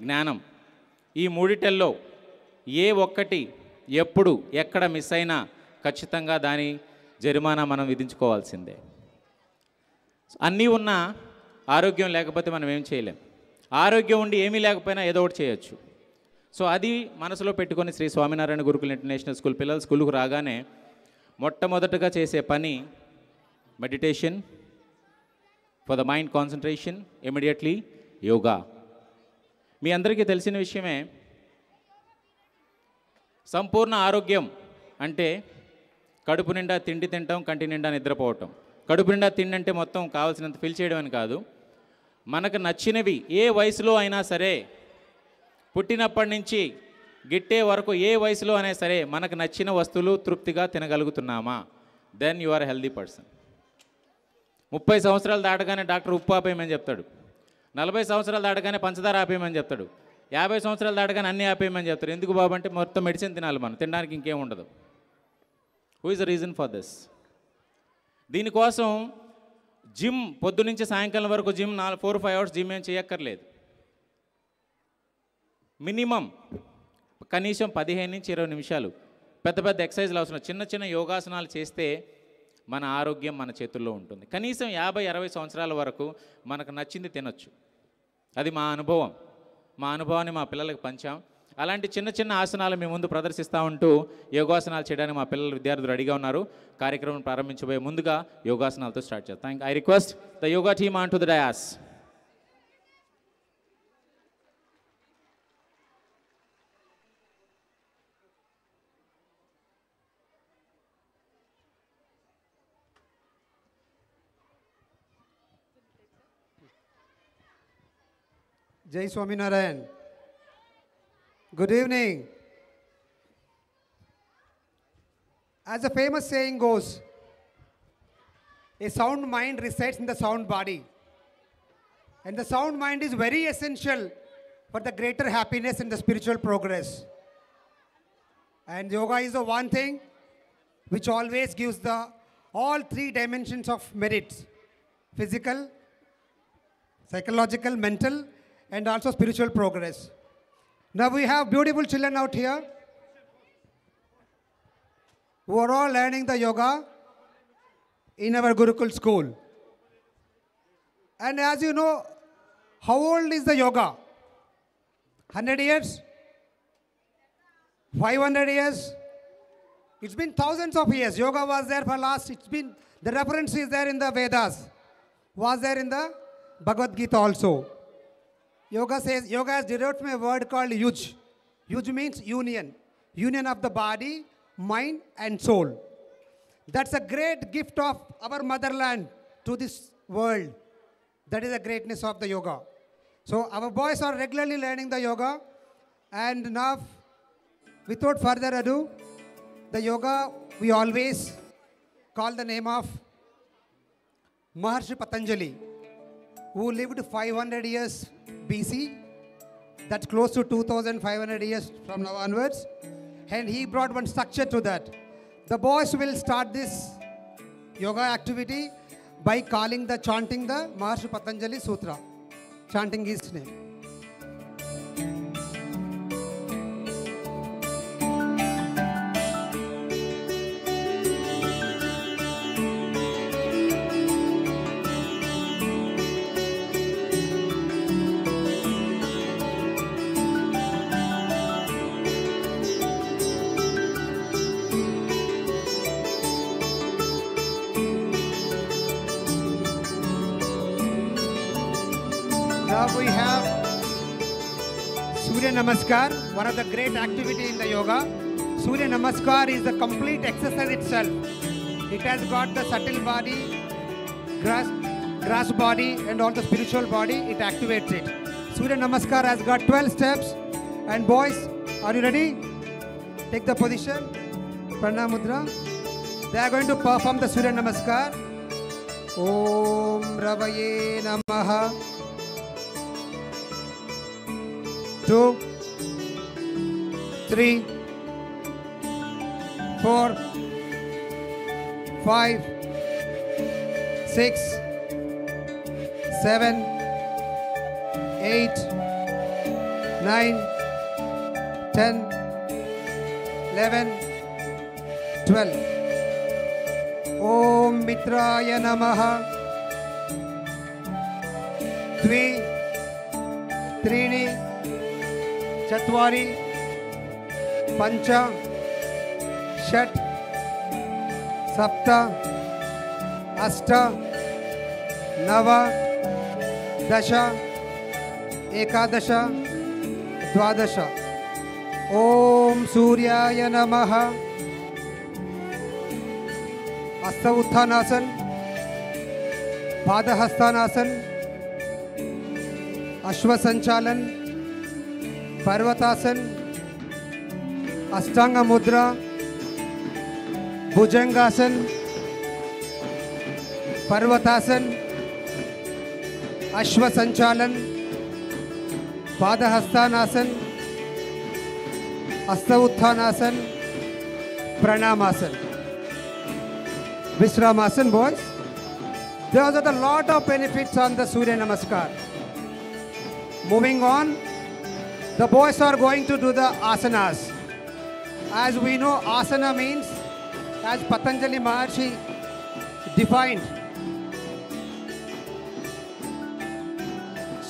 జ్ఞానం. ఈ మూడిటల్లో ఏ ఒక్కటి ఎప్పుడు ఎక్కడ మిస్ అయినా ఖచ్చితంగా దాని జరిమానా మనం విధించుకోవాల్సిందే. అన్నీ ఉన్నా ఆరోగ్యం లేకపోతే మనం ఏం చేయలేం. ఆరోగ్యం ఉండి ఏమీ లేకపోయినా ఏదో ఒకటి చేయొచ్చు. సో అది మనసులో పెట్టుకొని శ్రీ స్వామినారాయణ గురుకుల ఇంటర్నేషనల్ స్కూల్ పిల్లలు స్కూల్కు రాగానే మొట్టమొదటగా చేసే పని meditation for the mind concentration immediately yoga. మీ అందరికీ తెలిసిన విషయమే సంపూర్ణ ఆరోగ్యం అంటే కడుపు నిండా తిండి తింటాం కంటి నిండా నిద్రపోవటం. కడుపు నిండా తిండి అంటే మొత్తం కావాల్సినంత ఫిల్ చేయడం అని కాదు. మనకు నచ్చినవి ఏ వయసులో అయినా సరే పుట్టినప్పటి నుంచి గిట్టే వరకు ఏ వయసులో అయినా సరే మనకు నచ్చిన వస్తువులు తృప్తిగా తినగలుగుతున్నామా? Then you are healthy person ముప్పై సంవత్సరాలు దాటగానే డాక్టర్ ఉప్పు ఆపేయమని చెప్తాడు. నలభై సంవత్సరాలు దాటగానే పంచదార ఆపేయమని చెప్తాడు. యాభై సంవత్సరాలు దాటగానే అన్నీ ఆపేయమని చెప్తారు ఎందుకు బాబు అంటే మొత్తం మెడిసిన్ తినాలి మనం. తినడానికి ఇంకేం ఉండదు. Who is the reason for this దీనికోసం జిమ్ పొద్దు నుంచి సాయంకాలం వరకు జిమ్ నాలుగు ఫోర్ ఫైవ్ అవర్స్ జిమ్ ఏం చేయక్కర్లేదు. మినిమం కనీసం పదిహేను నుంచి ఇరవై నిమిషాలు పెద్ద పెద్ద ఎక్సర్సైజ్లు అవసరం. చిన్న చిన్న యోగాసనాలు చేస్తే మన ఆరోగ్యం మన చేతుల్లో ఉంటుంది. కనీసం యాభై అరవై సంవత్సరాల వరకు మనకు నచ్చింది తినొచ్చు. అది మా అనుభవం. మా అనుభవాన్ని మా పిల్లలకు పంచాం. అలాంటి చిన్న చిన్న ఆసనాలు మీ ముందు ప్రదర్శిస్తూ ఉంటూ యోగాసనాలు చేయడానికి మా పిల్లలు విద్యార్థులు రెడీగా ఉన్నారు. కార్యక్రమం ప్రారంభించబోయే ముందుగా యోగాసనాలతో స్టార్ట్ చేస్తాం I request the yoga team on to the dais Jai Swaminarayan. Good evening. As a famous saying goes, a sound mind resides in the sound body. And the sound mind is very essential for the greater happiness and the spiritual progress. And yoga is the one thing which always gives the all three dimensions of merit physical, psychological, mental, and also spiritual progress. Now we have beautiful children out here who are all learning the yoga in our Gurukul school. And as you know, how old is the yoga? 100 years? 500 years? It's been thousands of years. Yoga was there for last, it's been, the reference is there in the Vedas, was there in the Bhagavad Gita also. Yoga says, yoga is derived from a word called yuj. Yuj means union. Union of the body, mind and soul. That's a great gift of our motherland to this world. That is the greatness of the yoga. So our boys are regularly learning the yoga. And now, without further ado, the yoga we always call the name of Maharshi Patanjali who lived 500 years BC. That's close to 2500 years from now onwards. And he brought one structure to that. The boys will start this yoga activity by calling the chanting the Maharshi Patanjali Sutra, chanting his name. Namaskar, one of the great activity in the yoga. Surya Namaskar is the complete exercise itself. It has got the subtle body, grass, grass body and all the spiritual body, it activates it. Surya Namaskar has got 12 steps. And boys, are you ready? Take the position. Pranam Mudra. They are going to perform the Surya Namaskar. Om Ravaye Namaha. two, three, four, five, six, seven, eight, nine, ten, eleven, twelve. Om Mitraya Namaha. द्वि त्रीणि चत्वारि पञ्च षट्, सप्त, अष्ट, नव, दश, एकादश, द्वादश। ॐ सूर्याय नमः। हस्त उत्थानासन, पादहस्तानासन अश्व संचालन पर्वतासन अष्टांग मुद्रा भुजंगासन पर्वतासन Ashwa Sanchalan Padahastasana Hasta Uttanasana Pranamasana Vishramasana boys there are the lot of benefits on the Surya Namaskar moving on the boys are going to do the asanas As we know, asana means, as Patanjali Maharshi defined,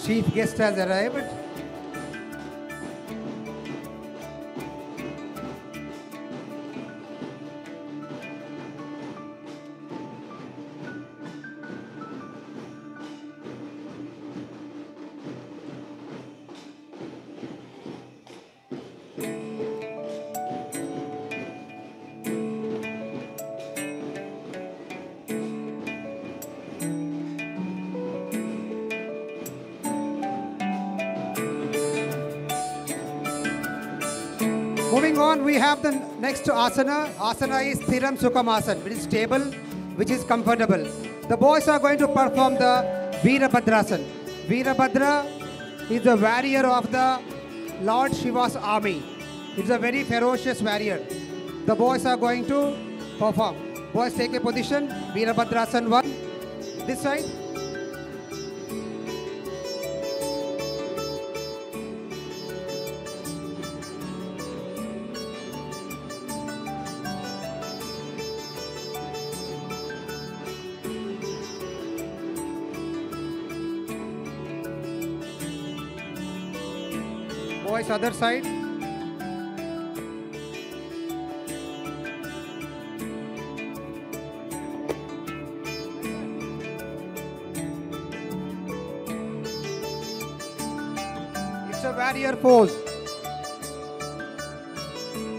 chief guest has arrived. Have the next asana. Asana is Thiram Sukham Asana, which is stable, which is comfortable. The boys are going to perform the Veerabhadrasana. Veerabhadra is the warrior of the Lord Shiva's army. It's a very ferocious warrior. The boys are going to perform. Boys take a position. Veerabhadrasana 1. This side. Boys, other side. It's a warrior pose.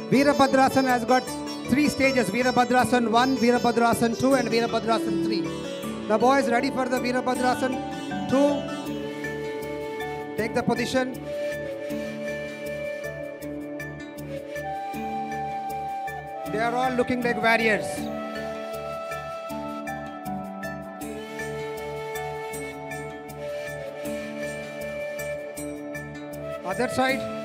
Veerabhadrasana has got three stages Veerabhadrasana 1, Veerabhadrasana 2, and Veerabhadrasana 3. The boys ready for the Veerabhadrasana 2. Take the position. They are all looking like warriors. Other side.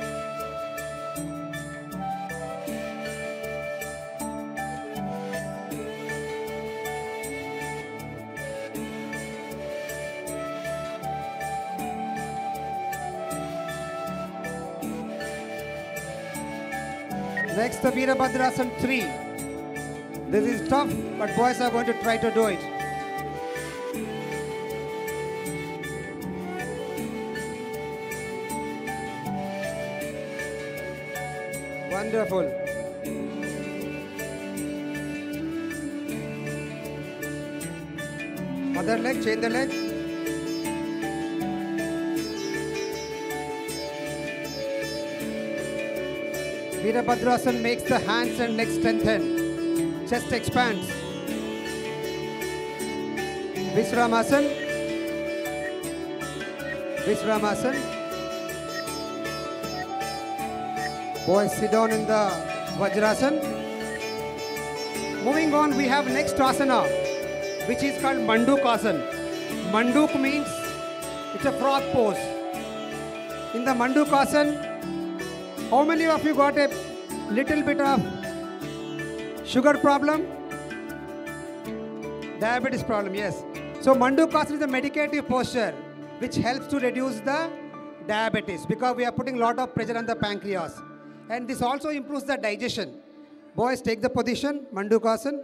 Next, the Veerabhadrasana 3. This is tough, but boys are going to try to do it. Wonderful. Other leg, change the leg. Veerabhadrasana makes the hands and legs strengthen. Chest expands. Visramasana. Visramasana. Boys sit down in the Vajrasana. Moving on, we have next asana, which is called Mandukasana. Manduk means it's a frog pose. In the Mandukasana, how many of you got a little bit of sugar problem? Diabetes problem, yes. So Mandukasana is a meditative posture which helps to reduce the diabetes because we are putting a lot of pressure on the pancreas. And this also improves the digestion. Boys, take the position, Mandukasana.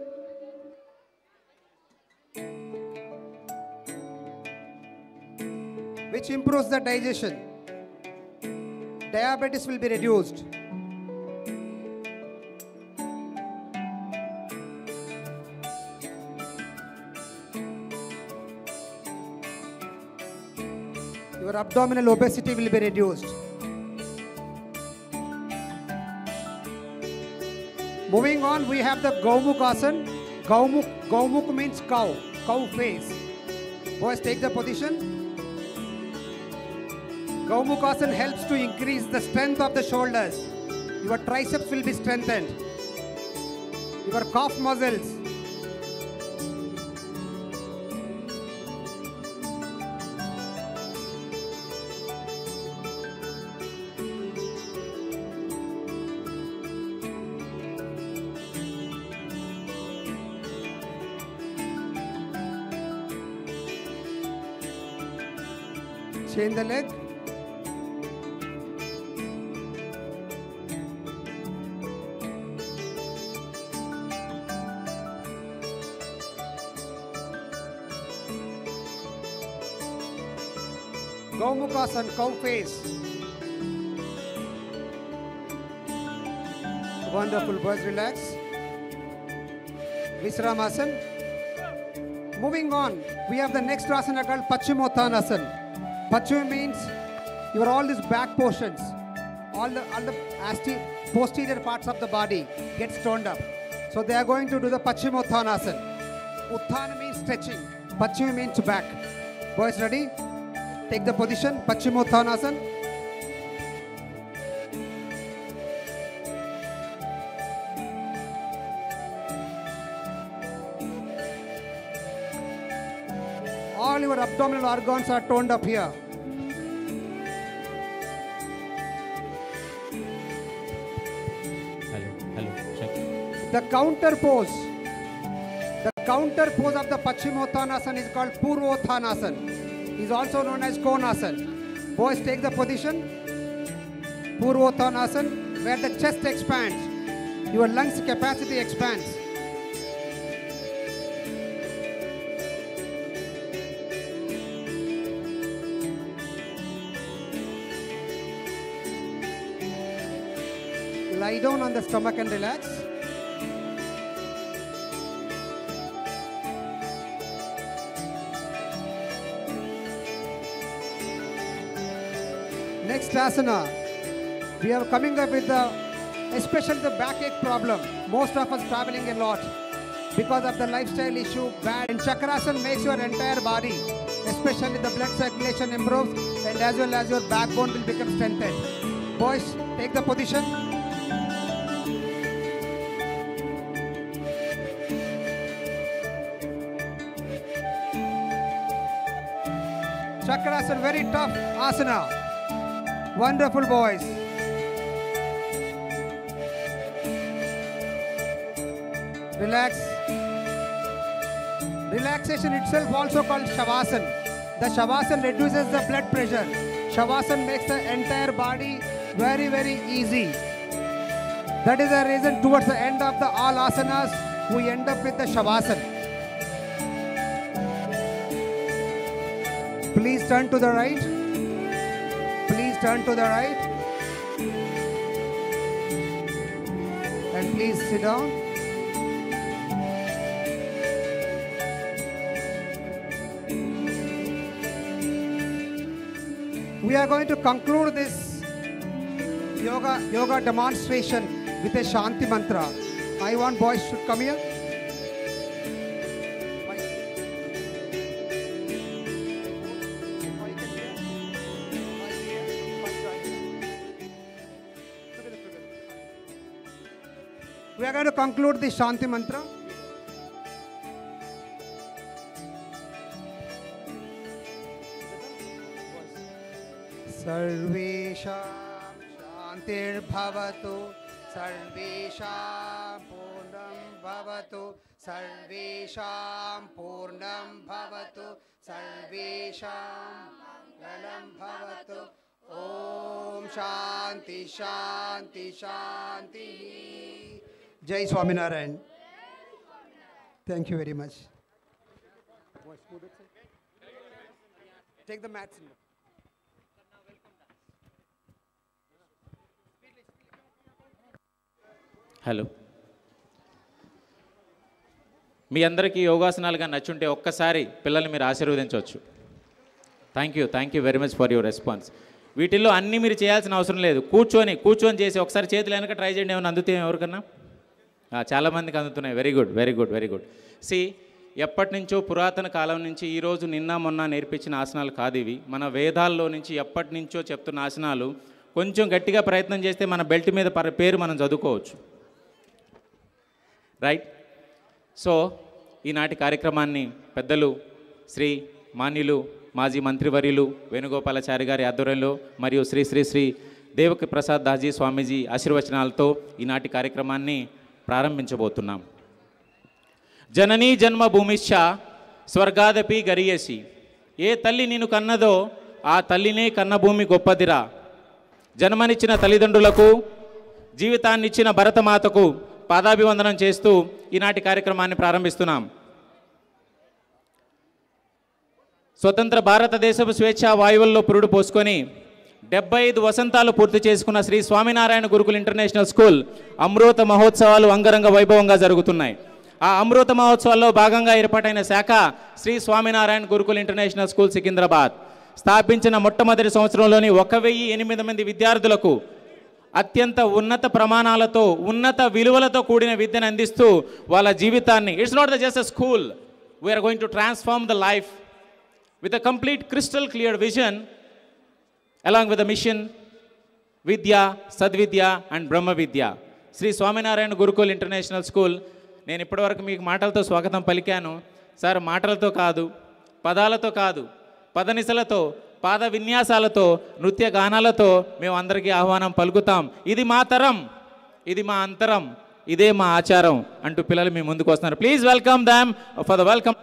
Which improves the digestion. Diabetes will be reduced. Your abdominal obesity will be reduced. Moving on, we have the Gaumukhasan. Gaumuk, Gaumuk means cow, cow face. Boys, take the position. Gaumukhasan helps to increase the strength of the shoulders. Your triceps will be strengthened. Your calf muscles. Chain the leg. Gaumukhasan, cow face. Wonderful, boys, relax. Visramasan. Moving on, we have the next asana called Paschimottanasana. Paschima means your all these back portions, all the all the posterior parts of the body get stoned up. So they are going to do the Paschimottanasana. Utthana means stretching. Paschima means back. Boys ready? Take the position, Paschimottanasana. All your abdominal organs are toned up here. Hello, hello, check. The counter pose. The counter pose of the Paschimottanasana is called Purvottanasana. Is also known as Konasana. Boys, take the position. Purvottanasana, where the chest expands, your lungs capacity expands. Lie down on the stomach and relax. Next asana, we are coming up with the, especially the backache problem. Most of us traveling a lot because of the lifestyle issue. Bad and chakrasana makes your entire body, especially the blood circulation improves, and as well as your backbone will become strengthened. Boys, take the position. Chakrasana, very tough asana. Wonderful boys. Relax. Relaxation itself also called Shavasana. The Shavasana reduces the blood pressure. Shavasana makes the entire body very, very easy. That is the reason towards the end of the all asanas, we end up with the Shavasana. Please turn to the right. Turn to the right. And please sit down. We are going to conclude this yoga yoga demonstration with a Shanti mantra. I want boys should come here. We are going to conclude the Shanti mantra. सर्वेषां शान्तिर्भवतु सर्वेषां पूर्णं भवतु सर्वेषां पूर्णं भवतु सर्वेषां मङ्गलं भवतु ओम शांति शांति शांति జై Swaminarayan. Thank you very much the hello మీ అందరికీ యోగాసనాలుగా నచ్చుంటే ఒక్కసారి పిల్లల్ని మీరు ఆశీర్వదించవచ్చు. Thank you thank you very much for your response వీటిల్లో అన్నీ మీరు చేయాల్సిన అవసరం లేదు. కూర్చొని కూర్చొని చేసి ఒకసారి చేతులు వెనక ట్రై చేయండి. ఏమైనా అందుతాయి ఎవరికన్నా? చాలామందికి చాలా మందికి అందుతున్నాయి. Very good very good very good C ఎప్పటి నుంచో పురాతన కాలం నుంచి ఈరోజు నిన్న మొన్న నేర్పించిన ఆసనాలు కాదు ఇవి. మన వేదాల్లో నుంచి ఎప్పటి నుంచో చెప్తున్న ఆసనాలు కొంచెం గట్టిగా ప్రయత్నం చేస్తే మన బెల్ట్ మీద పర పేరు మనం చదువుకోవచ్చు. రైట్ సో ఈనాటి కార్యక్రమాన్ని పెద్దలు శ్రీ మాన్యులు మాజీ మంత్రివర్యులు వేణుగోపాలాచారి గారి ఆధ్వర్యంలో మరియు శ్రీ శ్రీ శ్రీ దేవకి ప్రసాద్ దాజీ స్వామీజీ ఆశీర్వచనాలతో ఈనాటి కార్యక్రమాన్ని ప్రారంభించబోతున్నాం. జననీ జన్మభూమిశ్చ స్వర్గాదపి గరియసి. ఏ తల్లి నిన్ను కన్నదో ఆ తల్లినే కన్నభూమి గొప్పదిరా. జన్మనిచ్చిన తల్లిదండ్రులకు జీవితాన్నిచ్చిన భరతమాతకు పాదాభివందనం చేస్తూ ఈనాటి కార్యక్రమాన్ని ప్రారంభిస్తున్నాం. స్వతంత్ర భారతదేశపు స్వేచ్ఛ వాయువుల్లో పురుడు పోసుకొని డెబ్బై ఐదు వసంతాలు పూర్తి చేసుకున్న శ్రీ స్వామినారాయణ గురుకుల్ ఇంటర్నేషనల్ స్కూల్ అమృత మహోత్సవాలు అంగరంగ వైభవంగా జరుగుతున్నాయి. ఆ అమృత మహోత్సవాల్లో భాగంగా ఏర్పాటైన శాఖ శ్రీ స్వామినారాయణ గురుకుల్ ఇంటర్నేషనల్ స్కూల్ సికింద్రాబాద్. స్థాపించిన మొట్టమొదటి సంవత్సరంలోని ఒక వెయ్యి ఎనిమిది మంది విద్యార్థులకు అత్యంత ఉన్నత ప్రమాణాలతో ఉన్నత విలువలతో కూడిన విద్యను అందిస్తూ వాళ్ళ జీవితాన్ని it's not the just a school we're going to transform the life with a complete crystal clear vision along with the mission విద్య సద్విద్య and Brahma Vidya Shri Swaminarayan Gurukul international school నేను ఇప్పటివరకు మీకు మాటలతో స్వాగతం పలికాను. సార్ మాటలతో కాదు పదాలతో కాదు పదనిసలతో పాద విన్యాసాలతో నృత్య గానాలతో మేము అందరికీ ఆహ్వానం పలుకుతాం. ఇది మా తరం ఇది మా అంతరం ఇదే మా ఆచారం అంటూ పిల్లలు మీ ముందుకు వస్తున్నారు. Please welcome them for the welcome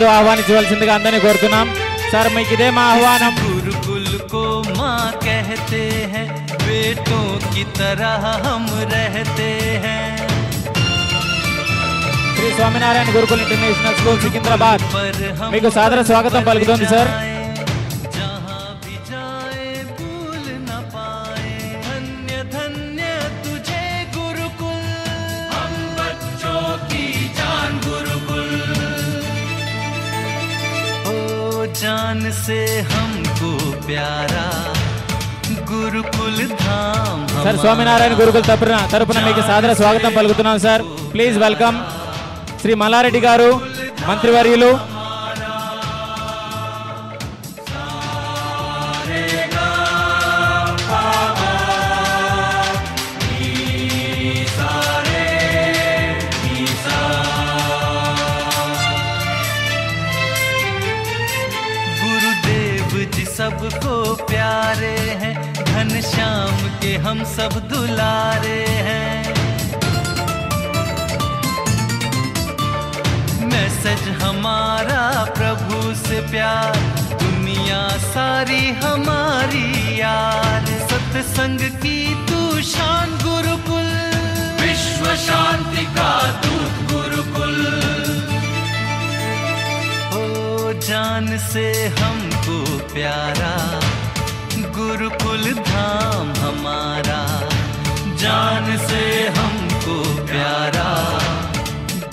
చేతులతో ఆహ్వానించవలసిందిగా అందరినీ కోరుతున్నాం సార్ మీకు ఇదే మా ఆహ్వానం గురుకుల్ కో మా కహతే హై బేటో కి తరహ హమ్ రహతే హై శ్రీ స్వామినారాయణ గురుకుల్ ఇంటర్నేషనల్ స్కూల్ సికింద్రాబాద్ మీకు సాదర స్వాగతం పలుకుతోంది సార్ స్వామినారాయణ గురుకుల్ తరపున తరపున మీకు సాదర స్వాగతం పలుకుతున్నాం sir please welcome Shri Malla Reddy garu మంత్రివర్యులు गुरुदेव जी सबको प्यारे हैं घनश्याम के हम सब दुलारे हैं। मैसेज हमारा प्रभु से प्यार, दुनिया सारी हमारी यार। सत्संग की तू शान गुरुकुल। विश्व शांति का दूत गुरुकुल। ओ जान से हमको प्यारा। गुरुकुल धाम हमारा जान से हमको प्यारा।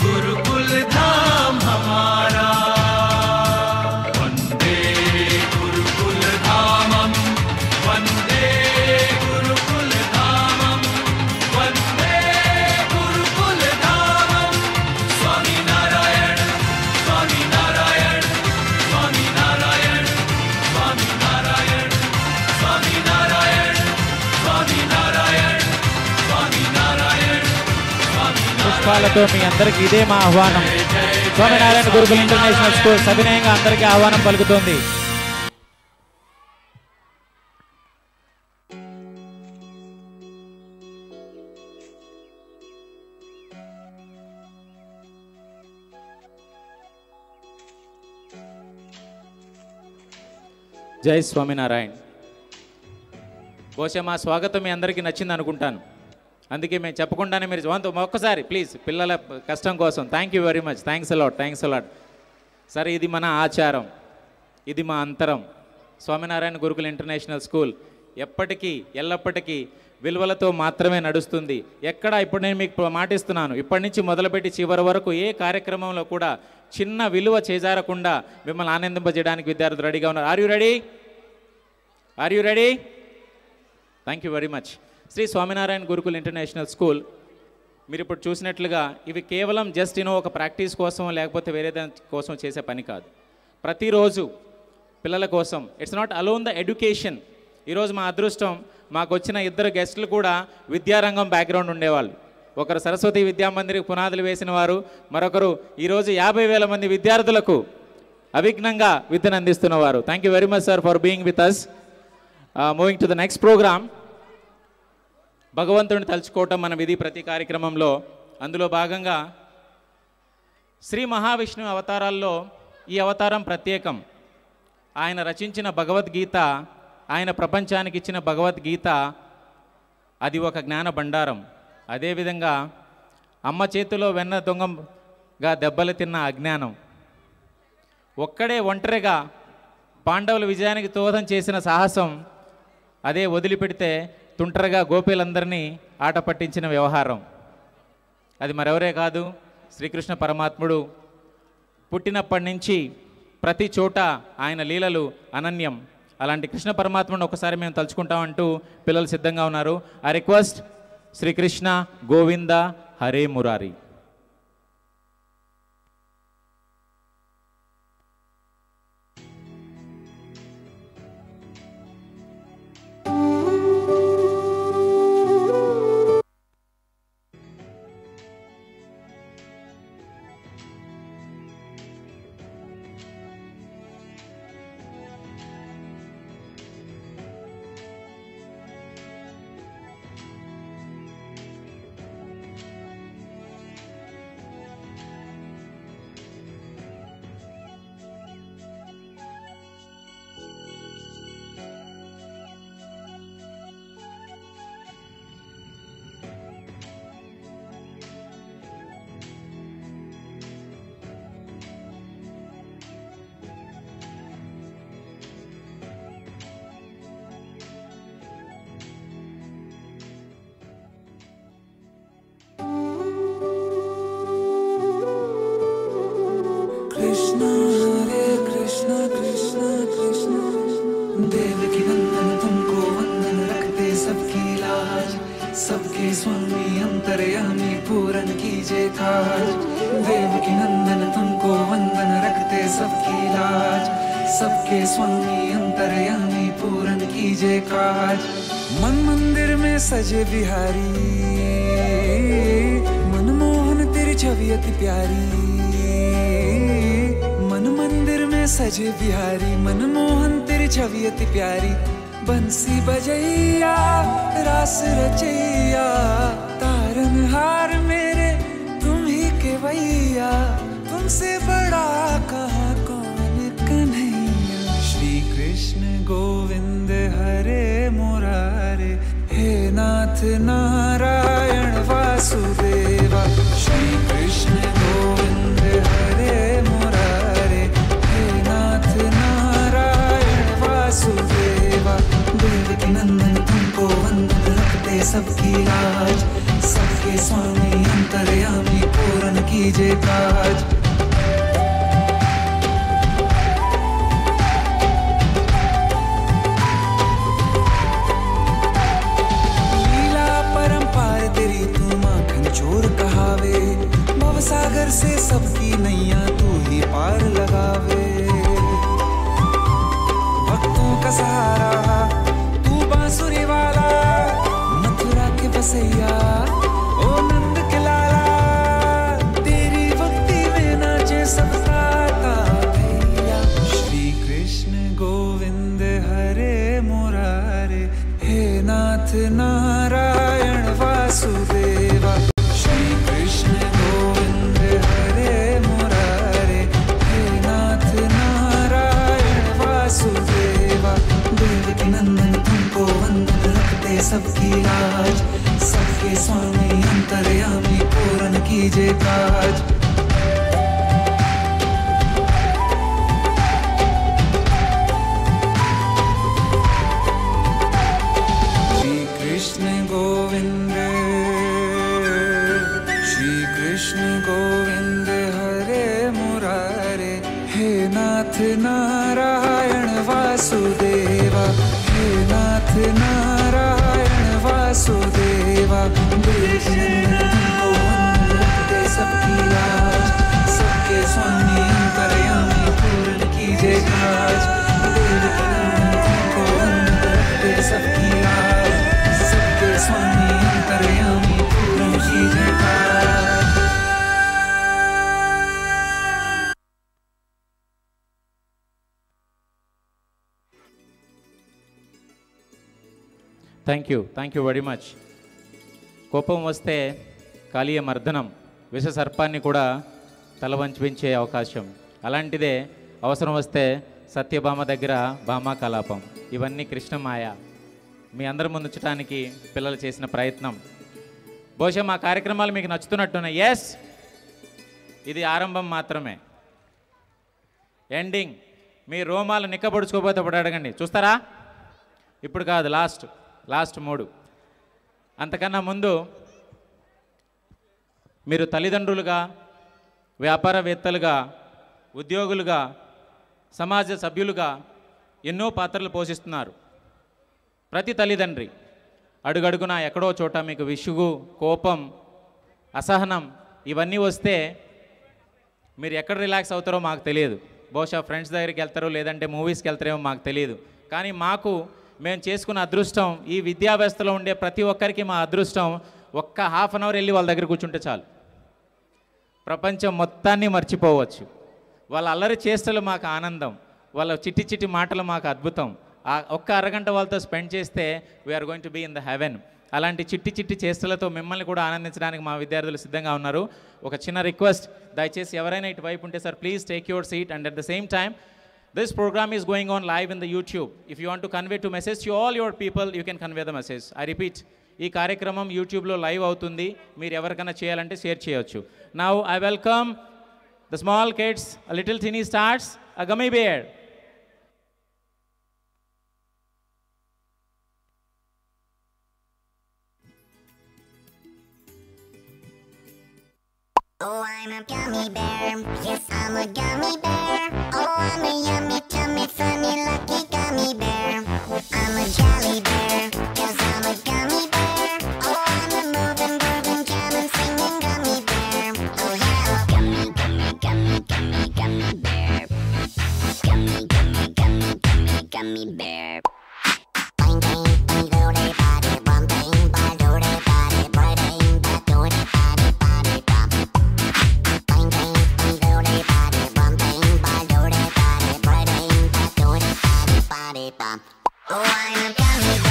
गुरुकुल धाम हमारा। పుష్పాలతో మీ అందరికీ ఇదే మా ఆహ్వానం. స్వామినారాయణ గురుకుల ఇంటర్నేషనల్ స్కూల్ సవినయంగా అందరికీ ఆహ్వానం పలుకుతోంది. జై స్వామినారాయణ. బహుశా మా స్వాగతం మీ అందరికీ నచ్చింది అనుకుంటాను అందుకే మేము చెప్పకుండానే మీరు వంతు ఒక్కసారి ప్లీజ్ పిల్లల కష్టం కోసం. Thank you very much thanks a lot thanks a lot సరే ఇది మన ఆచారం. ఇది మా అంతరం. స్వామినారాయణ గురుకుల ఇంటర్నేషనల్ స్కూల్ ఎప్పటికీ ఎల్లప్పటికీ విలువలతో మాత్రమే నడుస్తుంది. ఎక్కడ ఇప్పుడు నేను మీకు మాటిస్తున్నాను. ఇప్పటి నుంచి మొదలుపెట్టి చివరి వరకు ఏ కార్యక్రమంలో కూడా చిన్న విలువ చేజారకుండా మిమ్మల్ని ఆనందింపజేయడానికి విద్యార్థులు రెడీగా ఉన్నారు. Are you ready are you ready thank you very much Shri Swaminarayan Gurukul international school. మీరు ఇప్పుడు చూసినట్లుగా ఇవి కేవలం జస్ట్ యూనో ఒక ప్రాక్టీస్ కోసం లేకపోతే వేరే దాని కోసం చేసే పని కాదు. ప్రతిరోజు పిల్లల కోసం it's not alone the education ఈరోజు మా అదృష్టం మాకు వచ్చిన ఇద్దరు గెస్టులు కూడా విద్యారంగం బ్యాక్గ్రౌండ్ ఉండేవాళ్ళు. ఒకరు సరస్వతి విద్యామందిరికి పునాదులు వేసిన వారు మరొకరు ఈరోజు యాభై వేల మంది విద్యార్థులకు అవిఘ్నంగా విద్యను అందిస్తున్నవారు thank you very much sir for being with us moving to the next programme భగవంతుడిని తలుచుకోవటం మన విధి ప్రతి కార్యక్రమంలో. అందులో భాగంగా శ్రీ మహావిష్ణు అవతారాల్లో ఈ అవతారం ప్రత్యేకం. ఆయన రచించిన భగవద్గీత ఆయన ప్రపంచానికి ఇచ్చిన భగవద్గీత అది ఒక జ్ఞాన భండారం. అదేవిధంగా అమ్మ చేతిలో వెన్న దొంగగా దెబ్బలు తిన్న అజ్ఞానం. ఒక్కడే ఒంటరిగా పాండవుల విజయానికి దోహదం చేసిన సాహసం అదే వదిలిపెడితే తుంటరగా గోపీలందరినీ ఆట పట్టించిన వ్యవహారం. అది మరెవరే కాదు శ్రీకృష్ణ పరమాత్ముడు. పుట్టినప్పటి నుంచి ప్రతి చోట ఆయన లీలలు అనన్యం. అలాంటి కృష్ణ పరమాత్మను ఒకసారి మేము తలుచుకుంటామంటూ పిల్లలు సిద్ధంగా ఉన్నారు. ఆ రిక్వెస్ట్ శ్రీకృష్ణ గోవింద హరే మురారి. कृष्ण कृष्ण कृष्ण कृष्ण। देव की तुमको वंदन रखते सबकी सबके स्वामी पूरन देव की नंदन, तुमको वंदन रखते सबकी सबके स्वामी पूरन काज। मन मंदिर में सजे बिहारी। मनमोहन तेरी छवि अति प्यारी। सजे बिहारी, मनमोहन तेरी छवि अति प्यारी। बंसी बजैया, रास रचैया तारन हार मेरे, तुम ही के भैया तुमसे बड़ा कहा कौन कन्हैया? श्री कृष्ण गोविंद हरे मुरारे, हे नाथ नारायण। सबकी लाज सबके स्वामी अंतर्यामी पूरन कीजिए काज। लीला माखन चोर कहावे भवसागर से सबकी नैया तू ही पार लगावे। भक्तों का सहारा love. কাজ thank you thank you very much కోపం వస్తే కాళీయ మర్దనం విష సర్పాన్ని కూడా తల వంచిపించే అవకాశం. అలాంటిదే అవసరం వస్తే సత్యభామ దగ్గర భామా కలాపం. ఇవన్నీ కృష్ణమాయ. మీ అందరి ముందుంచడానికి పిల్లలు చేసిన ప్రయత్నం. బహుశా మా కార్యక్రమాలు మీకు నచ్చుతున్నట్టున్నాయి. ఎస్ ఇది ఆరంభం మాత్రమే. ఎండింగ్ మీ రోమాలు నిక్కబడుచుకోపోతే అప్పుడు అడగండి. చూస్తారా? ఇప్పుడు కాదు లాస్ట్ లాస్ట్ మూడు. అంతకన్నా ముందు మీరు తల్లిదండ్రులుగా వ్యాపారవేత్తలుగా ఉద్యోగులుగా సమాజ సభ్యులుగా ఎన్నో పాత్రలు పోషిస్తున్నారు. ప్రతి తల్లిదండ్రి అడుగడుగున ఎక్కడో చోట మీకు విసుగు కోపం అసహనం ఇవన్నీ వస్తే మీరు ఎక్కడ రిలాక్స్ అవుతారో మాకు తెలియదు. బహుశా ఫ్రెండ్స్ దగ్గరికి వెళ్తారో లేదంటే మూవీస్కి వెళ్తారేమో మాకు తెలియదు. కానీ మాకు మేము చేసుకున్న అదృష్టం ఈ విద్యా వ్యవస్థలో ఉండే ప్రతి ఒక్కరికి మా అదృష్టం ఒక్క హాఫ్ అన్ అవర్ వెళ్ళి వాళ్ళ దగ్గర కూర్చుంటే చాలు. ప్రపంచం మొత్తాన్ని మర్చిపోవచ్చు. వాళ్ళ అల్లరి చేష్టలు మాకు ఆనందం వాళ్ళ చిట్టి చిట్టి మాటలు మాకు అద్భుతం. ఆ ఒక్క అరగంట వాళ్ళతో స్పెండ్ చేస్తే we're going to be in the heaven అలాంటి చిట్టి చిట్టి చేష్టలతో మిమ్మల్ని కూడా ఆనందించడానికి మా విద్యార్థులు సిద్ధంగా ఉన్నారు. ఒక చిన్న రిక్వెస్ట్ దయచేసి ఎవరైనా ఇటువైపు ఉంటే sir please take your seat and at the same time this programme is going on live in the YouTube if you want to convey to message to all your people you can convey the message I repeat ఈ కార్యక్రమం యూట్యూబ్లో live అవుతుంది. మీరు ఎవరికైనా చేయాలంటే share చేయవచ్చు now I welcome the small kids little tiny starts a gummy bear Oh, I'm a gummy bear. Yes, I'm a gummy bear. Oh, I'm a yummy, tummy, funny, lucky gummy bear. I'm a jolly bear. Yes, I'm a gummy bear. Oh, I'm a moving, grooving, jamming, singing gummy bear. Oh, yeah. Gummy, gummy, gummy, gummy, gummy bear. Gummy, gummy, gummy, gummy, gummy bear. Bang, bang, bang, Oh, I'm a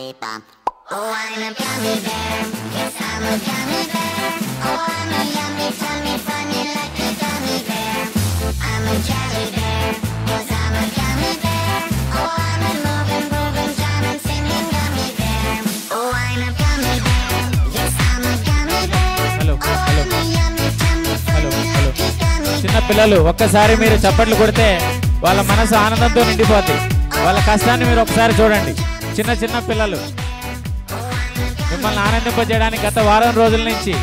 body, bum. Oh, I'm a gummy bear. Yes, I'm a gummy bear. పిల్లలు ఒక్కసారి మీరు చప్పట్లు కొడితే వాళ్ళ మనసు ఆనందంతో నిండిపోద్ది. వాళ్ళ కష్టాన్ని మీరు ఒకసారి చూడండి. చిన్న చిన్న పిల్లలు. మిమ్మల్ని ఆనందింపజేయడానికి గత వారం రోజుల నుంచి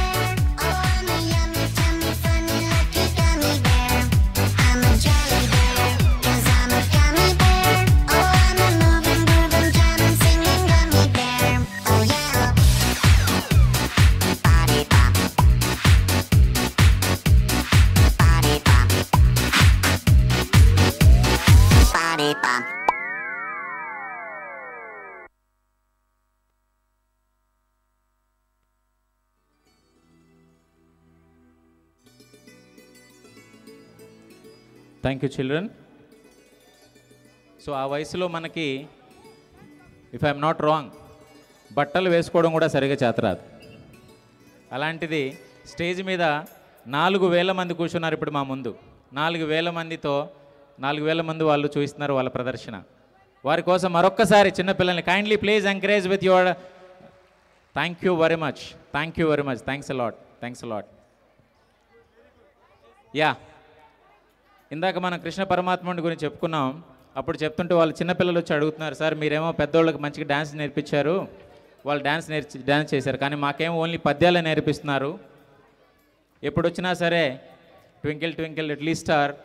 థ్యాంక్ యూ చిల్డ్రన్ సో ఆ వయసులో మనకి ఇఫ్ ఐఎమ్ నాట్ రాంగ్ బట్టలు వేసుకోవడం కూడా సరిగా చేతరాదు. అలాంటిది స్టేజ్ మీద నాలుగు వేల మంది కూర్చున్నారు ఇప్పుడు మా ముందు. నాలుగు వేల మందితో నాలుగు వేల మంది వాళ్ళు చూపిస్తున్నారు వాళ్ళ ప్రదర్శన. వారి కోసం మరొక్కసారి చిన్నపిల్లల్ని kindly please encourage with your thank you very much thank you very much thanks a lot thanks a lot yeah ఇందాక మనం కృష్ణ పరమాత్ముడి గురించి చెప్పుకున్నాం. అప్పుడు చెప్తుంటే వాళ్ళు చిన్నపిల్లలు వచ్చి అడుగుతున్నారు సార్ మీరేమో పెద్దోళ్ళకి మంచిగా డ్యాన్స్ నేర్పించారు. వాళ్ళు డ్యాన్స్ నేర్చి డ్యాన్స్ చేశారు. కానీ మాకేమో ఓన్లీ పద్యాలే నేర్పిస్తున్నారు. ఎప్పుడు వచ్చినా సరే ట్వింకిల్ ట్వింకిల్ లిటిల్ స్టార్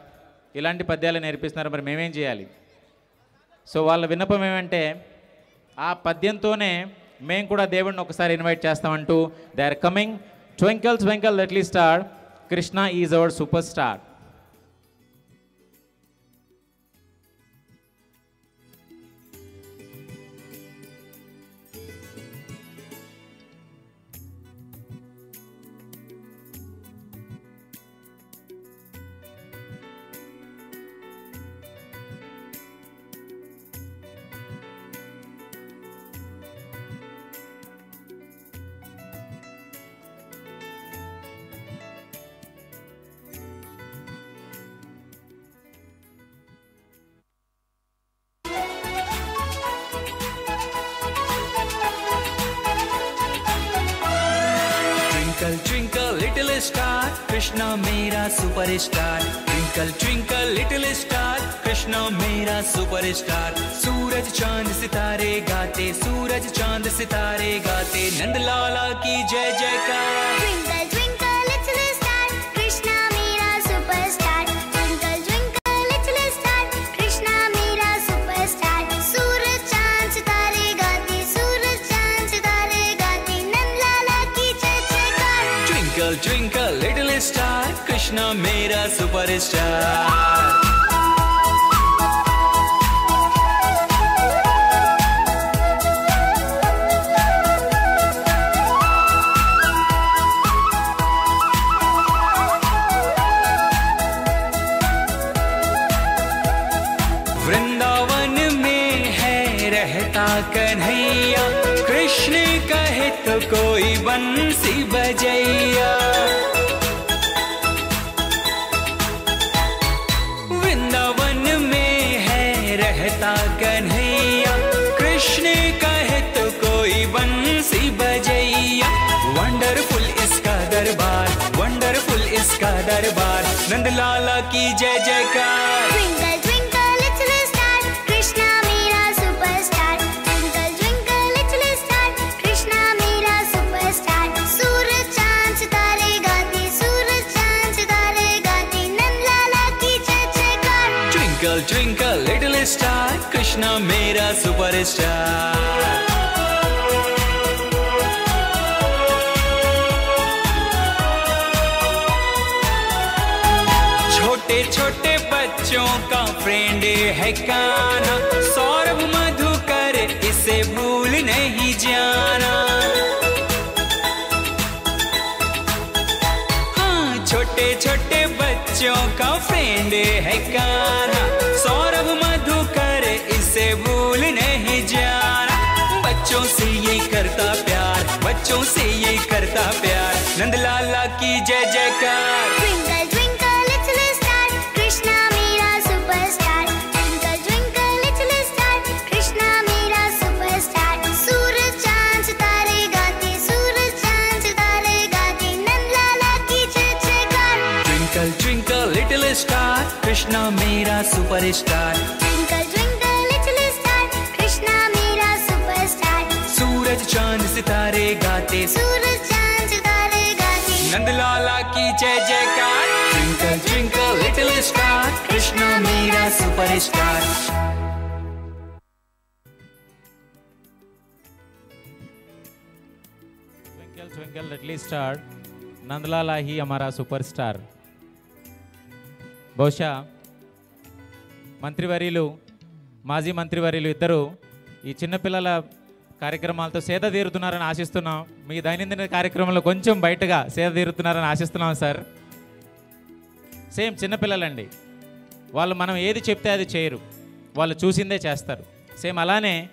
ఇలాంటి పద్యాలు నేర్పిస్తున్నారు. మరి మేమేం చేయాలి? సో వాళ్ళ విన్నపం ఏమంటే ఆ పద్యంతోనే మేము కూడా దేవుడిని ఒకసారి ఇన్వైట్ చేస్తామంటూ they are coming twinkle twinkle little star Krishna is our superstar. Krishna मेरा superstar. Twinkle, twinkle, little star, Krishna मेरा superstar. सूरज चाँद सितारे गाते सूरज चाँद सितारे गाते नंदलाला की जय जयकार मेरा सुपरस्टार दरबार। नंद लाला की जय जयकार। ट्विंकल कृष्णा मेरा स्टार सूरज सूरज नंद लाला की जय जयकार। Twinkle twinkle little star Krishna मेरा सुपरस्टार का फ्रेंड है काना सौरभ मधुकर, इसे भूल नहीं जाना। हाँ छोटे छोटे बच्चों का फ्रेंड है काना सौरभ मधुकर, इसे भूल नहीं जाना। बच्चों से ये करता प्यार, बच्चों से ये करता प्यार। नंदलाला की जय जयकार। मेरा superstar twinkle twinkle little star Krishna मेरा सुपरस्टार सूरज चाँद सितारे गाते। सूरज चाँद सितारे गाते। नंदलाला की जय जयकार। Twinkle twinkle little star Krishna मेरा superstar twinkle little star Nandlala ही हमारा सुपरस्टार बहुशा మంత్రివర్యులు మాజీ మంత్రివర్యులు ఇద్దరు ఈ చిన్నపిల్లల కార్యక్రమాలతో సేద తీరుతున్నారని ఆశిస్తున్నాం. మీ దైనందిన కార్యక్రమంలో కొంచెం బయటగా సేద తీరుతున్నారని ఆశిస్తున్నాం సార్. సేమ్ చిన్నపిల్లలండి వాళ్ళు మనం ఏది చెప్తే అది చేయరు. వాళ్ళు చూసిందే చేస్తారు. సేమ్ అలానే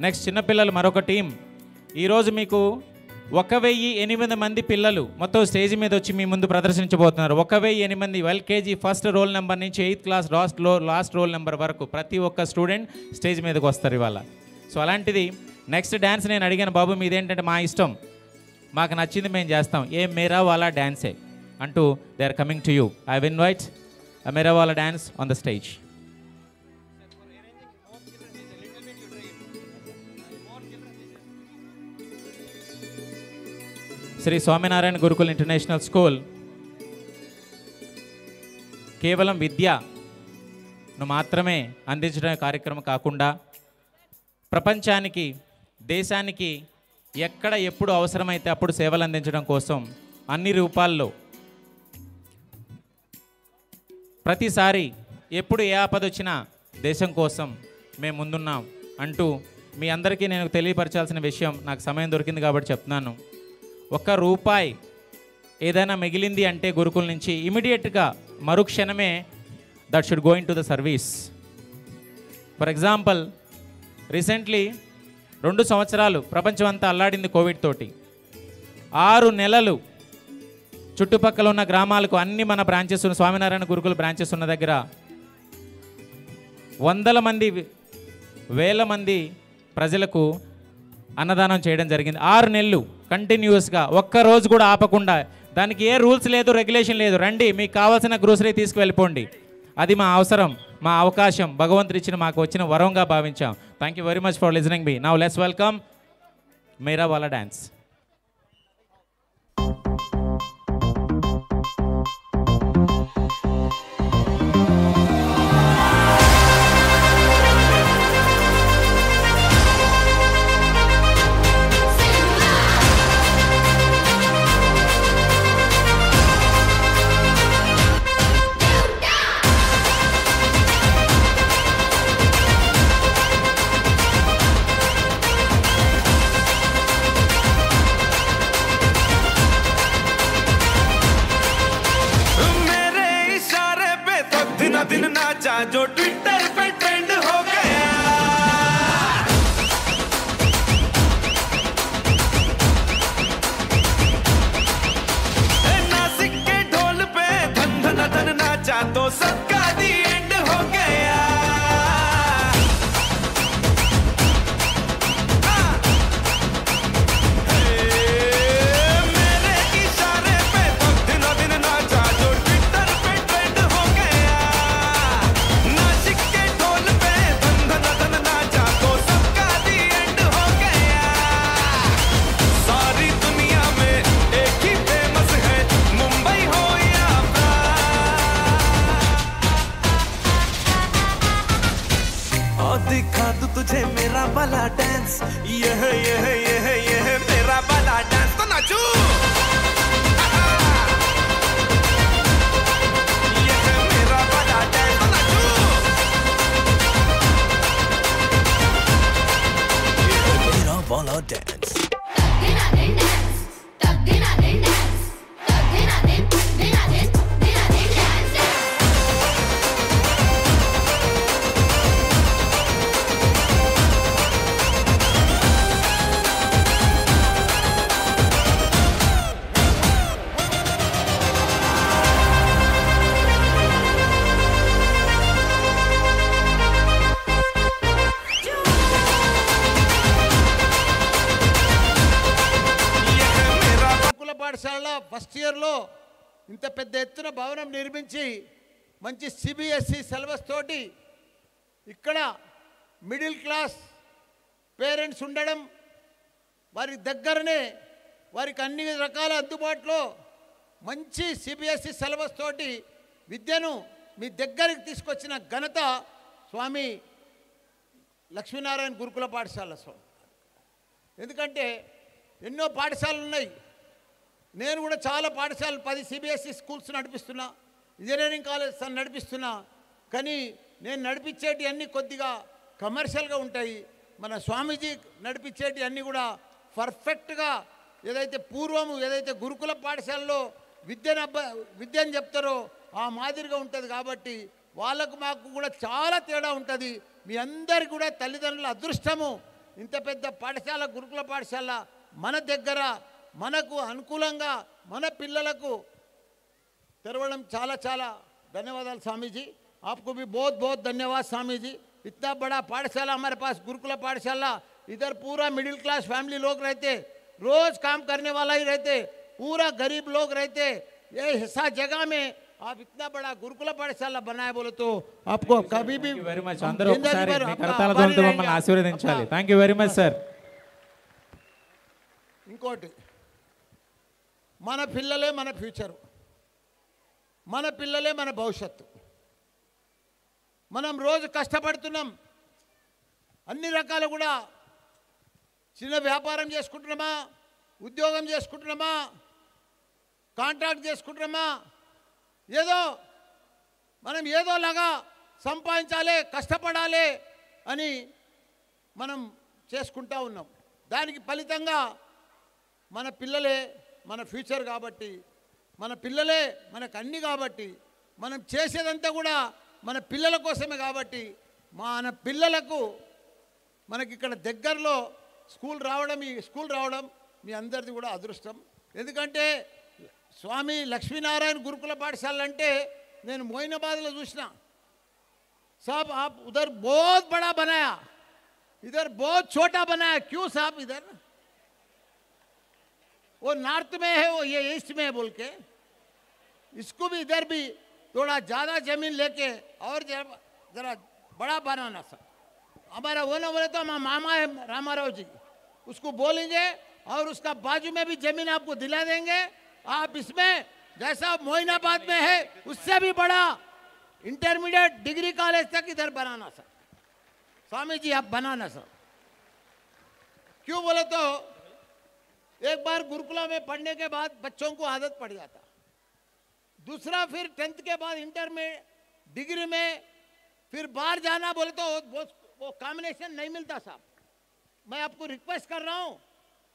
నెక్స్ట్ చిన్నపిల్లలు మరొక టీం. ఈరోజు మీకు ఒక వెయ్యి ఎనిమిది మంది పిల్లలు మొత్తం స్టేజ్ మీద వచ్చి మీ ముందు ప్రదర్శించబోతున్నారు. ఒక వెయ్యి ఎనిమిది ఎల్కేజీ ఫస్ట్ రోల్ నెంబర్ నుంచి ఎయిత్ క్లాస్ లాస్ట్లో లాస్ట్ రోల్ నెంబర్ వరకు ప్రతి ఒక్క స్టూడెంట్ స్టేజ్ మీదకి వస్తారు ఇవాళ. సో అలాంటిది నెక్స్ట్ డ్యాన్స్ నేను అడిగాను బాబు మీదేంటంటే మా ఇష్టం? మాకు నచ్చింది మేము చేస్తాం. ఏ మేరావాలా డ్యాన్సే అంటూ they are coming to you I invite Mera dance on the stage Shri Swaminarayan Gurukul international school. కేవలం విద్యను మాత్రమే అందించడం కార్యక్రమం కాకుండా ప్రపంచానికి దేశానికి ఎక్కడ ఎప్పుడు అవసరమైతే అప్పుడు సేవలు అందించడం కోసం అన్ని రూపాల్లో ప్రతిసారి ఎప్పుడు ఏ ఆపద వచ్చినా దేశం కోసం మేము ముందున్నాం అంటూ మీ అందరికీ నేను తెలియపరచాల్సిన విషయం నాకు సమయం దొరికింది కాబట్టి చెప్తున్నాను. ఒక్క రూపాయి ఏదైనా మిగిలింది అంటే గురుకుల నుంచి ఇమీడియట్గా మరుక్షణమే that should going to the service. For example recently రెండు సంవత్సరాలు ప్రపంచం అంతా అల్లాడింది కోవిడ్ తోటి. ఆరు నెలలు చుట్టుపక్కల ఉన్న గ్రామాలకు అన్ని మన బ్రాంచెస్ ఉన్న స్వామినారాయణ గురుకుల బ్రాంచెస్ ఉన్న దగ్గర వందల మంది వేల మంది ప్రజలకు అన్నదానం చేయడం జరిగింది. ఆరు నెలలు కంటిన్యూస్గా ఒక్క రోజు కూడా ఆపకుండా దానికి ఏ రూల్స్ లేదు రెగ్యులేషన్ లేదు రండి మీకు కావాల్సిన గ్రోసరీ తీసుకువెళ్ళిపోండి. అది మా అవసరం మా అవకాశం భగవంతుడు ఇచ్చిన మాకు వచ్చిన వరంగా భావించాం. Thank you very much for listening me now let's welcome మేరా వాలా డ్యాన్స్ नाचा जो ट्विटर पे ट्रेंड हो गया। नासिक के ढोल पे धन धन धन नाचा तो सबका ఫస్ట్ ఇంత పెద్ద ఎత్తున భవనం నిర్మించి మంచి సిబిఎస్ఈ సిలబస్ తోటి ఇక్కడ మిడిల్ క్లాస్ పేరెంట్స్ ఉండడం వారి దగ్గరనే వారికి అన్ని రకాల అందుబాటులో మంచి సిబిఎస్ఈ సిలబస్ తోటి విద్యను మీ దగ్గరికి తీసుకొచ్చిన ఘనత స్వామి లక్ష్మీనారాయణ గురుకుల పాఠశాల స్వామి. ఎందుకంటే ఎన్నో పాఠశాలలు ఉన్నాయి. నేను కూడా చాలా పాఠశాలలు పది సిబిఎస్ఈ స్కూల్స్ నడిపిస్తున్నా ఇంజనీరింగ్ కాలేజ్ నడిపిస్తున్నా కానీ నేను నడిపించేటి అన్నీ కొద్దిగా కమర్షియల్గా ఉంటాయి. మన స్వామీజీ నడిపించేటి అన్నీ కూడా పర్ఫెక్ట్గా ఏదైతే పూర్వము ఏదైతే గురుకుల పాఠశాలలో విద్యను అబ్బ విద్యను చెప్తారో ఆ మాదిరిగా ఉంటుంది కాబట్టి వాళ్ళకు మాకు కూడా చాలా తేడా ఉంటుంది. మీ అందరికి కూడా తల్లిదండ్రుల అదృష్టము. ఇంత పెద్ద పాఠశాల గురుకుల పాఠశాల మన దగ్గర మనకు అనుకూలంగా మన పిల్లలకు తెరవడం చాలా చాలా ధన్యవాదాలు स्वामीजी आपको भी बहुत बहुत धन्यवाद स्वामी जी इतना बड़ा पाठशाला हमारे पास गुरुकुला पाठशाला इधर पूरा मिडिल क्लास फैमिली लोग रहते रोज काम करने वाला ही रहते पूरा गरीब लोग रहते ये हिस्सा जगह में आप इतना बड़ा गुरुकुला पाठशाला बनाए बोले तो आपको कभी भी వెరీ మచ్ हम అందరూ जिंदगी ఒకసారి भर మీ आपका కరతాల आभारी ధ్వనితో रहेंगे। మమ్మల్ని ఆశీర్వదించాలి आपका- thank you very much sir ఇంకోటి మన పిల్లలే మన ఫ్యూచరు. మన పిల్లలే మన భవిష్యత్తు. మనం రోజు కష్టపడుతున్నాం. అన్ని రకాలు కూడా చిన్న వ్యాపారం చేసుకుంటున్నామా? ఉద్యోగం చేసుకుంటున్నామా? కాంట్రాక్ట్ చేసుకుంటున్నామా? ఏదో మనం ఏదోలాగా సంపాదించాలి కష్టపడాలి అని మనం చేసుకుంటా ఉన్నాం. దానికి ఫలితంగా మన పిల్లలే మన ఫ్యూచర్ కాబట్టి మన పిల్లలే మనకు అన్ని కాబట్టి మనం చేసేదంతా కూడా మన పిల్లల కోసమే కాబట్టి మన పిల్లలకు మనకి ఇక్కడ దగ్గరలో స్కూల్ రావడం ఈ స్కూల్ రావడం మీ అందరిది కూడా అదృష్టం. ఎందుకంటే స్వామి లక్ష్మీనారాయణ గురుకుల పాఠశాల అంటే నేను మోయినాబాద్లో చూసిన. సాబ్ ఆప్ ఉదర్ బోత్ బడా బనాయా. ఇదర్ బోధ్ చోటా బనాయా. క్యూ సాబ్ ఇదర్? वो नॉर्थ में है, वो ये ईस्ट में है बोल के। इसको भी इधर भी थोड़ा ज़्यादा ज़मीन लेके और जरा बड़ा बनाना सर। हमारा वो ना बोले तो हमारा मामा है रामाराव जी, उसको बोलेंगे और उसका बाजू में भी ज़मीन आपको दिला देंगे। आप इसमें, जैसा मोइनाबाद में है, उससे भी बड़ा इंटरमीडिएट डिग्री कॉलेज तक इधर बनाना सर। स्वामी जी, आप बनाना सर। क्यों बोले तो एक बार गुरुकुला में पढ़ने के बाद बच्चों को आदत पड़ जाता दूसरा फिर टेंथ के बाद इंटर में डिग्री में फिर बाहर जाना बोले तो वो, वो कॉम्बिनेशन नहीं मिलता साहब मैं आपको रिक्वेस्ट कर रहा हूं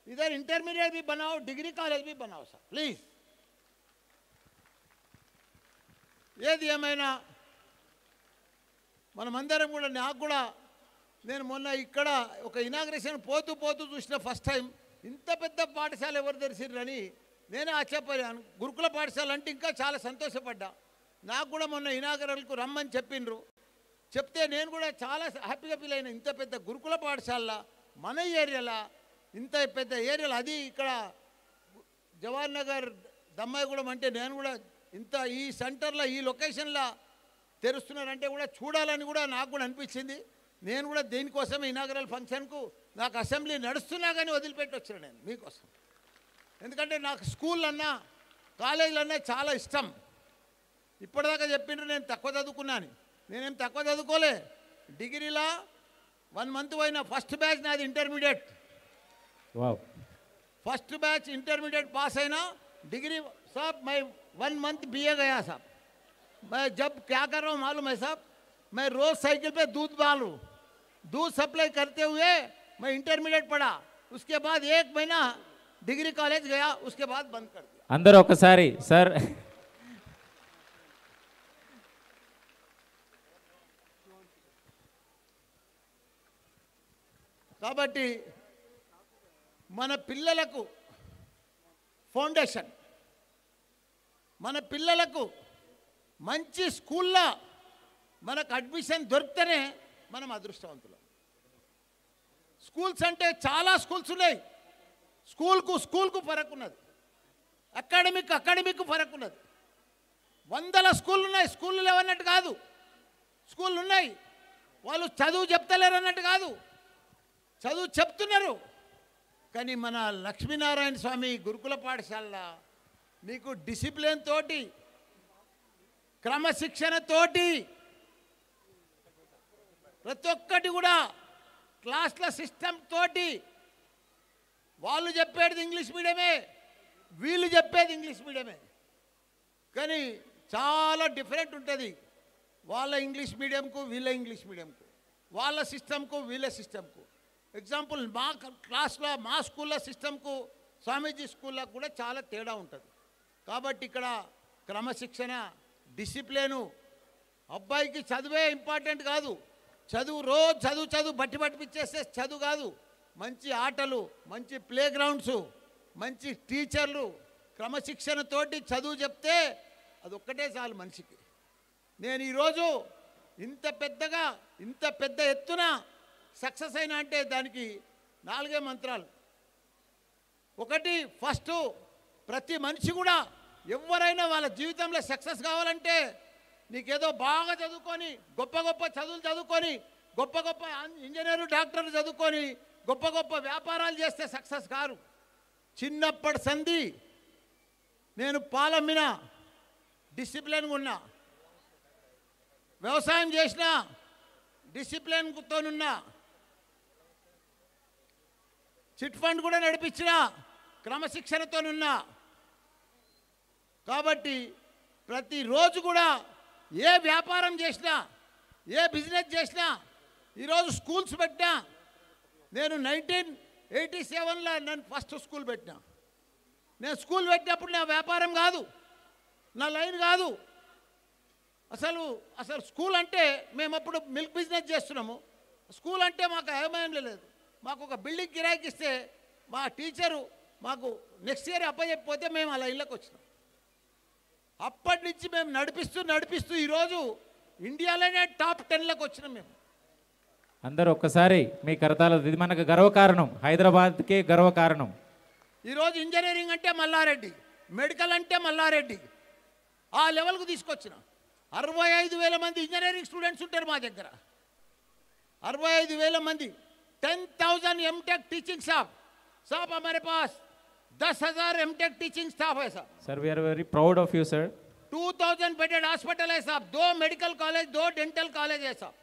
इधर इंटरमीडिएट भी बनाओ डिग्री कॉलेज भी बनाओ साहब प्लीज ఏది ఏమైనా మనమందరం కూడా నాకు కూడా నేను మొన్న ఇక్కడ ఒక ఇనాగ్రేషన్ పోతూ పోతూ చూసిన ఫస్ట్ టైం ఇంత పెద్ద పాఠశాల ఎవరు తెరిచిర్రని నేనే ఆశ్చర్యపోయాను. గురుకుల పాఠశాల అంటే ఇంకా చాలా సంతోషపడ్డా. నాకు కూడా మొన్న ఇనాగరల్కు రమ్మని చెప్పిండ్రు. చెప్తే నేను కూడా చాలా హ్యాపీగా ఫీల్ అయినా. ఇంత పెద్ద గురుకుల పాఠశాల మన ఏరియాలో? ఇంత పెద్ద ఏరియాలో అది ఇక్కడ జవహర్ నగర్ దమ్మాయిగూడెం అంటే నేను కూడా ఇంత ఈ సెంటర్లో ఈ లొకేషన్లో తెరుస్తున్నారంటే కూడా చూడాలని కూడా నాకు కూడా అనిపించింది. నేను కూడా దేనికోసమే ఇనాగరల్ ఫంక్షన్కు నాకు అసెంబ్లీ నడుస్తున్నా కానీ వదిలిపెట్టి వచ్చాను నేను మీకోసం ఎందుకంటే నాకు స్కూల్ అన్నా కాలేజీలు అన్నా చాలా ఇష్టం ఇప్పటిదాకా చెప్పిండ్రు నేను తక్కువ చదువుకున్నాను నేనేం తక్కువ చదువుకోలే డిగ్రీలా వన్ మంత్ పోయిన ఫస్ట్ బ్యాచ్ నాది intermediate wow first batch intermediate pass है ना डिग्री साहब मैं वन मंथ बीए गया साहब मैं जब क्या कर रहा हूँ मालूम है साहब मैं रोज साइकिल पे दूध डालूँ दूध सप्लाई करते हुए मैं इंटरमीडिएट पढ़ा उसके बाद एक महीना डिग्री कॉलेज गया उसके बाद बंद कर दिया అందరూ ఒకసారి సార్ కాబట్టి మన పిల్లలకు ఫౌండేషన్ మన పిల్లలకు మంచి స్కూల్లో మనకు అడ్మిషన్ దొరికితేనే మనం అదృష్టవంతులం స్కూల్స్ అంటే చాలా స్కూల్స్ ఉన్నాయి. స్కూల్కు స్కూల్కు ఫరక్ ఉన్నది అకాడమిక్ అకాడమిక్ ఫరక్ ఉన్నది వందల స్కూళ్ళు ఉన్నాయి. స్కూళ్ళు లేవన్నట్టు కాదు. స్కూళ్ళు ఉన్నాయి. వాళ్ళు చదువు చెప్తలేరు అన్నట్టు కాదు. చదువు చెప్తున్నారు. కానీ మన లక్ష్మీనారాయణ స్వామి గురుకుల పాఠశాల నీకు డిసిప్లిన్ తోటి క్రమశిక్షణ తోటి ప్రతి ఒక్కటి కూడా క్లాస్ల సిస్టమ్ తోటి వాళ్ళు చెప్పేది ఇంగ్లీష్ మీడియమే వీళ్ళు చెప్పేది ఇంగ్లీష్ మీడియమే. కానీ చాలా డిఫరెంట్ ఉంటుంది. వాళ్ళ ఇంగ్లీష్ మీడియంకు వీళ్ళ ఇంగ్లీష్ మీడియంకు. వాళ్ళ సిస్టమ్కు వీళ్ళ సిస్టమ్కు ఎగ్జాంపుల్ మా క్లాస్లో మా స్కూల్లో సిస్టమ్కు స్వామీజీ స్కూల్లో కూడా చాలా తేడా ఉంటుంది. కాబట్టి ఇక్కడ క్రమశిక్షణ డిసిప్లిను. అబ్బాయికి చదువే ఇంపార్టెంట్ కాదు. చదువు రోజు చదువు చదువు బట్టి పట్టిపించేస్తే చదువు కాదు. మంచి ఆటలు మంచి ప్లే గ్రౌండ్స్ మంచి టీచర్లు క్రమశిక్షణతోటి చదువు చెప్తే అదొక్కటే చాలు మనిషికి. నేను ఈరోజు ఇంత పెద్దగా ఇంత పెద్ద ఎత్తున సక్సెస్ అయినా అంటే దానికి నాలుగే మంత్రాలు. ఒకటి ఫస్ట్ ప్రతి మనిషి కూడా ఎవరైనా వాళ్ళ జీవితంలో సక్సెస్ కావాలంటే నీకేదో బాగా చదువుకొని గొప్ప గొప్ప చదువులు చదువుకొని గొప్ప గొప్ప ఇంజనీరు డాక్టర్లు చదువుకొని గొప్ప గొప్ప వ్యాపారాలు చేస్తే సక్సెస్ కారు. చిన్నప్పటి సంధి నేను పాలమ్మిన డిసిప్లిన్గా ఉన్నా. వ్యవసాయం చేసిన డిసిప్లిన్తోనున్నా చిట్ ఫండ్ కూడా నడిపించిన క్రమశిక్షణతోనున్నా. కాబట్టి ప్రతిరోజు కూడా ఏ వ్యాపారం చేసినా ఏ బిజినెస్ చేసినా ఈరోజు స్కూల్స్ పెట్టినా నేను నైన్టీన్ ఎయిటీ సెవెన్లో నేను ఫస్ట్ స్కూల్ పెట్టినా. నేను స్కూల్ పెట్టినప్పుడు నా వ్యాపారం కాదు నా లైన్ కాదు. అసలు అసలు స్కూల్ అంటే మేము అప్పుడు మిల్క్ బిజినెస్ చేస్తున్నాము. స్కూల్ అంటే మాకు ఏమేం లేదు. మాకు ఒక బిల్డింగ్ కిరాయికి ఇస్తే మా టీచరు మాకు నెక్స్ట్ ఇయర్ అప్పచెప్పిపోతే మేము ఆ లైన్లోకి వచ్చినాం. అప్పటి నుంచి మేము నడిపిస్తూ నడిపిస్తూ ఈరోజు ఇండియాలోనే టాప్ టెన్లకు వచ్చినాం మేము. అందరూ ఒక్కసారి మీ కరతాల ఇది మనకు గర్వకారణం హైదరాబాద్కే గర్వకారణం ఈరోజు ఇంజనీరింగ్ అంటే మల్లారెడ్డి మెడికల్ అంటే మల్లారెడ్డి. ఆ లెవెల్కు తీసుకొచ్చిన. అరవై ఐదు వేల మంది ఇంజనీరింగ్ స్టూడెంట్స్ ఉంటారు మా దగ్గర. అరవై ఐదు వేల మంది. Ten thousand MTech teaching staff staff అమరే పాస్ दस हज़ार एमटेक टीचिंग स्टाफ है sir sir we are very proud of you sir 2000 bedded hospital है साहब दो मेडिकल कॉलेज दो डेंटल कॉलेज है साहब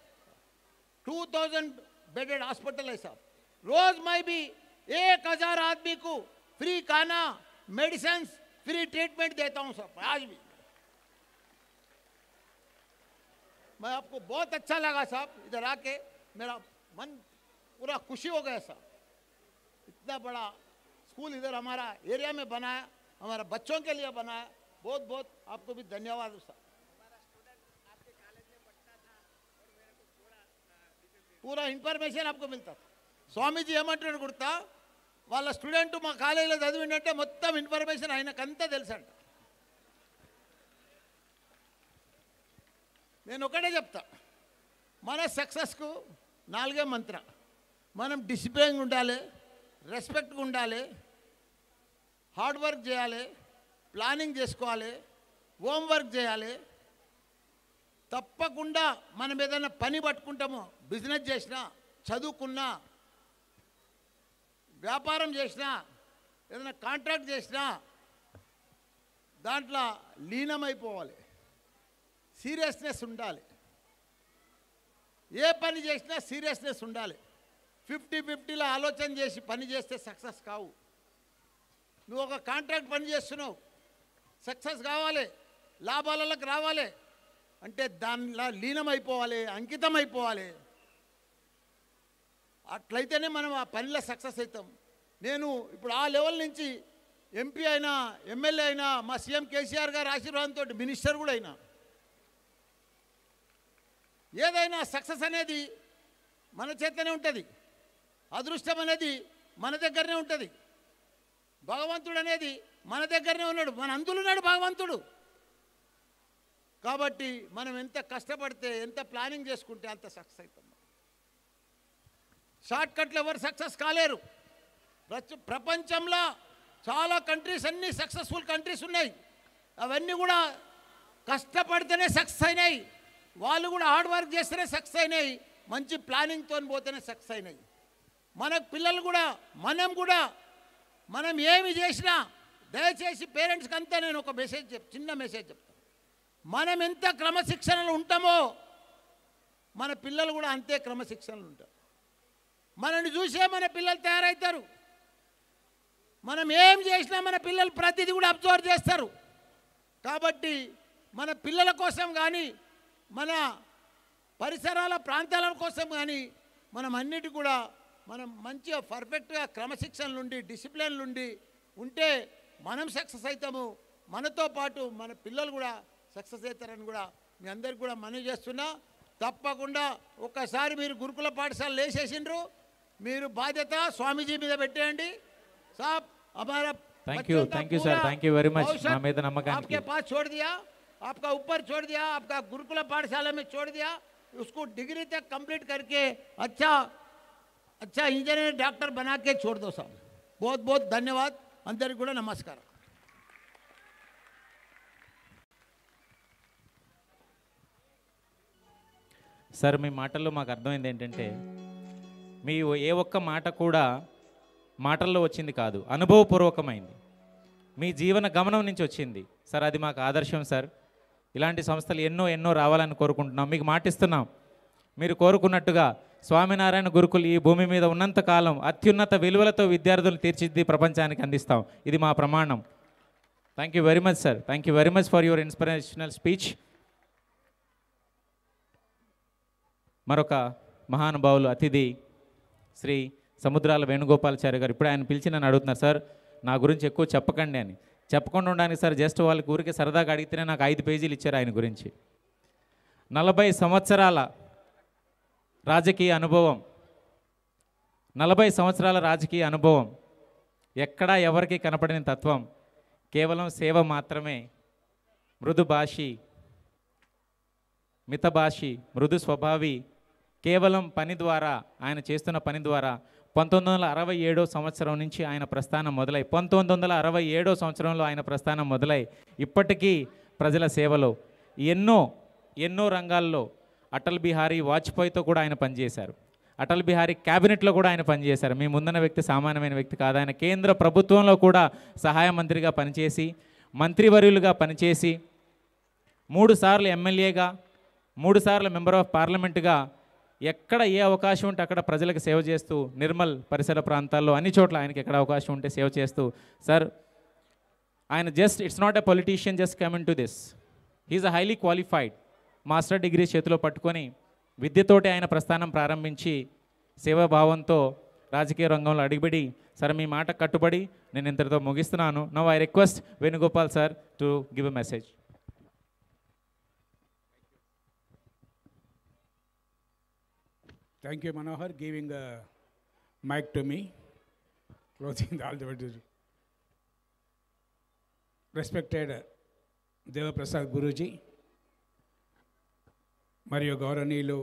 2000 बेडेड हॉस्पिटल है साहब रोज मैं भी एक हज़ार आदमी को फ्री खाना मेडिसिन फ्री ट्रीटमेंट देता हूँ साहब आज भी। मैं आपको बहुत अच्छा लगा साहब इधर आके मेरा मन पूरा खुशी हो गया साहब इतना बड़ा स्कूल इधर हमारा एरिया में बनाया हमारा बच्चों के लिए बनाया बहुत बहुत आपको भी धन्यवाद साहब పూరా ఇన్ఫర్మేషన్ आपको మిగతా స్వామీజీ ఏమంటున్నాడు గుర్తా వాళ్ళ స్టూడెంట్ మా కాలేజీలో చదివిందంటే మొత్తం ఇన్ఫర్మేషన్ ఆయనకంతా తెలుసంట నేను ఒకటే చెప్తా మన సక్సెస్కు నాలుగే మంత్ర మనం డిసిప్లిన్ ఉండాలి రెస్పెక్ట్గా ఉండాలి హార్డ్ వర్క్ చేయాలి ప్లానింగ్ చేసుకోవాలి హోంవర్క్ చేయాలి. తప్పకుండా మనం ఏదైనా పని పట్టుకుంటాము బిజినెస్ చేసినా చదువుకున్నా వ్యాపారం చేసినా ఏదైనా కాంట్రాక్ట్ చేసినా దాంట్లో లీనమైపోవాలి సీరియస్నెస్ ఉండాలి. ఏ పని చేసినా సీరియస్నెస్ ఉండాలి. ఫిఫ్టీ ఫిఫ్టీలో ఆలోచన చేసి పని చేస్తే సక్సెస్ కావు. నువ్వు ఒక కాంట్రాక్ట్ పని చేస్తున్నావు. సక్సెస్ కావాలి. లాభాలలోకి రావాలి. అంటే దానిలో లీనమైపోవాలి అంకితం అయిపోవాలి అట్లయితేనే మనం ఆ పనిలో సక్సెస్ అవుతాం. నేను ఇప్పుడు ఆ లెవెల్ నుంచి ఎంపీ అయినా ఎమ్మెల్యే అయినా మా సీఎం కేసీఆర్ గారు ఆశీర్వాదంతో మినిస్టర్ కూడా అయినా. ఏదైనా సక్సెస్ అనేది మన చేతనే ఉంటుంది. అదృష్టం అనేది మన దగ్గరనే ఉంటుంది. భగవంతుడు అనేది మన దగ్గరనే ఉన్నాడు. మన అందులున్నాడు భగవంతుడు. కాబట్టి మనం ఎంత కష్టపడితే ఎంత ప్లానింగ్ చేసుకుంటే అంత సక్సెస్ అవుతాం షార్ట్ కట్లు ఎవరు సక్సెస్ కాలేరు. ప్రపంచంలో చాలా కంట్రీస్ అన్ని సక్సెస్ఫుల్ కంట్రీస్ ఉన్నాయి. అవన్నీ కూడా కష్టపడితేనే సక్సెస్ అయినాయి. వాళ్ళు కూడా హార్డ్ వర్క్ చేస్తేనే సక్సెస్ అయినాయి. మంచి ప్లానింగ్తో పోతేనే సక్సెస్ అయినాయి. మన పిల్లలు కూడా మనం కూడా మనం ఏమి చేసినా దయచేసి పేరెంట్స్కి అంతా నేను ఒక మెసేజ్ చెప్ చిన్న మెసేజ్ చెప్తాను. మనం ఎంత క్రమశిక్షణలో ఉంటామో మన పిల్లలు కూడా అంతే క్రమశిక్షణలు ఉంటారు. మనల్ని చూసే మన పిల్లలు తయారవుతారు మనం ఏం చేసినా మన పిల్లలు ప్రతిదీ కూడా అబ్జర్వ్ చేస్తారు. కాబట్టి మన పిల్లల కోసం కానీ మన పరిసరాల ప్రాంతాల కోసం కానీ మనం అన్నిటి కూడా మనం మంచిగా పర్ఫెక్ట్గా క్రమశిక్షణ నుండి డిసిప్లిన్ నుండి ఉంటే మనం సక్సెస్ అవుతాము మనతో పాటు మన పిల్లలు కూడా సక్సెస్ అవుతారని కూడా మీ అందరికి కూడా మనవి చేస్తున్నా తప్పకుండా ఒక్కసారి మీరు గురుకుల పాఠశాల వేసేసిండ్రు మీరు బాధ్యత స్వామీజీ మీద పెట్టేయండి సాబ్ हमारा Thank you, बच्चों का thank you, sir. पूरा Thank you very much. भविष्य నా మీద నమ్మకానికి. आपके पास छोड़ दिया आपका ऊपर छोड़ दिया आपका गुरुकुल पाठशाला में छोड़ दिया उसको डिग्री तक कंप्लीट करके अच्छा अच्छा इंजीनियर डॉक्टर बना के छोड़ दो साहब बहुत बहुत धन्यवाद अंदर కూడా నమస్కారం సార్ మీ మాటల్లో మాకు అర్థమైంది ఏంటంటే మీ ఏ ఒక్క మాట కూడా మాటల్లో వచ్చింది కాదు అనుభవపూర్వకమైంది మీ జీవన గమనం నుంచి వచ్చింది సార్ అది మాకు ఆదర్శం సార్ ఇలాంటి సంస్థలు ఎన్నో ఎన్నో రావాలని కోరుకుంటున్నాం మీకు మాటిస్తున్నాం మీరు కోరుకున్నట్టుగా స్వామినారాయణ గురుకులు ఈ భూమి మీద ఉన్నంత కాలం అత్యున్నత విలువలతో విద్యార్థులు తీర్చిదిద్ది ప్రపంచానికి అందిస్తాం. ఇది మా ప్రమాణం. Thank you very much sir thank you very much for your inspirational speech మరొక మహానుభావులు అతిథి శ్రీ సముద్రాల వేణుగోపాలాచారి గారు. ఇప్పుడు ఆయన పిలిచి నన్ను అడుగుతున్నారు సార్ నా గురించి ఎక్కువ చెప్పకండి అని. చెప్పకుండా ఉండడానికి సార్ జస్ట్ వాళ్ళకి ఊరికే సరదాగా అడిగితేనే నాకు ఐదు పేజీలు ఇచ్చారు ఆయన గురించి. నలభై సంవత్సరాల రాజకీయ అనుభవం. నలభై సంవత్సరాల రాజకీయ అనుభవం. ఎక్కడా ఎవరికి కనపడని తత్వం. కేవలం సేవ మాత్రమే. మృదు భాషి మితభాషి మృదు స్వభావి కేవలం పని ద్వారా ఆయన చేస్తున్న పని ద్వారా పంతొమ్మిది వందల అరవై ఏడో సంవత్సరం నుంచి ఆయన ప్రస్థానం మొదలై పంతొమ్మిది వందల అరవై ఏడో సంవత్సరంలో ఆయన ప్రస్థానం మొదలై ఇప్పటికీ ప్రజల సేవలో ఎన్నో ఎన్నో రంగాల్లో అటల్ బిహారీ వాజ్పేయితో కూడా ఆయన పనిచేశారు. అటల్ బిహారీ క్యాబినెట్లో కూడా ఆయన పనిచేశారు. మీ ముందున్న వ్యక్తి సామాన్యమైన వ్యక్తి కాదు. ఆయన కేంద్ర ప్రభుత్వంలో కూడా సహాయ మంత్రిగా పనిచేసి మంత్రివర్యులుగా పనిచేసి మూడు సార్లు ఎమ్మెల్యేగా మూడు సార్లు మెంబర్ ఆఫ్ పార్లమెంటుగా ఎక్కడ ఏ అవకాశం ఉంటే అక్కడ ప్రజలకు సేవ చేస్తూ నిర్మల్ పరిసర ప్రాంతాల్లో అన్ని చోట్ల ఆయనకి ఎక్కడ అవకాశం ఉంటే సేవ చేస్తూ. సార్ ఆయన just it's not a politician just coming to this. He is a highly qualified. Master degree చేతిలో పట్టుకొని విద్యతోటి ఆయన ప్రస్థానం ప్రారంభించి సేవాభావంతో రాజకీయ రంగంలో అడిగిబడి సార్ మీ మాట కట్టుబడి నేను ఇంతటితో ముగిస్తున్నాను. Now I request Venugopal sir to give a message thank you Manohar giving mike to me closing all the respected Devprasad Guruji మరియు గౌరవనీయులు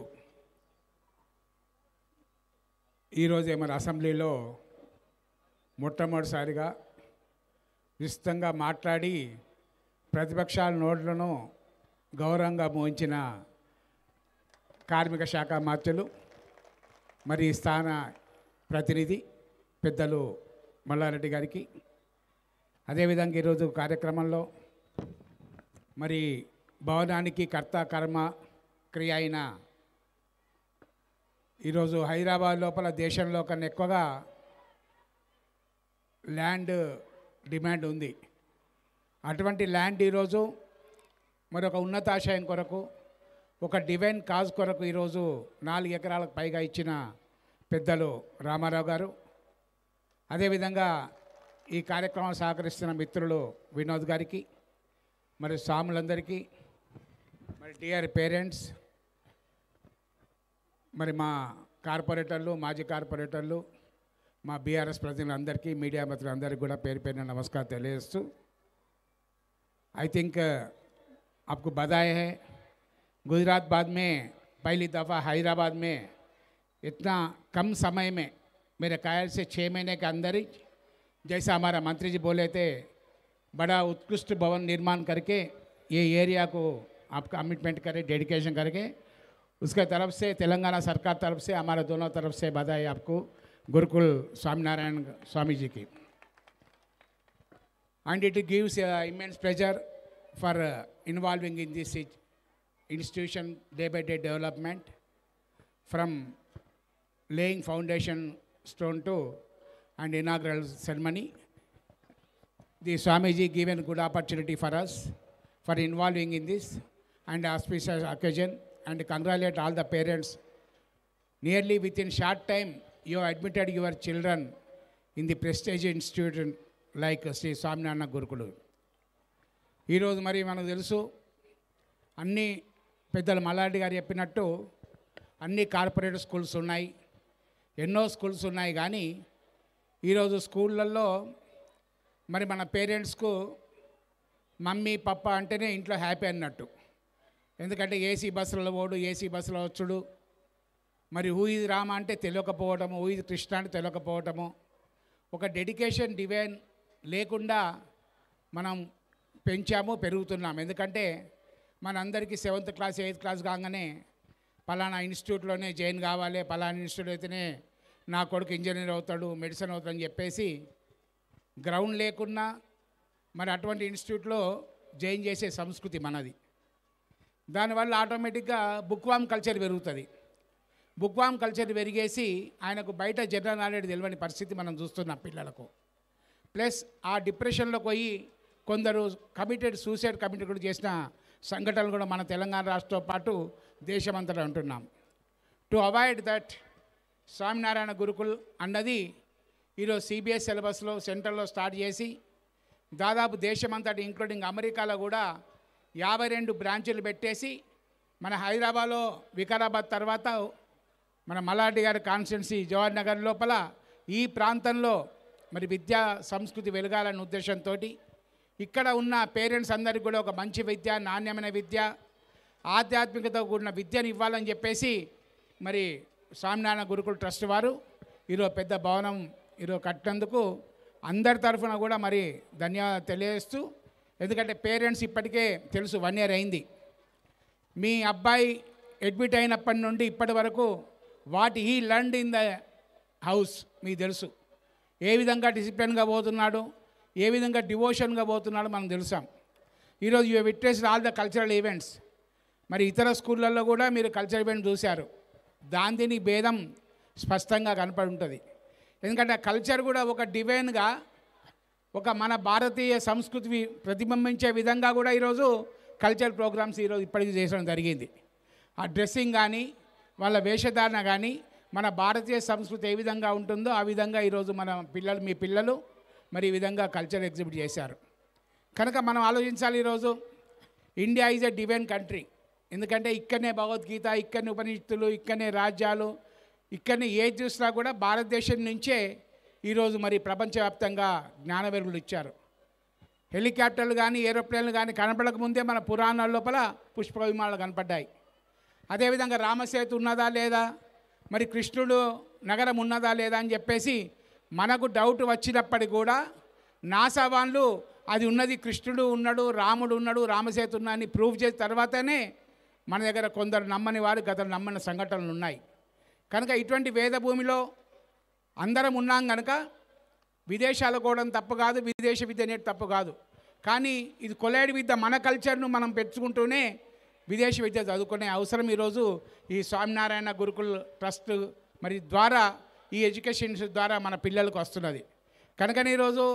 ఈరోజే మన అసెంబ్లీలో మొట్టమొదటిసారిగా విస్తృతంగా మాట్లాడి ప్రతిపక్షాల నోట్లను గౌరవంగా మోయించిన కార్మిక శాఖ మంత్రులు మరి స్థాన ప్రతినిధి పెద్దలు మల్లారెడ్డి గారికి. అదేవిధంగా ఈరోజు కార్యక్రమంలో మరి భవనానికి కర్త కర్మ క్రియ అయిన. ఈరోజు హైదరాబాద్ లోపల దేశంలో కన్నా ఎక్కువగా ల్యాండ్ డిమాండ్ ఉంది. అటువంటి ల్యాండ్ ఈరోజు మరొక ఉన్నతాశయం కొరకు ఒక డివైన్ కాజ్ కొరకు ఈరోజు నాలుగు ఎకరాలకు పైగా ఇచ్చిన పెద్దలు రామారావు గారు. అదేవిధంగా ఈ కార్యక్రమం సహకరిస్తున్న మిత్రులు వినోద్ గారికి మరి స్వాములందరికీ మరి డియర్ పేరెంట్స్ మరి మా కార్పొరేటర్లు మాజీ కార్పొరేటర్లు మా బీఆర్ఎస్ ప్రతినిధులందరికీ మీడియా మిత్రులందరికీ కూడా పేరు పేరున నమస్కారం తెలియజేస్తూ आई थिंक आपको बधाई है गुजरात बाद में पहली दफ़ा हैदराबाद में इतना कम समय में मेरे ख्याल से छः महीने के अंदर ही जैसा हमारा मंत्री जी बोले थे बड़ा उत्कृष्ट भवन निर्माण करके ये एरिया को आप कमिटमेंट करें डेडिकेशन करके उसके तरफ़ से, तेलंगाना सरकार तरफ़ से, हमारे दोनों तरफ़ से बधाई आपको, गुरुकुल स्वामीनारायण स्वामी जी की। And it gives immense pleasure for involving in this institution day by day development from laying foundation stone to and inaugural ceremony the Swamiji ji given good opportunity for us for involving in this and auspicious occasion. And congratulate all the parents. Nearly within short time you have admitted your children in the prestigious institution like Shri Swaminarayan Gurukul ఈరోజు మరి మనకు తెలుసు అన్ని పెద్దలు మల్లారెడ్డి గారు చెప్పినట్టు అన్ని corporate schools ఉన్నాయి ఎన్నో స్కూల్స్ ఉన్నాయి కానీ ఈరోజు స్కూళ్ళల్లో మరి మన పేరెంట్స్కు మమ్మీ పప్ప అంటేనే ఇంట్లో హ్యాపీ అన్నట్టు. ఎందుకంటే ఏసీ బస్సులలో పోడు ఏసీ బస్సులో వచ్చుడు. మరి హూ రామ అంటే తెలియకపోవటము హూ కృష్ణ అంటే తెలియకపోవటము. ఒక డెడికేషన్ డివైన్ లేకుండా మనం పెంచాము పెరుగుతున్నాం. ఎందుకంటే మనందరికీ సెవెంత్ క్లాస్ ఎయిత్ క్లాస్ కాగానే పలానా ఇన్స్టిట్యూట్లోనే జాయిన్ కావాలి పలానా ఇన్స్టిట్యూట్ అయితేనే నా కొడుకు ఇంజనీర్ అవుతాడు మెడిసిన్ అవుతాడని చెప్పేసి గ్రౌండ్ లేకున్నా మరి అటువంటి ఇన్స్టిట్యూట్లో జాయిన్ చేసే సంస్కృతి మనది. దానివల్ల ఆటోమేటిక్గా బుక్వామ్ కల్చర్ పెరుగుతుంది. బుక్వామ్ కల్చర్ పెరిగేసి ఆయనకు బయట జనరల్ నాలెడ్జ్ తెలియని పరిస్థితి మనం చూస్తున్నాం పిల్లలకు. ప్లస్ ఆ డిప్రెషన్లోకి పోయి కొందరు కమిటెడ్ సూసైడ్ కమిటీ కూడా చేసిన సంఘటనలు కూడా మన తెలంగాణ రాష్ట్రంతో పాటు దేశమంతటా ఉంటున్నాం. To avoid that Swaminarayan Gurukul అన్నది ఈరోజు సిబిఎస్ సిలబస్లో సెంట్రల్లో స్టార్ట్ చేసి దాదాపు దేశమంతటి ఇంక్లూడింగ్ అమెరికాలో కూడా యాభై రెండు బ్రాంచీలు పెట్టేసి మన హైదరాబాద్లో వికారాబాద్ తర్వాత మన మల్లారెడ్డి గారి కాన్స్టిట్యున్సీ జవహర్ నగర్ లోపల ఈ ప్రాంతంలో మరి విద్యా సంస్కృతి వెలగాలన్న ఉద్దేశంతో ఇక్కడ ఉన్న పేరెంట్స్ అందరికీ కూడా ఒక మంచి విద్య నాణ్యమైన విద్య ఆధ్యాత్మికత కూడిన విద్యను ఇవ్వాలని చెప్పేసి మరి స్వామినారాయణ గురుకుల ట్రస్ట్ వారు ఈరోజు పెద్ద భవనం ఈరోజు కట్టినందుకు అందరి తరఫున కూడా మరి ధన్యవాదాలు తెలియజేస్తూ ఎందుకంటే పేరెంట్స్ ఇప్పటికే తెలుసు వన్ ఇయర్ అయింది. మీ అబ్బాయి అడ్మిట్ అయినప్పటి నుండి ఇప్పటి వరకు what he learned in the house మీకు తెలుసు. ఏ విధంగా డిసిప్లిన్గా పోతున్నాడు ఏ విధంగా డివోషన్గా పోతున్నాడు మనం తెలుసాం. ఈరోజు you witness all the cultural events మరి ఇతర స్కూళ్ళల్లో కూడా మీరు కల్చరల్ ఈవెంట్ చూశారు. దాని భేదం స్పష్టంగా కనపడి ఉంటుంది. ఎందుకంటే కల్చర్ కూడా ఒక డివైన్గా ఒక మన భారతీయ సంస్కృతి ప్రతిబింబించే విధంగా కూడా ఈరోజు కల్చర్ ప్రోగ్రామ్స్ ఈరోజు ఇప్పటికీ చేయడం జరిగింది. ఆ డ్రెస్సింగ్ కానీ వాళ్ళ వేషధారణ కానీ మన భారతీయ సంస్కృతి ఏ విధంగా ఉంటుందో ఆ విధంగా ఈరోజు మన పిల్లలు మీ పిల్లలు మరి ఈ విధంగా కల్చర్ ఎగ్జిబిట్ చేశారు. కనుక మనం ఆలోచించాలి ఈరోజు India is a divine country ఎందుకంటే ఇక్కడనే భగవద్గీత ఇక్కడనే ఉపనిషత్తులు ఇక్కడనే రాజ్యాలు ఇక్కడనే ఏ చూసినా కూడా భారతదేశం నుంచే ఈరోజు మరి ప్రపంచవ్యాప్తంగా జ్ఞాన వెలుగులు ఇచ్చారు. హెలికాప్టర్లు కానీ ఏరోప్లేన్లు కానీ కనపడక ముందే మన పురాణాల లోపల పుష్ప విమానాలు కనపడ్డాయి అదేవిధంగా రామసేతు ఉన్నదా లేదా? మరి కృష్ణుడు నగరం ఉన్నదా లేదా అని చెప్పేసి మనకు డౌట్ వచ్చినప్పటికీ కూడా నాసా వాళ్ళు అది ఉన్నది కృష్ణుడు ఉన్నాడు రాముడు ఉన్నాడు రామసేతు ఉన్నా అని ప్రూవ్ చేసిన తర్వాతనే మన దగ్గర కొందరు నమ్మని వారు గత నమ్మని సంఘటనలు ఉన్నాయి. కనుక ఇటువంటి వేద భూమిలో అందరం ఉన్నాం కనుక విదేశాలకు కూడా తప్పు కాదు విదేశ విద్య అనేది తప్పు కాదు. కానీ ఇది కొలేడి విద్య మన కల్చర్ను మనం పెంచుకుంటూనే విదేశ విద్య చదువుకునే అవసరం ఈరోజు ఈ స్వామినారాయణ గురుకుల్ ట్రస్ట్ మరి ద్వారా ఈ ఎడ్యుకేషన్ ద్వారా మన పిల్లలకు వస్తున్నది. కనుకనే ఈరోజు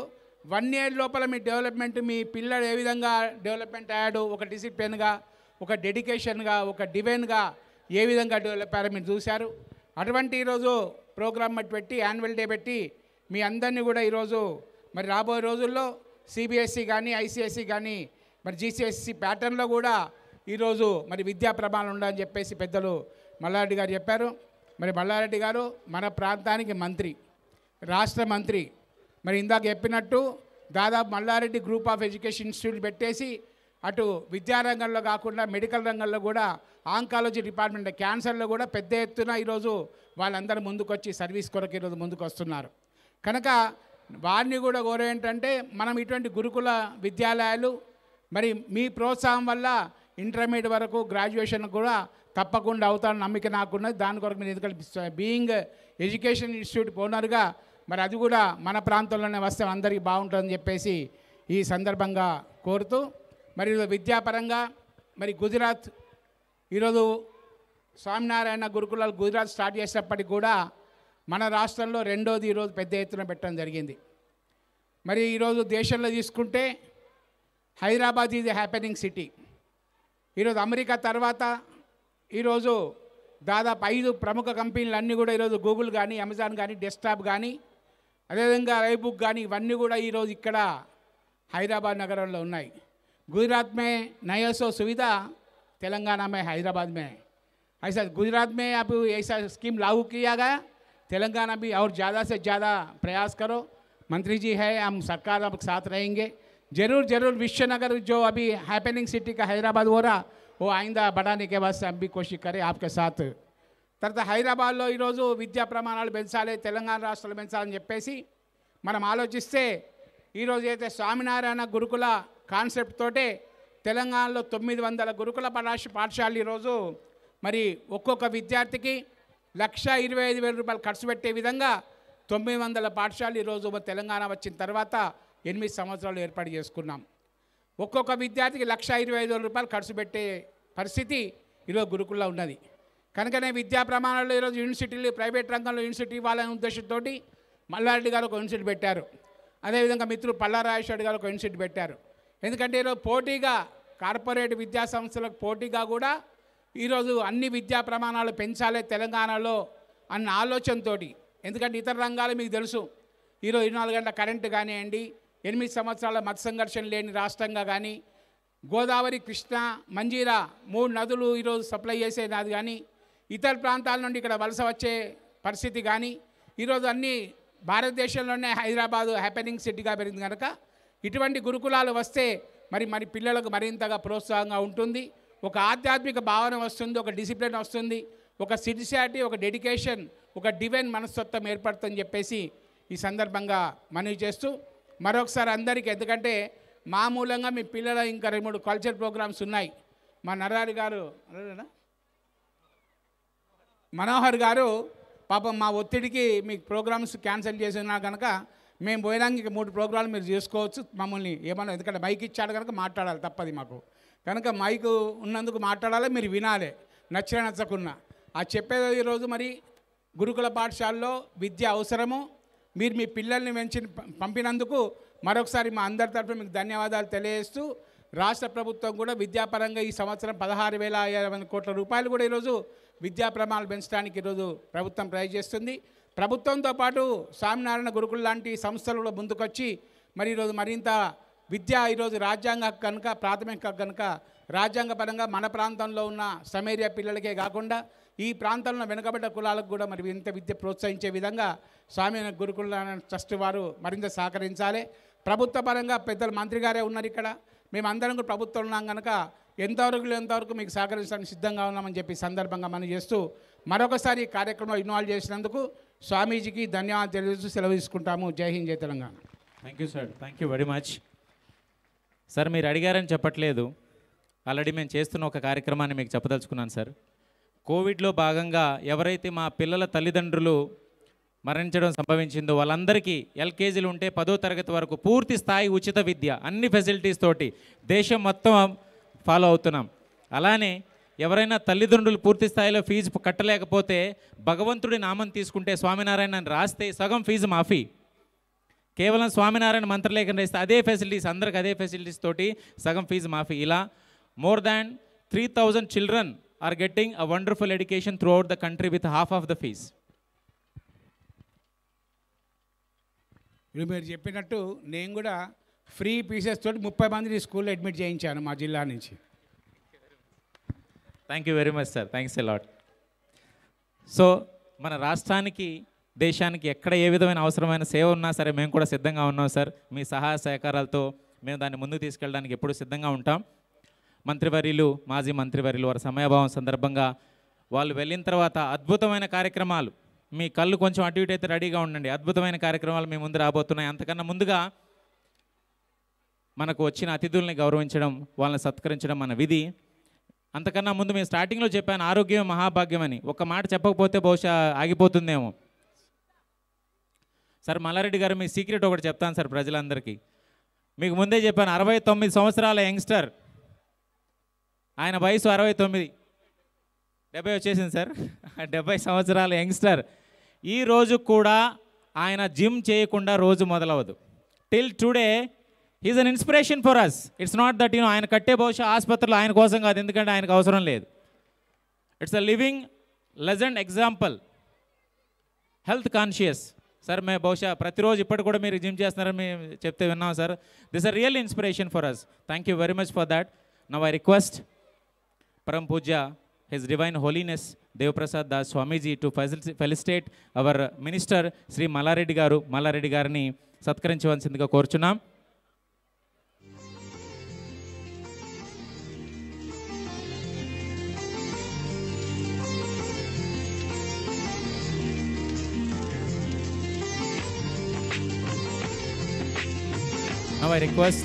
వన్ ఇయర్ లోపల మీ డెవలప్మెంట్ మీ పిల్లడు ఏ విధంగా డెవలప్మెంట్ అయ్యాడు ఒక డిసిప్లిన్గా ఒక డెడికేషన్గా ఒక డివైన్గా ఏ విధంగా డెవలప్ అయ్యారో మీరు చూశారు. అటువంటి ఈరోజు ప్రోగ్రామ్ బట్టి పెట్టి యాన్యువల్ డే పెట్టి మీ అందరినీ కూడా ఈరోజు మరి రాబోయే రోజుల్లో సిబిఎస్ఈ కానీ ఐసిఎస్సి కానీ మరి జీసీఎస్సి ప్యాటర్న్లో కూడా ఈరోజు మరి విద్యా ప్రమాణం ఉండాలని చెప్పేసి పెద్దలు మల్లారెడ్డి గారు చెప్పారు. మరి మల్లారెడ్డి గారు మన ప్రాంతానికి మంత్రి రాష్ట్ర మంత్రి. మరి ఇందాక చెప్పినట్టు దాదాపు Malla Reddy group of education institute పెట్టేసి అటు విద్యారంగంలో కాకుండా మెడికల్ రంగంలో కూడా ఆంకాలజీ డిపార్ట్మెంట్ క్యాన్సర్లో కూడా పెద్ద ఎత్తున ఈరోజు వాళ్ళందరూ ముందుకొచ్చి సర్వీస్ కొరకు ఈరోజు ముందుకు వస్తున్నారు కనుక వారిని కూడా కోరే ఏంటంటే మనం ఇటువంటి గురుకుల విద్యాలయాలు మరి మీ ప్రోత్సాహం వల్ల ఇంటర్మీడియట్ వరకు గ్రాడ్యుయేషన్ కూడా తప్పకుండా అవుతారని నమ్మిక నాకున్నది. దాని కొరకు మీరు ఎందుకంటే బీయింగ్ ఎడ్యుకేషన్ ఇన్స్టిట్యూట్ ఓనర్గా మరి అది కూడా మన ప్రాంతంలోనే వస్తే అందరికీ బాగుంటుందని చెప్పేసి ఈ సందర్భంగా కోరుతూ మరి విద్యాపరంగా మరి గుజరాత్ ఈరోజు స్వామినారాయణ గురుకులాలు గుజరాత్ స్టార్ట్ చేసేటప్పటికి కూడా మన రాష్ట్రంలో రెండోది ఈరోజు పెద్ద ఎత్తున పెట్టడం జరిగింది. మరి ఈరోజు దేశంలో తీసుకుంటే హైదరాబాద్ ఈజ్ హ్యాపెనింగ్ సిటీ ఈరోజు అమెరికా తర్వాత ఈరోజు దాదాపు ఐదు ప్రముఖ కంపెనీలు అన్నీ కూడా ఈరోజు గూగుల్ కానీ అమెజాన్ కానీ డెస్క్టాప్ కానీ అదేవిధంగా రైబుక్ కానీ ఇవన్నీ కూడా ఈరోజు ఇక్కడ హైదరాబాద్ నగరంలో ఉన్నాయి. గుజరాత్ మే నయోసో సువిధ తెలంగాణ మే హైదరాబాద్ మే ऐसा गुजरात में अब ऐसा स्कीम लागू किया गया तेलंगाना भी और ज़्यादा से ज़्यादा प्रयास करो मंत्री जी है हम सरकार अब साथ रहेंगे जरूर जरूर विश्वनगर जो अभी हैपनिंग सिटी का हैदराबाद हो रहा वो आइंदा बढ़ाने के वास्ते हम भी कोशिश करें आपके साथ తర్వాత హైదరాబాద్లో ఈరోజు విద్యా ప్రమాణాలు పెంచాలి తెలంగాణ రాష్ట్రాలు పెంచాలని చెప్పేసి మనం ఆలోచిస్తే ఈరోజు అయితే స్వామినారాయణ గురుకుల కాన్సెప్ట్ తోటే తెలంగాణలో తొమ్మిది వందల గురుకుల పాఠశ పాఠశాలలు ఈరోజు మరి ఒక్కొక్క విద్యార్థికి లక్ష ఇరవై ఐదు వేల రూపాయలు ఖర్చు పెట్టే విధంగా తొమ్మిది వందల పాఠశాలలు ఈరోజు తెలంగాణ వచ్చిన తర్వాత ఎనిమిది సంవత్సరాలు ఏర్పాటు చేసుకున్నాం. ఒక్కొక్క విద్యార్థికి లక్ష ఇరవై ఐదు వేల రూపాయలు ఖర్చు పెట్టే పరిస్థితి ఈరోజు గురుకుల్లో ఉన్నది. కనుకనే విద్యా ప్రమాణాల్లో ఈరోజు యూనివర్సిటీలు ప్రైవేట్ రంగంలో యూనివర్సిటీ ఇవ్వాలనే ఉద్దేశంతో మల్లారెడ్డి గారు ఒక యూనివర్సిటీ పెట్టారు. అదేవిధంగా మిత్రులు పల్లారాజేశ్వరి గారు ఒక యూనివర్సిటీ పెట్టారు. ఎందుకంటే ఈరోజు పోటీగా కార్పొరేట్ విద్యా సంస్థలకు పోటీగా కూడా ఈరోజు అన్ని విద్యా ప్రమాణాలు పెంచాలి తెలంగాణలో అన్న ఆలోచనతోటి. ఎందుకంటే ఇతర రంగాలు మీకు తెలుసు. ఈరోజు ఇరవై నాలుగు గంటల కరెంటు కానివ్వండి ఎనిమిది సంవత్సరాల మత సంఘర్షణ లేని రాష్ట్రంగా కానీ గోదావరి కృష్ణ మంజీరా మూడు నదులు ఈరోజు సప్లై చేసే నాది కానీ ఇతర ప్రాంతాల నుండి ఇక్కడ వలస వచ్చే పరిస్థితి కానీ ఈరోజు అన్ని భారతదేశంలోనే హైదరాబాదు హ్యాపెనింగ్ సిటీగా పెరిగింది కనుక ఇటువంటి గురుకులాలు వస్తే మరి మరి పిల్లలకు మరింతగా ప్రోత్సాహంగా ఉంటుంది. ఒక ఆధ్యాత్మిక భావన వస్తుంది ఒక డిసిప్లిన్ వస్తుంది ఒక సిన్సియారిటీ ఒక డెడికేషన్ ఒక డివైన్ మనస్తత్వం ఏర్పడుతుందని చెప్పేసి ఈ సందర్భంగా మనవి చేస్తూ మరొకసారి అందరికీ ఎందుకంటే మామూలంగా మీ పిల్లల ఇంకా రెండు మూడు కల్చర్ ప్రోగ్రామ్స్ ఉన్నాయి. మా నరారి గారు మనోహర్ గారు పాపం మా ఒత్తిడికి మీ ప్రోగ్రామ్స్ క్యాన్సిల్ చేసినా కనుక మేము పోయినాక మూడు ప్రోగ్రాంలు మీరు చేసుకోవచ్చు మమ్మల్ని ఏమన్నా ఎందుకంటే బైక్ ఇచ్చాడు కనుక మాట్లాడాలి తప్పది మాకు. కనుక మైకు ఉన్నందుకు మాట్లాడాలి? మీరు వినాలి. నచ్చిన నచ్చకున్నా. ఆ చెప్పేది ఈరోజు మరి గురుకుల పాఠశాలలో విద్య అవసరము. మీరు మీ పిల్లల్ని పెంచి పంపినందుకు మరొకసారి మా అందరి తరఫున మీకు ధన్యవాదాలు తెలియజేస్తూ రాష్ట్ర ప్రభుత్వం కూడా విద్యాపరంగా ఈ సంవత్సరం పదహారు వేల యాభై కోట్ల రూపాయలు కూడా ఈరోజు విద్యా ప్రమాణాలు పెంచడానికి ఈరోజు ప్రభుత్వం ట్రై చేస్తుంది. ప్రభుత్వంతో పాటు స్వామినారాయణ గురుకులు లాంటి సంస్థలు కూడా ముందుకొచ్చి మరి ఈరోజు మరింత విద్య ఈరోజు రాజ్యాంగ కనుక ప్రాథమిక కనుక రాజ్యాంగపరంగా మన ప్రాంతంలో ఉన్న సమేరియా పిల్లలకే కాకుండా ఈ ప్రాంతంలో వెనుకబడ్డ కులాలకు కూడా మరి ఇంత విద్య ప్రోత్సహించే విధంగా స్వామి గురుకుల ట్రస్ట్ వారు మరింత సహకరించాలి. ప్రభుత్వ పరంగా పెద్దలు మంత్రి గారే ఉన్నారు ఇక్కడ. మేమందరం కూడా ప్రభుత్వం ఉన్నాం కనుక ఎంతవరకు ఎంతవరకు మీకు సహకరించడానికి సిద్ధంగా ఉన్నామని చెప్పి సందర్భంగా మనం చేస్తూ మరొకసారి ఈ కార్యక్రమంలో ఇన్వాల్వ్ చేసినందుకు స్వామీజీకి ధన్యవాదాలు తెలియజేస్తూ సెలవు తీసుకుంటాము. Jai Hind Jai Telangana. Thank you sir thank you very much sir మీరు అడిగారని చెప్పట్లేదు. ఆల్రెడీ మేము చేస్తున్న ఒక కార్యక్రమాన్ని మీకు చెప్పదలుచుకున్నాను సార్. కోవిడ్లో భాగంగా ఎవరైతే మా పిల్లల తల్లిదండ్రులు మరణించడం సంభవించిందో వాళ్ళందరికీ ఎల్కేజీలు ఉంటే పదో తరగతి వరకు పూర్తి స్థాయి ఉచిత విద్య అన్ని ఫెసిలిటీస్ తోటి దేశం మొత్తం ఫాలో అవుతున్నాం. అలానే ఎవరైనా తల్లిదండ్రులు పూర్తి స్థాయిలో ఫీజు కట్టలేకపోతే భగవంతుడి నామం తీసుకుంటే స్వామినారాయణ అని రాస్తే సగం ఫీజు మాఫీ. కేవలం స్వామినారాయణ మంత్రలేఖన రాస్తే అదే ఫెసిలిటీస్ అందరికి అదే ఫెసిలిటీస్ తోటి సగం ఫీజు మాఫీ. ఇలా more than three thousand children are getting a wonderful education throughout the country with half of the fees ఇప్పుడు మీరు చెప్పినట్టు నేను కూడా ఫ్రీ పీసెస్ తోటి ముప్పై మందిని స్కూల్లో అడ్మిట్ చేయించాను మా జిల్లా నుంచి. Thank you very much sir thanks a lot so మన రాష్ట్రానికి దేశానికి ఎక్కడ ఏ విధమైన అవసరమైన సేవ ఉన్నా సరే మేము కూడా సిద్ధంగా ఉన్నాం సార్. మీ సహాయ సహకారాలతో మేము దాన్ని ముందుకు తీసుకెళ్ళడానికి ఎప్పుడూ సిద్ధంగా ఉంటాం. మంత్రివర్యులు మాజీ మంత్రివర్యులు వారి సమయభావం సందర్భంగా వాళ్ళు వెళ్ళిన తర్వాత అద్భుతమైన కార్యక్రమాలు. మీ కళ్ళు కొంచెం అటు ఇటు అయితే రెడీగా ఉండండి. అద్భుతమైన కార్యక్రమాలు మీ ముందు రాబోతున్నాయి. అంతకన్నా ముందుగా మనకు వచ్చిన అతిథుల్ని గౌరవించడం వాళ్ళని సత్కరించడం మన విధి. అంతకన్నా ముందు మేము స్టార్టింగ్లో చెప్పాను ఆరోగ్యం మహాభాగ్యం అని. ఒక మాట చెప్పకపోతే బహుశా ఆగిపోతుందేమో. సార్ మల్లారెడ్డి గారు మీ సీక్రెట్ ఒకటి చెప్తాను సార్ ప్రజలందరికీ. మీకు ముందే చెప్పాను అరవై తొమ్మిది సంవత్సరాల యంగ్స్టర్. ఆయన వయసు అరవై తొమ్మిది. డెబ్బై వచ్చేసింది సార్. డెబ్బై సంవత్సరాల యంగ్స్టర్. ఈ రోజు కూడా ఆయన జిమ్ చేయకుండా రోజు మొదలవదు. Till today is an inspiration for us it's not that you know ఆయన కట్టే బహుశా ఆసుపత్రులు ఆయన కోసం కాదు ఎందుకంటే ఆయనకు అవసరం లేదు. It's a living legend example health conscious sir మేము బహుశా ప్రతిరోజు ఇప్పటి కూడా మీరు జిమ్ చేస్తున్నారని మేము చెప్తే విన్నాం sir. This a real inspiration for us thank you very much for that now I request Param Pujya his divine holiness Devprasad Das Swamiji to felicitate our minister Shri Malla Reddy garu Malla Reddy గారిని సత్కరించవలసిందిగా కోరుచున్నాం. Now I request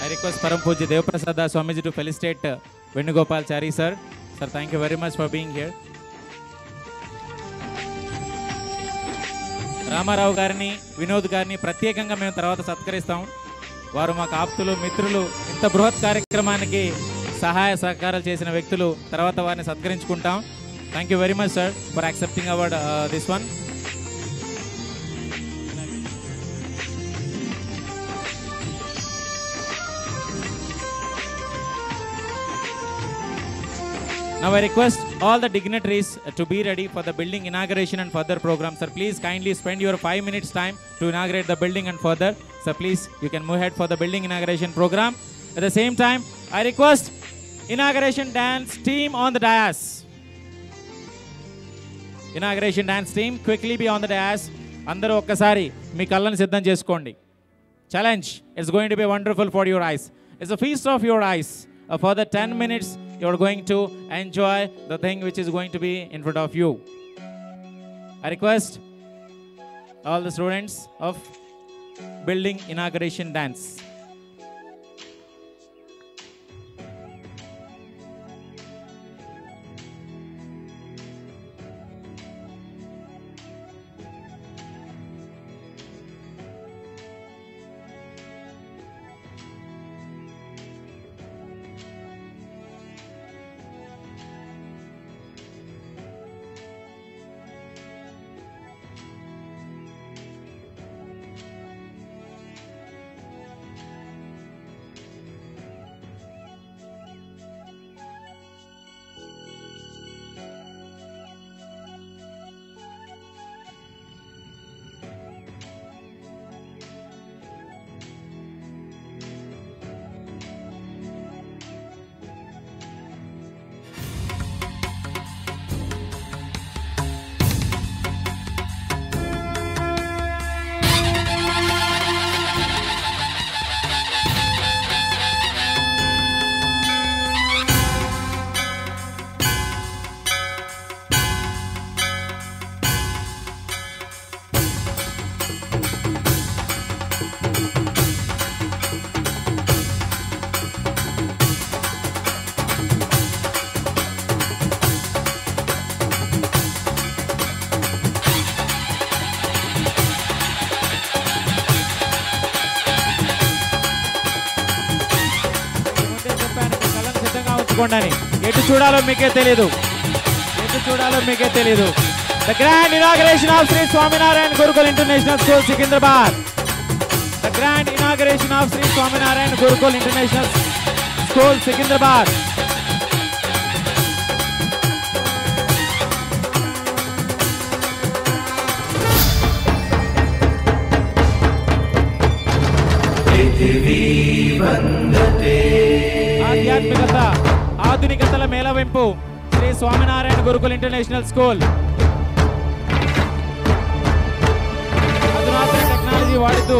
I request Param Puji Devaprasada Swamiji to felicitate uh, Venugopal Chari sir. Sir, thank you very much for being here. Ramarao గారిని వినోద్ గారిని ప్రత్యేకంగా మేము తర్వాత సత్కరిస్తాం వారు మాకు ఆప్తులు మిత్రులు ఇంత బృహత్ కార్యక్రమానికి సహాయ సహకారాలు చేసిన వ్యక్తులు తర్వాత వారిని సత్కరించుకుంటాం thank you very much sir for accepting award this one Now I request all the dignitaries to be ready for the building inauguration and further program Sir, please kindly spend your five minutes time to inaugurate the building and further. Sir, please, you can move ahead for the building inauguration program. At the same time, I request inauguration dance team on the dais. Inauguration dance team, quickly be on the dais. అందరూ ఒక్కసారి మీ కళ్ళని సిద్ధం చేసుకోండి challenge. It's going to be wonderful for your eyes. It's a feast of your eyes. Uh, for the 10 minutes, you're going to enjoy the thing which is going to be in front of you. I request all the students of building inauguration మీకే తెలియదు ఎటు చూడాలో మీకే తెలియదు the grand inauguration of Shri Swaminarayan Gurukul international school Secunderabad the grand inauguration of Shri Swaminarayan Gurukul international school Secunderabad ఆధ్యాత్మికత ఆధునికతల మేళవింపు. Shri Swaminarayan Gurukul international school. అధునాతన technology వాడుతూ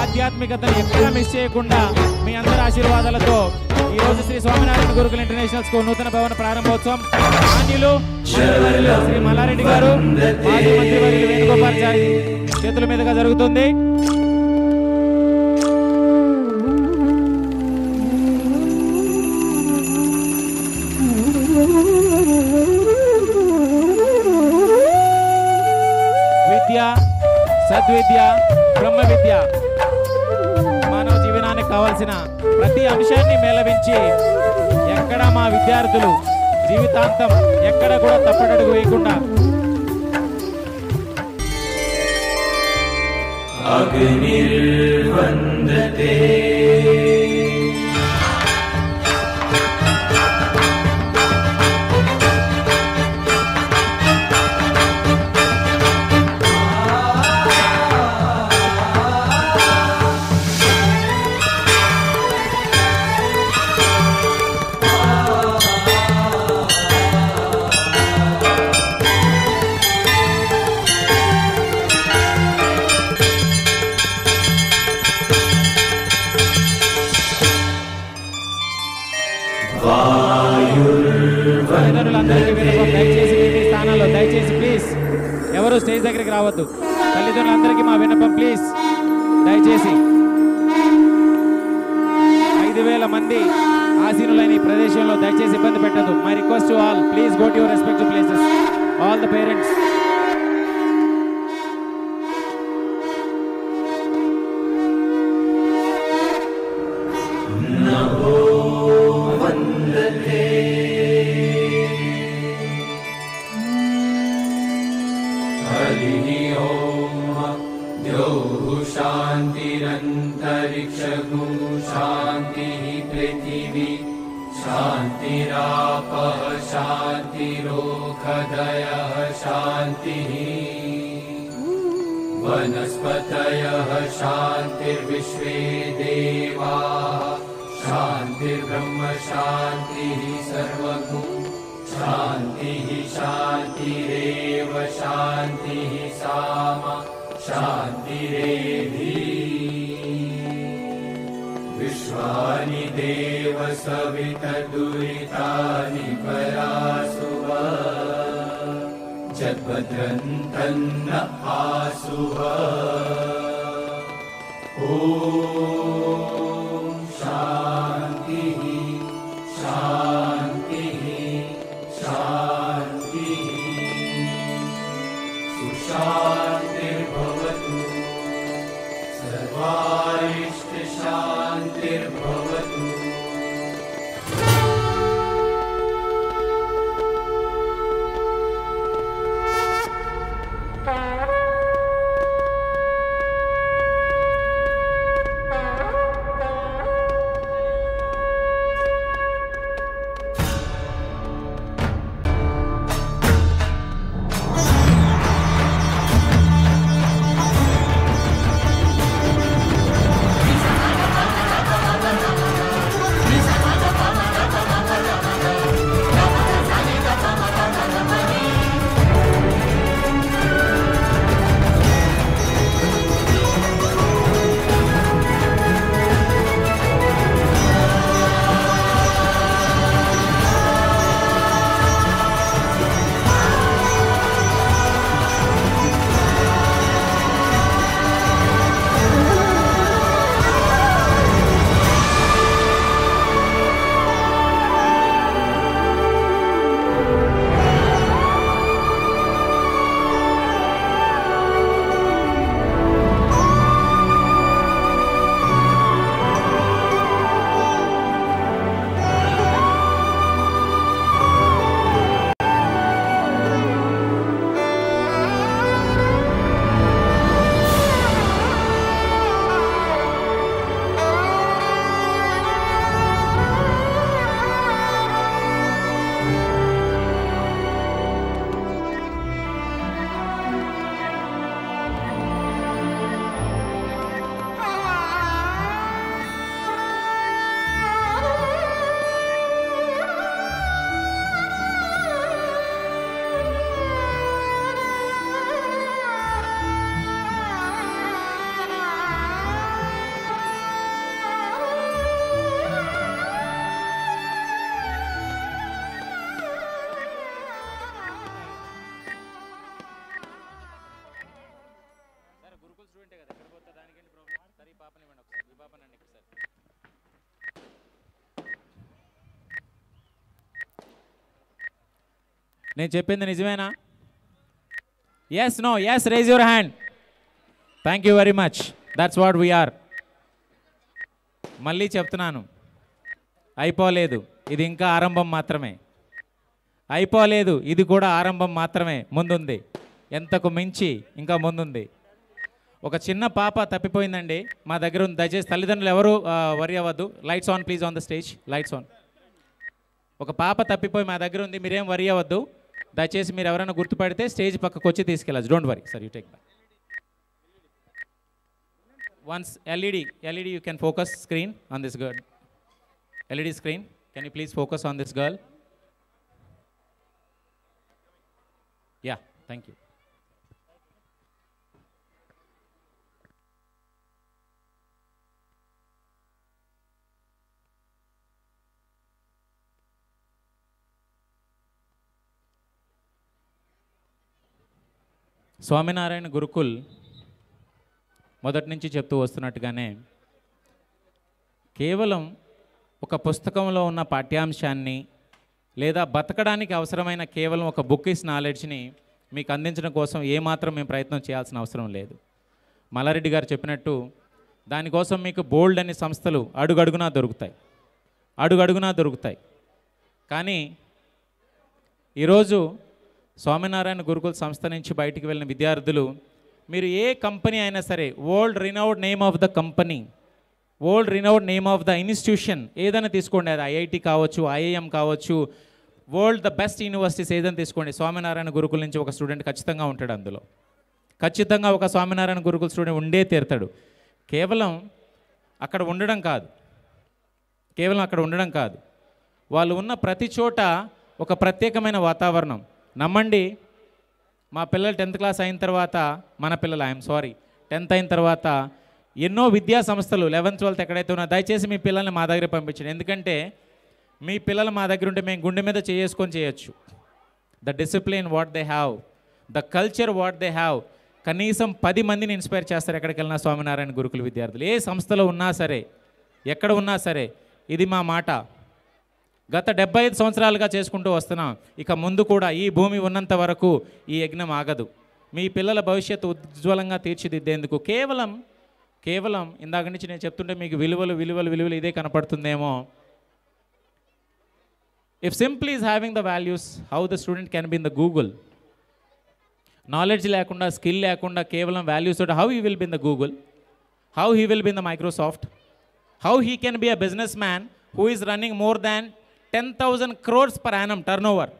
ఆధ్యాత్మికతను ఎక్కడ మిస్ చేయకుండా మీ అందరి ఆశీర్వాదాలతో ఈ రోజు శ్రీ స్వామినారాయణ గురుకుల్ ఇంటర్నేషనల్ స్కూల్ నూతన భవన ప్రారంభోత్సవం. మాన్యులు శ్రీ మల్లారెడ్డి గారు మాజీ మంత్రివర్యులు వేణుగోపాల్చారి చేతుల మీదుగా జరుగుతుంది. సద్విద్య బ్రహ్మ విద్య మానవ జీవనానికి కావలసిన ప్రతి అంశాన్ని మేళవించి ఎక్కడ మా విద్యార్థులు జీవితాంతం ఎక్కడ కూడా తప్పటడుగు వేయకుండా తల్లిదండ్రులందరికీ స్టేజ్ దగ్గరికి నేను చెప్పింది నిజమేనా? Yes no yes raise your hand thank you very much that's what we are మళ్ళీ చెప్తున్నాను. అయిపోలేదు. ఇది ఇంకా ఆరంభం మాత్రమే. అయిపోలేదు. ఇది కూడా ఆరంభం మాత్రమే. ముందుంది. ఎంతకు మించి ఇంకా ముందుంది. ఒక చిన్న పాప తప్పిపోయిందండి. మా దగ్గర ఉంది దయచేసి తల్లిదండ్రులు ఎవరు వరి అవ్వద్దు. Lights on please on the stage lights on ఒక పాప తప్పిపోయి మా దగ్గర ఉంది. మీరేం వరి అవ్వద్దు. దయచేసి మీరు ఎవరైనా గుర్తుపడితే స్టేజ్ పక్కకు వచ్చి తీసుకెళ్ళచ్చు don't worry sir you take back once LED LED you can focus screen on this girl LED screen can you please focus on this girl yeah thank you Swaminarayan Gurukul మొదటి నుంచి చెప్తూ వస్తున్నట్టుగానే కేవలం ఒక పుస్తకంలో ఉన్న పాఠ్యాంశాన్ని లేదా బతకడానికి అవసరమైన కేవలం ఒక బుక్కిస్ నాలెడ్జ్ని మీకు అందించడం కోసం ఏమాత్రం మేము ప్రయత్నం చేయాల్సిన అవసరం లేదు. మల్లారెడ్డి గారు చెప్పినట్టు దానికోసం మీకు బోల్డ్ అనే సంస్థలు అడుగడుగునా దొరుకుతాయి. అడుగడుగునా దొరుకుతాయి. కానీ ఈరోజు స్వామినారాయణ గురుకుల సంస్థ నుంచి బయటికి వెళ్ళిన విద్యార్థులు మీరు ఏ కంపెనీ అయినా సరే world renowned name of the company world renowned name of the institution ఏదైనా తీసుకోండి అది ఐఐటి కావచ్చు ఐఐఎం కావచ్చు వరల్డ్ ద బెస్ట్ యూనివర్సిటీస్ ఏదైనా తీసుకోండి స్వామినారాయణ గురుకుల నుంచి ఒక స్టూడెంట్ ఖచ్చితంగా ఉంటాడు అందులో. ఖచ్చితంగా ఒక స్వామినారాయణ గురుకుల స్టూడెంట్ ఉండే తీరుతాడు. కేవలం అక్కడ ఉండడం కాదు. కేవలం అక్కడ ఉండడం కాదు. వాళ్ళు ఉన్న ప్రతి చోట ఒక ప్రత్యేకమైన వాతావరణం. నమ్మండి మా పిల్లలు టెన్త్ క్లాస్ అయిన తర్వాత మన పిల్లలు ఐఎమ్ సారీ టెన్త్ అయిన తర్వాత ఎన్నో విద్యా సంస్థలు లెవెన్త్ ట్వెల్త్ ఎక్కడైతే ఉన్నా దయచేసి మీ పిల్లల్ని మా దగ్గర పంపించండి. ఎందుకంటే మీ పిల్లలు మా దగ్గర ఉంటే మేము గుండె మీద చేసుకొని చేయొచ్చు. The discipline what they have the culture what they have కనీసం పది మందిని ఇన్స్పైర్ చేస్తారు ఎక్కడికి వెళ్ళినా స్వామినారాయణ గురుకుల విద్యార్థులు. ఏ సంస్థలో ఉన్నా సరే ఎక్కడ ఉన్నా సరే ఇది మా మాట. గత డెబ్బై ఐదు సంవత్సరాలుగా చేసుకుంటూ వస్తున్నాం. ఇక ముందు కూడా ఈ భూమి ఉన్నంత వరకు ఈ యజ్ఞం ఆగదు. మీ పిల్లల భవిష్యత్తు ఉజ్వలంగా తీర్చిదిద్దేందుకు కేవలం కేవలం ఇందాక నుంచి నేను చెప్తుంటే మీకు విలువలు విలువలు విలువలు ఇదే కనపడుతుందేమో. If simply is having the values how the student can be in the Google knowledge లేకుండా స్కిల్ లేకుండా కేవలం వాల్యూస్ తోటి how he will be in the Google how he will be in the Microsoft how he can be a businessman who is running more than ten thousand crores per annum turnover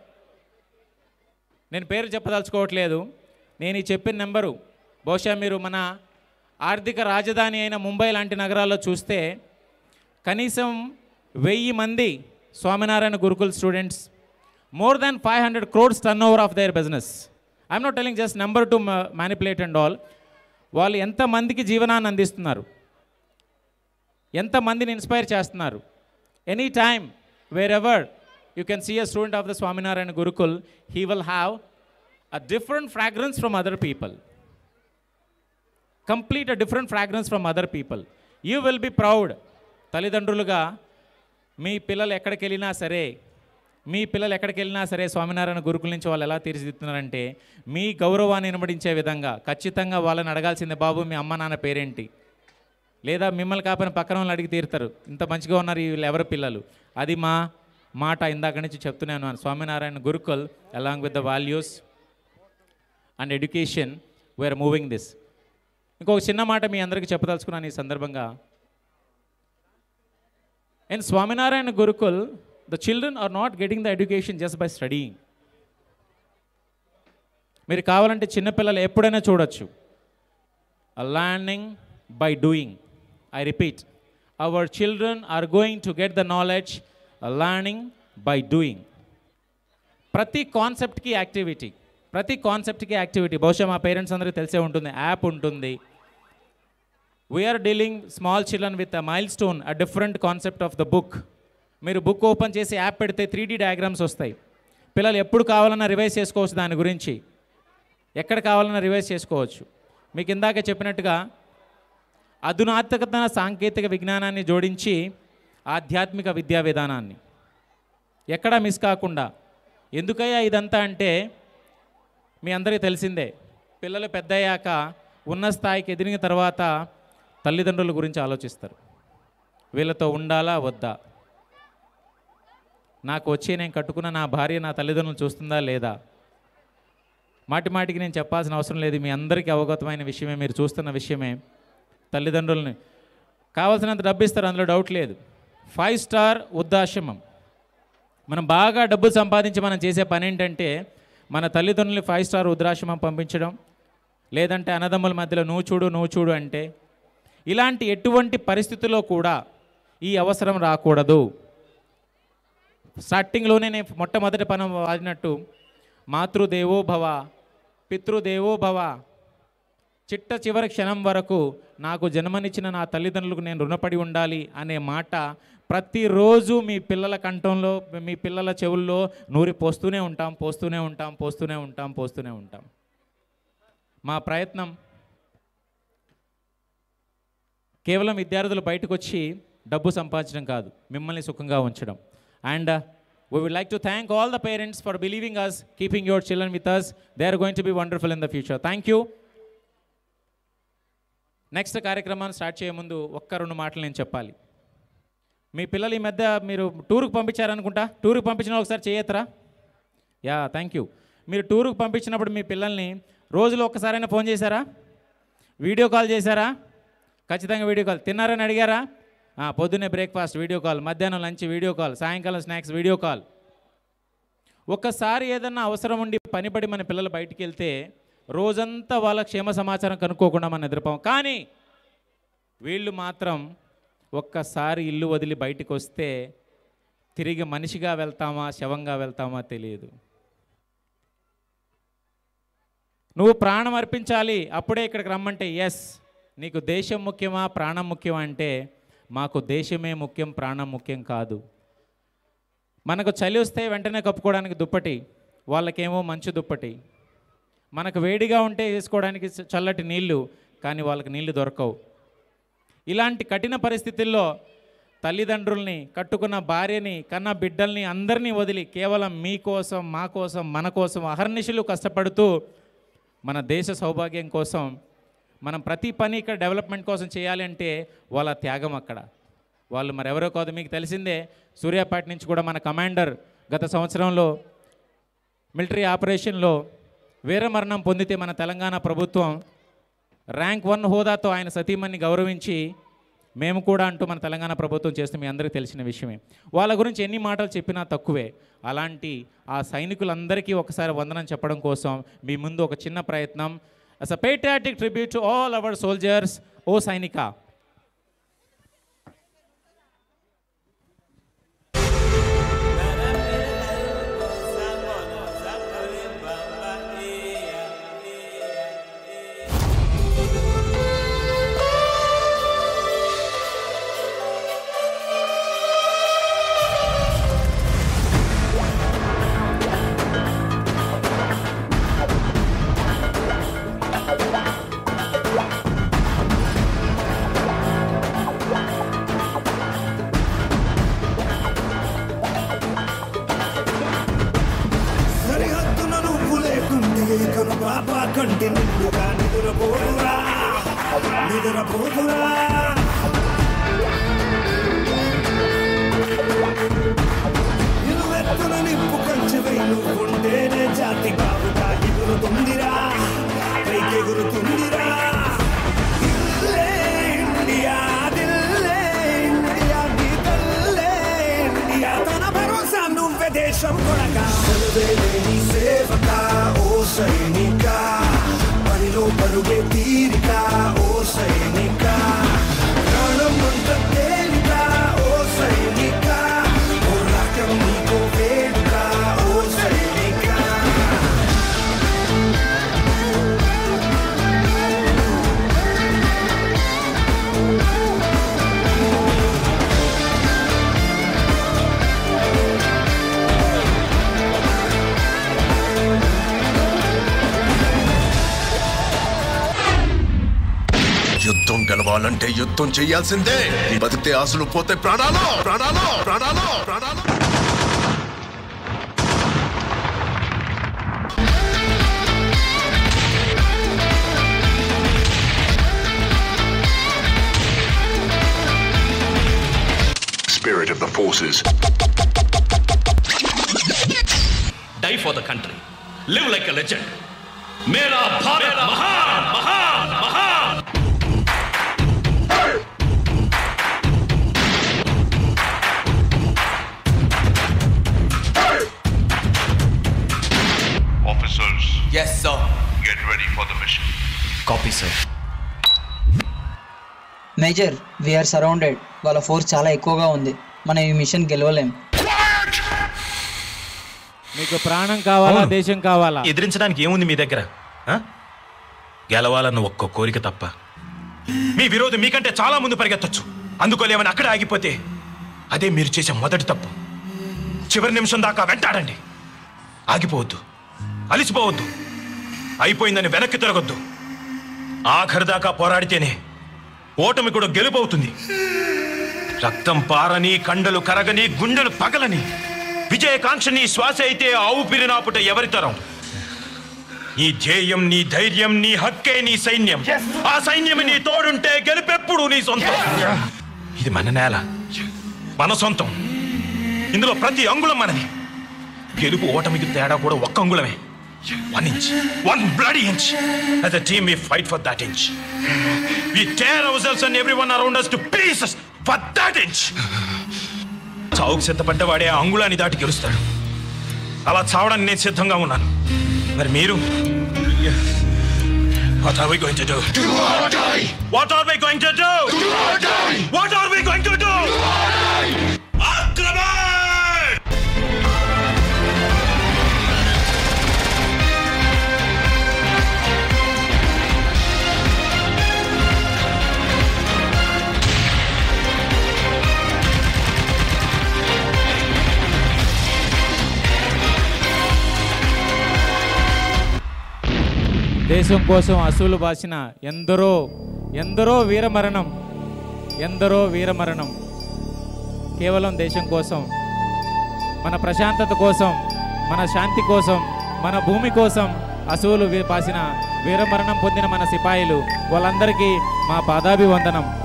నేను పేరు చెప్పదలుచుకోవట్లేదు. నేను ఈ చెప్పిన number. బహుశా మీరు మన ఆర్థిక రాజధాని అయిన ముంబై లాంటి నగరాల్లో చూస్తే కనీసం వెయ్యి మంది Swaminarayan Gurukul students more than five hundred crores turnover of their business I'm not telling just number to manipulate and all వాళ్ళు ఎంతమందికి జీవనాన్ని అందిస్తున్నారు? ఎంతమందిని ఇన్స్పైర్ చేస్తున్నారు? Any time wherever you you can see a student of the Swaminarayan Gurukul he have have a different from from other people complete a different fragrance from other people you be be proud తల్లిదండ్రులుగా మీ పిల్లలు ఎక్కడికి వెళ్ళినా సరే మీ పిల్లలు ఎక్కడికి వెళ్ళినా సరే స్వామినారాయణ గురుకుల నుంచి వాళ్ళు ఎలా తీర్చిదిద్దుతున్నారంటే మీ గౌరవాన్ని నిమడించే విధంగా ఖచ్చితంగా వాళ్ళని అడగాల్సిందే బాబు మీ అమ్మ నాన్న పేరేంటి? లేదా మిమ్మల్ని కాపని పక్కన వాళ్ళని అడిగి తీరుతారు. ఇంత మంచిగా ఉన్నారు వీళ్ళు ఎవరు పిల్లలు? అది మా మాట ఇందాక నుంచి చెప్తున్నాను Swaminarayan Gurukul along with the values and education we are moving this ఇంకొక చిన్న మాట మీ అందరికీ చెప్పదలుచుకున్నాను ఈ సందర్భంగా. And Swaminarayan Gurukul the children are not getting the education just by studying మీరు కావాలంటే చిన్నపిల్లలు ఎప్పుడైనా చూడొచ్చు. Learning by doing I repeat our children are going to get the knowledge learning by doing ప్రతి కాన్సెప్ట్కి యాక్టివిటీ ప్రతి కాన్సెప్ట్కి యాక్టివిటీ బహుశా మా పేరెంట్స్ అందరికీ తెలిసే ఉంటుంది యాప్ ఉంటుంది. We are dealing small children with a milestone a different concept of the book మీరు బుక్ ఓపెన్ చేసి యాప్ పెడితే త్రీ డీ డయాగ్రామ్స్ వస్తాయి. పిల్లలు ఎప్పుడు కావాలన్నా రివైజ్ చేసుకోవచ్చు దాని గురించి. ఎక్కడ కావాలన్నా రివైజ్ చేసుకోవచ్చు. మీకు ఇందాక చెప్పినట్టుగా అధునాత్మకత సాంకేతిక విజ్ఞానాన్ని జోడించి ఆధ్యాత్మిక విద్యా విధానాన్ని. ఎక్కడా మిస్ కాకుండా. ఎందుకయ్యా ఇదంతా అంటే మీ అందరికీ తెలిసిందే. పిల్లలు పెద్దయ్యాక ఉన్న స్థాయికి ఎదిరిన తర్వాత తల్లిదండ్రుల గురించి ఆలోచిస్తారు. వీళ్ళతో ఉండాలా వద్దా? నాకు వచ్చి నేను కట్టుకున్న నా భార్య నా తల్లిదండ్రులు చూస్తుందా లేదా? మాటి మాటికి నేను చెప్పాల్సిన అవసరం లేదు. మీ అందరికీ అవగతమైన విషయమే మీరు చూస్తున్న విషయమే. తల్లిదండ్రులని. కావాల్సినంత డబ్బు ఇస్తారు అందులో డౌట్ లేదు. ఫైవ్ స్టార్ వృద్ధాశ్రమం. మనం బాగా డబ్బు సంపాదించి మనం చేసే పని ఏంటంటే మన తల్లిదండ్రులని ఫైవ్ స్టార్ వృద్ధాశ్రమం పంపించడం లేదంటే అన్నదమ్ముల మధ్యలో నువ్వు చూడు నువ్వు చూడు అంటే ఇలాంటి ఎటువంటి పరిస్థితుల్లో కూడా ఈ అవసరం రాకూడదు. స్టార్టింగ్లోనే నేను మొట్టమొదటి పనం వాడినట్టు మాతృదేవో భవ పితృదేవో భవ చిట్ట చివరి క్షణం వరకు నాకు జన్మనిచ్చిన నా తల్లిదండ్రులకు నేను రుణపడి ఉండాలి అనే మాట ప్రతిరోజు మీ పిల్లల కంఠంలో మీ పిల్లల చెవుల్లో నూరి పోస్తూనే ఉంటాం పోస్తూనే ఉంటాం పోస్తూనే ఉంటాం పోస్తూనే ఉంటాం. మా ప్రయత్నం కేవలం విద్యార్థులు బయటకు వచ్చి డబ్బు సంపాదించడం కాదు మిమ్మల్ని సుఖంగా ఉంచడం. And we would like to thank all the parents for believing us keeping your children with us they are going to be wonderful in the future thank you next కార్యక్రమాన్ని స్టార్ట్ చేయే ముందు ఒక్క రెండు మాటలు నేను చెప్పాలి. మీ పిల్లలు ఈ మధ్య మీరు టూర్కి పంపించారనుకుంటా? టూర్కి పంపించిన ఒకసారి చేయత్తరా? Yeah thank you. మీరు టూర్కి పంపించినప్పుడు మీ పిల్లల్ని రోజులో ఒక్కసారైనా ఫోన్ చేశారా? వీడియో కాల్ చేశారా? ఖచ్చితంగా వీడియో కాల్. తిన్నారని అడిగారా? పొద్దున్నే బ్రేక్ఫాస్ట్ వీడియో కాల్. మధ్యాహ్నం లంచ్ వీడియో కాల్. సాయంకాలం స్నాక్స్ వీడియో కాల్. ఒక్కసారి ఏదన్నా అవసరం ఉండి పనిపడి మన పిల్లలు బయటికి వెళ్తే రోజంతా వాళ్ళ క్షేమ సమాచారం కనుక్కోకుండా మనం నిద్రపోం. కానీ వీళ్ళు మాత్రం ఒక్కసారి ఇల్లు వదిలి బయటకు వస్తే తిరిగి మనిషిగా వెళ్తామా శవంగా వెళ్తామా తెలియదు. నువ్వు ప్రాణం అర్పించాలి అప్పుడే ఇక్కడికి రమ్మంటే ఎస్ నీకు దేశం ముఖ్యమా ప్రాణం ముఖ్యమా అంటే మాకు దేశమే ముఖ్యం ప్రాణం ముఖ్యం కాదు. మనకు చలి వస్తే వెంటనే కప్పుకోవడానికి దుప్పటి వాళ్ళకేమో మంచి దుప్పటి. మనకు వేడిగా ఉంటే వేసుకోవడానికి చల్లటి నీళ్ళు కానీ వాళ్ళకి నీళ్ళు దొరకవు. ఇలాంటి కఠిన పరిస్థితుల్లో తల్లిదండ్రుల్ని కట్టుకున్న భార్యని కన్న బిడ్డల్ని అందరినీ వదిలి కేవలం మీకోసం మా కోసం మన కోసం అహర్నిశలు కష్టపడుతూ మన దేశ సౌభాగ్యం కోసం మనం ప్రతి పని ఇక్కడ డెవలప్మెంట్ కోసం చేయాలి అంటే వాళ్ళ త్యాగం అక్కడ. వాళ్ళు మరెవరో కాదు మీకు తెలిసిందే. సూర్యాపేట నుంచి కూడా మన కమాండర్ గత సంవత్సరంలో మిలిటరీ ఆపరేషన్లో వీరమరణం పొందితే మన తెలంగాణ ప్రభుత్వం ర్యాంక్ వన్ హోదాతో ఆయన సతీమణ్ణి గౌరవించి మేము కూడా అంటూ మన తెలంగాణ ప్రభుత్వం చేస్తే మీ అందరికీ తెలిసిన విషయమే. వాళ్ళ గురించి ఎన్ని మాటలు చెప్పినా తక్కువే. అలాంటి ఆ సైనికులందరికీ ఒకసారి వందనం చెప్పడం కోసం మీ ముందు ఒక చిన్న ప్రయత్నం. As a patriotic tribute to all our soldiers ఓ సైనిక గెలవాలంటే యుద్ధం చేయాల్సిందే. బతికితే ఆశలు పోతే ప్రాణాలు. ప్రాణాలు. ప్రాణాలు. ప్రాణాలు. Spirit of the forces. We are surrounded వాళ్ళ ఫోర్స్ చాలా ఎక్కువగా ఉంది. మనం ఈ మిషన్ గెలవలేం. మీకు ప్రాణం కావాలా. దేశం కావాలా? ఎదిరించడానికి ఏముంది మీ దగ్గర? ఆ? గెలవాలన్న ఒక్క కోరిక తప్ప. మీ విరోధి మీకంటే చాలా ముందు పరిగెత్తొచ్చు. అందుకోలేమని అక్కడే ఆగిపోతే అదే మీరు చేసే మొదటి తప్పు. చివరి నిమిషం దాకా వెంటాడండి. ఆగిపోవద్దు. అలిసిపోవద్దు. అయిపోయిందని వెనక్కి తిరగొద్దు. ఆఖరి దాకా పోరాడితేనే ఓటమి కూడా గెలుపవుతుంది. రక్తం పారని కండలు కరగని గుండెలు పగలని. విజయకాంక్ష నీ శ్వాస అయితే ఆవు పిరినాపుట ఎవరి తరం? నీ ధ్యేయం నీ ధైర్యం నీ హక్కే నీ సైన్యం. ఆ సైన్యం నీ తోడుంటే గెలుపెప్పుడు నీ సొంతం. ఇది మన నేల మన సొంతం. ఇందులో ప్రతి అంగుళం మనది. గెలుపు ఓటమికి తేడా కూడా ఒక్క అంగుళమే. One inch one bloody inch as a team we fight for that inch we tear ourselves and everyone around us to pieces for that inch చావుకు సిద్ధపడ్డవాడే ఆ అంగుళాన్ని దాటి గెలుస్తాడు అలా చావడానికి నేను సిద్ధంగా ఉన్నాను మరి మీరు What are we going to do? Do or die! What are we going to do? Do or die! What are we going to do? Do or die! దేశం కోసం అసూలు బాసిన ఎందరో ఎందరో వీరమరణం ఎందరో వీరమరణం. కేవలం దేశం కోసం మన ప్రశాంతత కోసం మన శాంతి కోసం మన భూమి కోసం అసూలు వీ- బాసిన వీరమరణం పొందిన మన సిపాయిలు. వాళ్ళందరికీ మా పాదాభివందనం.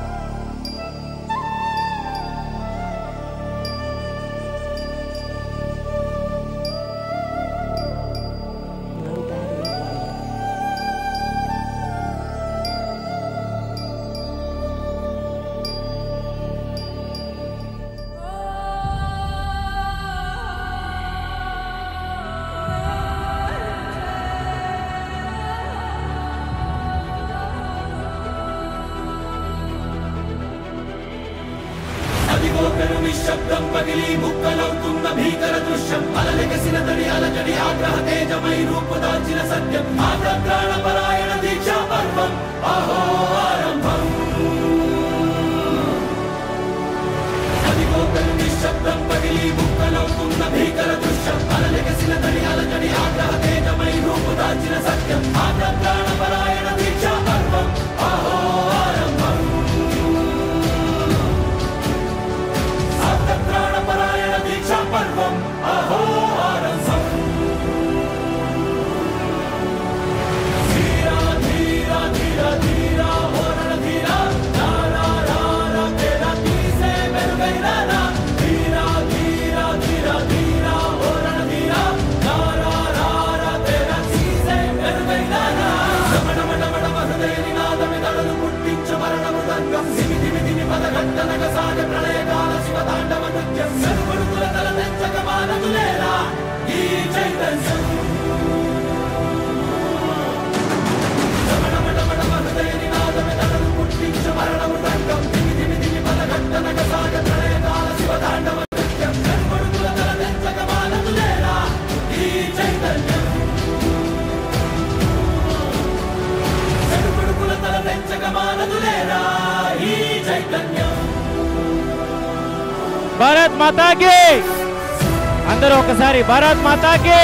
భారత్ మాతాకి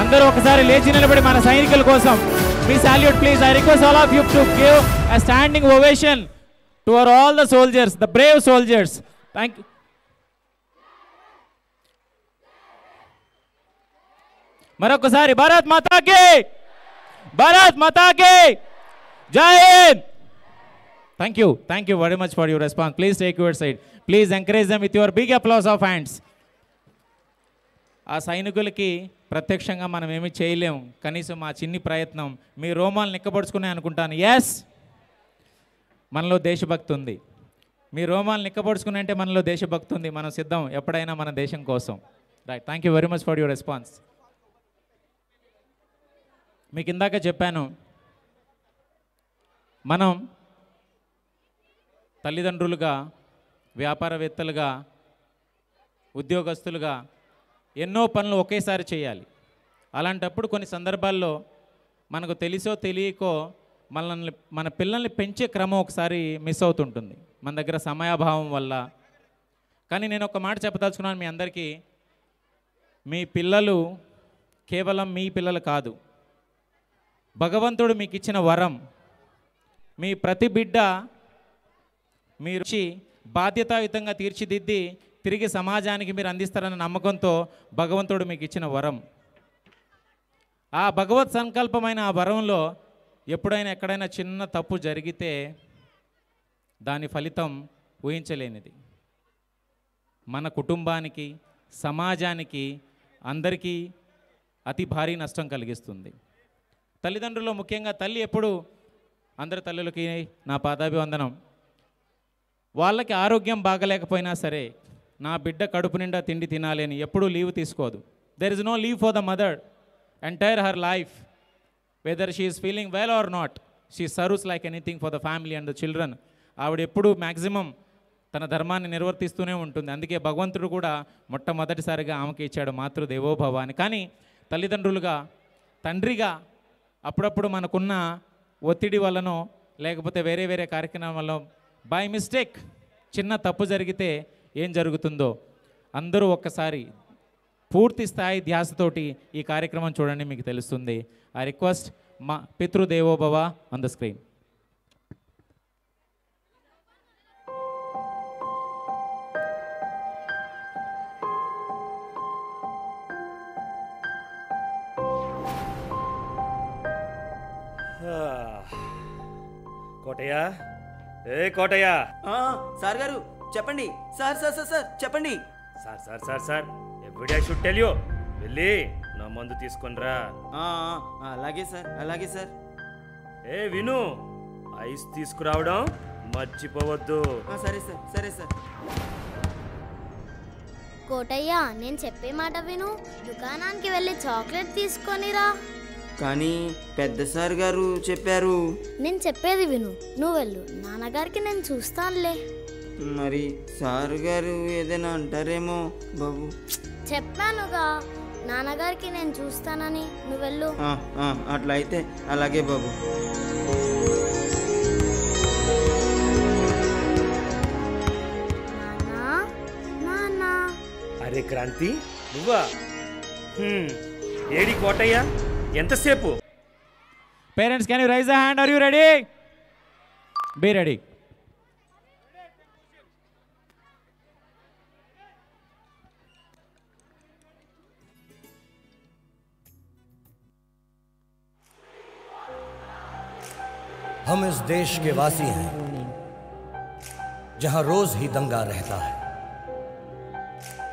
అందరూ ఒకసారి లేచి నిలబడి మన సైనికుల కోసం మీ salute please I request all of you to give a standing ovation to our all the soldiers the brave soldiers thank you మరొకసారి భారత్ మాతాకి భారత్ మాతాకి Jai Hind. Thank you thank you very much for your response please take your side please encourage them with your big applause of hands ఆ సైనికులకి ప్రత్యక్షంగా మనం ఏమి చేయలేం. కనీసం మా చిన్ని ప్రయత్నం మీ రోమాలు నిక్కబడుచుకునే అనుకుంటాను. ఎస్ మనలో దేశభక్తి ఉంది. మీ రోమాలు నిక్కబడుచుకునే అంటే మనలో దేశభక్తి ఉంది. మనం సిద్ధం ఎప్పుడైనా మన దేశం కోసం. Right thank you very much for your response మీకు ఇందాక చెప్పాను మనం తల్లిదండ్రులుగా వ్యాపారవేత్తలుగా ఉద్యోగస్తులుగా ఎన్నో పనులు ఒకేసారి చేయాలి. అలాంటప్పుడు కొన్ని సందర్భాల్లో మనకు తెలిసో తెలియకో మనల్ని మన పిల్లల్ని పెంచే క్రమం ఒకసారి మిస్ అవుతుంటుంది. మన దగ్గర సమయాభావం వల్ల. కానీ నేను ఒక మాట చెప్పదలుచుకున్నాను మీ అందరికీ. మీ పిల్లలు కేవలం మీ పిల్లలు కాదు. భగవంతుడు మీకు ఇచ్చిన వరం. మీ ప్రతి బిడ్డ మీరు బాధ్యతాయుతంగా తీర్చిదిద్ది తిరిగి సమాజానికి మీరు అందిస్తారన్న నమ్మకంతో భగవంతుడు మీకు ఇచ్చిన వరం. ఆ భగవత్ సంకల్పమైన ఆ వరంలో ఎప్పుడైనా ఎక్కడైనా చిన్న తప్పు జరిగితే దాని ఫలితం ఊహించలేనిది. మన కుటుంబానికి సమాజానికి అందరికీ అతి భారీ నష్టం కలిగిస్తుంది. తల్లిదండ్రులు ముఖ్యంగా తల్లి ఎప్పుడు అందరి తల్లులకి నా పాదాభివందనం. వాళ్ళకి ఆరోగ్యం బాగలేకపోయినా సరే నా బిడ్డ కడుపు నిండా తిండి తినాలి అని ఎప్పుడూ లీవ్ తీసుకోదు. There is no leave for the mother entire her life whether she is feeling well or not she serves like anything for the family and the children ఆవిడ ఎప్పుడూ మ్యాక్సిమం తన ధర్మాన్ని నిర్వర్తిస్తూనే ఉంటుంది. అందుకే భగవంతుడు కూడా మొట్టమొదటిసారిగా ఆమెకి ఇచ్చాడు మాతృదేవోభవ అని కానీ తల్లిదండ్రులుగా తండ్రిగా అప్పుడప్పుడు మనకున్న ఒత్తిడి వల్లనో లేకపోతే వేరే వేరే కార్యక్రమం వల్ల బై మిస్టేక్ చిన్న తప్పు జరిగితే ఏం జరుగుతుందో అందరూ ఒక్కసారి పూర్తి స్థాయి ధ్యాసతోటి ఈ కార్యక్రమం చూడండి మీకు తెలుస్తుంది. ఐ రిక్వెస్ట్ మా Pitru Devo Bhava on the screen. Kotaiah? A Kotaiah? Sir గారు చెప్పండి. సార్ సార్ సార్ సార్ చెప్పండి. Sir sir sir sir every I should tell you వెళ్ళి నా మందు తీసుకొనిరా. ఆ, ఆ, అలాగే సార్ అలాగే సార్. ఏ విను ఐస్ తీసుకురావడం మర్చిపోవద్దు. ఆ, సరే సార్ సరే సార్. కోటయ్య నేను చెప్పే మాట విను. దుకాణానికి వెళ్ళి చాక్లెట్ తీసుకొనిరా. కానీ పెద్ద సార్ గారు చెప్పారు. నేను చెప్పేది విను. నువ్వు వెళ్ళు. నాన్నగారికి నేను చూస్తానులే. మరి సార్ గారు ఏదైనా అంటారేమో బాబు. చెప్పానుగా నాన్నగారికి నేను చూస్తానని. నువ్వు వెళ్ళు. ఆ, ఆ, అట్లా అయితే అలాగే బాబు. అరే క్రాంతి నువ్వా? ఏడి కోటయ్య? ఎంతసేపు? Parents can you raise the hand are you ready be ready हम इस देश के वासी हैं, जहाँ रोज ही दंगा रहता है,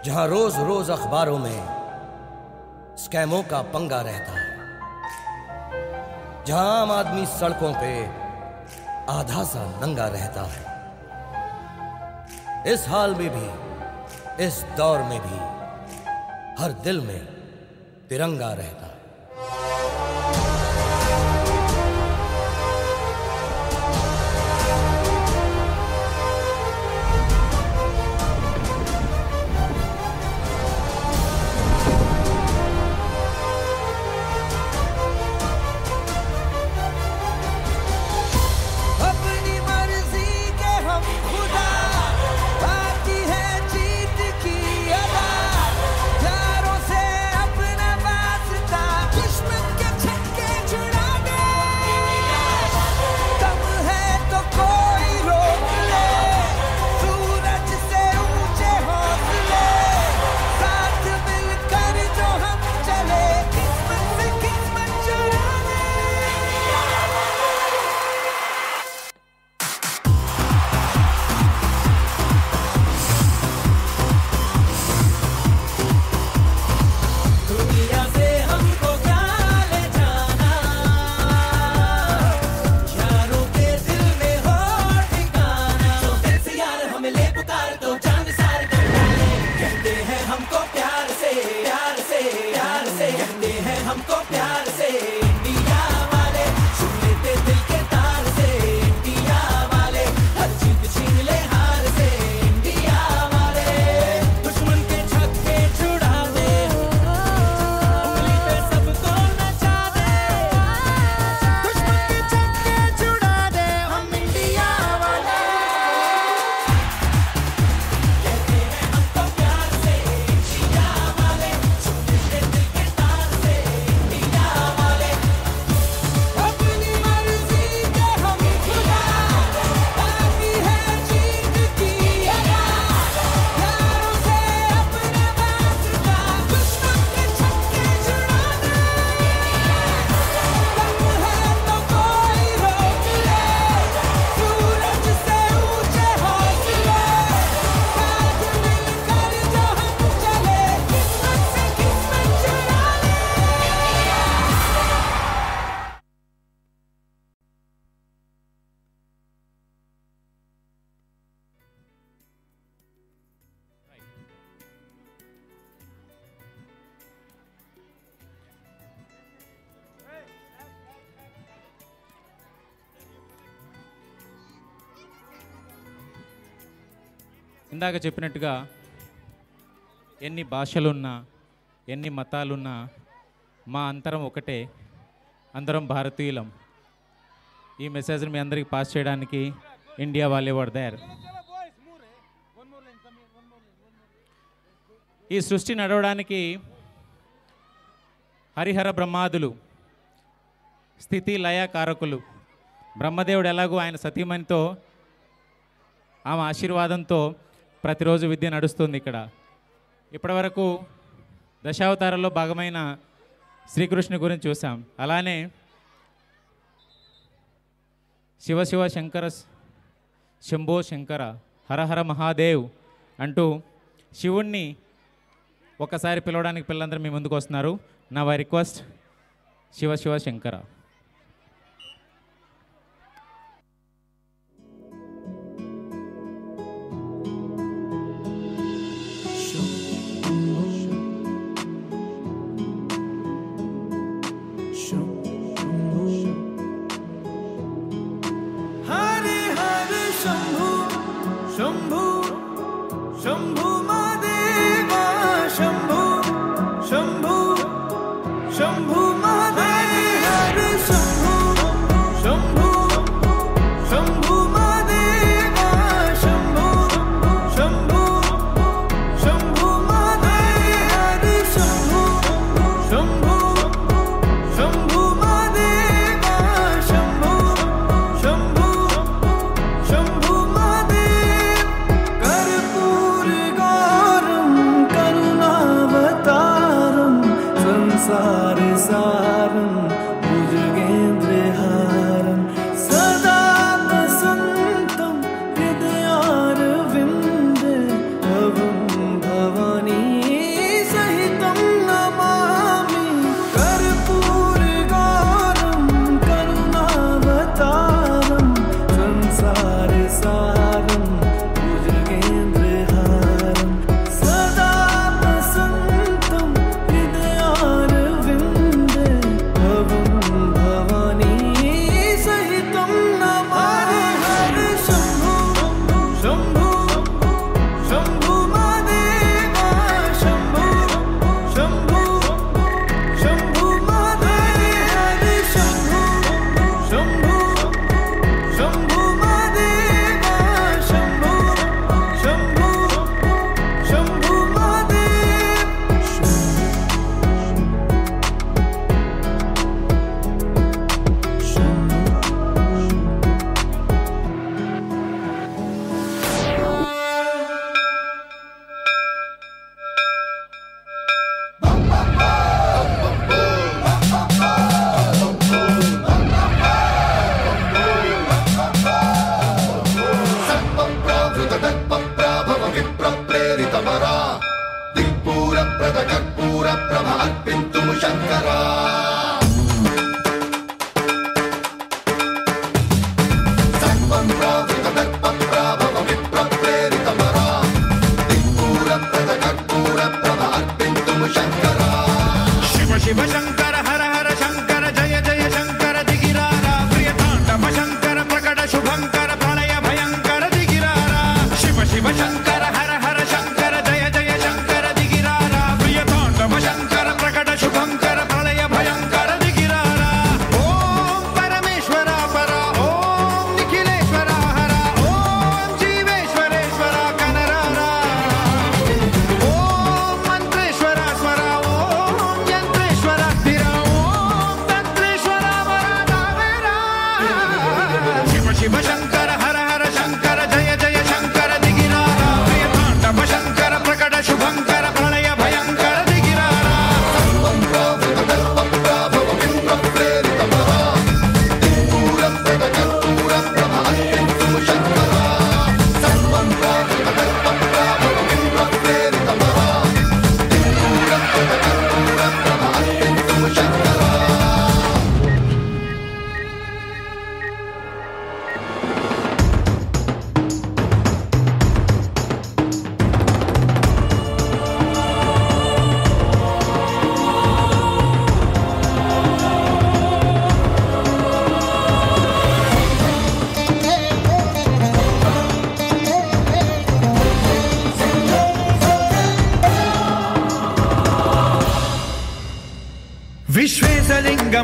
जहाँ रोज रोज अखबारों में स्कैमों का पंगा रहता है, जहाँ आम आदमी सड़कों पे आधा सा नंगा रहता है। इस हाल में भी, इस दौर में भी, हर दिल में तिरंगा रहता है। ఇందాక చెప్పినట్టుగా ఎన్ని భాషలున్నా ఎన్ని మతాలున్నా మా అంతరం ఒకటే. అందరం భారతీయులం. ఈ మెసేజ్ని మీ అందరికి పాస్ చేయడానికి ఇండియా వాళ్ళే వాడదారు ఈ సృష్టి నడవడానికి హరిహర బ్రహ్మాదులు స్థితి లయకారకులు బ్రహ్మదేవుడు ఎలాగో ఆయన సతీమణితో ఆమె ఆశీర్వాదంతో ప్రతిరోజు విద్య నడుస్తుంది ఇక్కడ. ఇప్పటివరకు దశావతారంలో భాగమైన శ్రీకృష్ణు గురించి చూసాం అలానే శివ శివ శంకర శంభో శంకర హరహర మహాదేవ్ అంటూ శివుణ్ణి ఒకసారి పిలవడానికి పిల్లలందరూ మీ ముందుకు వస్తున్నారు. Now I request Shiva Shiva Shankara.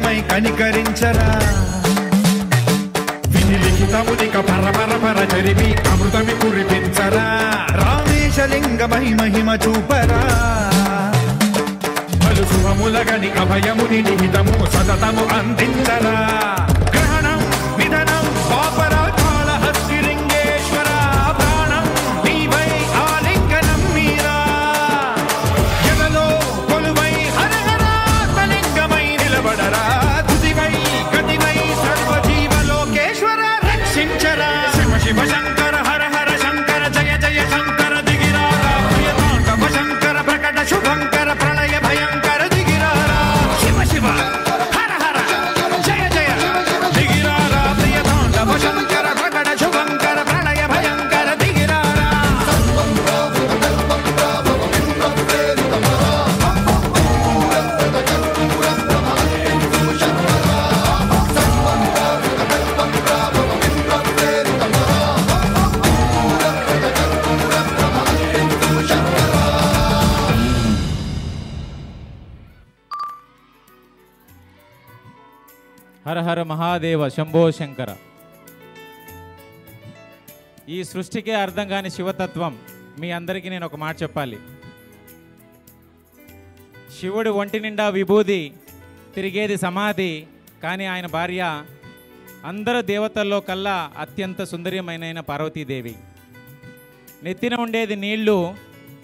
మాపై కనికరించరా విని లిఖితమునిక పర పర పర అమృతమి కురిపించరా రామేశలింగ మహిమహిమ చూపరా బలు శుభములగని అభయముని నిహితము సతతము అందించరా మహాదేవ శంభో శంకర. ఈ సృష్టికే అర్థం కాని శివతత్వం మీ అందరికీ నేను ఒక మాట చెప్పాలి. శివుడు ఒంటి నిండా విభూది తిరిగేది సమాధి కానీ ఆయన భార్య అందరు దేవతల్లో కల్లా అత్యంత సుందరమైన పార్వతీదేవి. నెత్తిన ఉండేది నీళ్ళు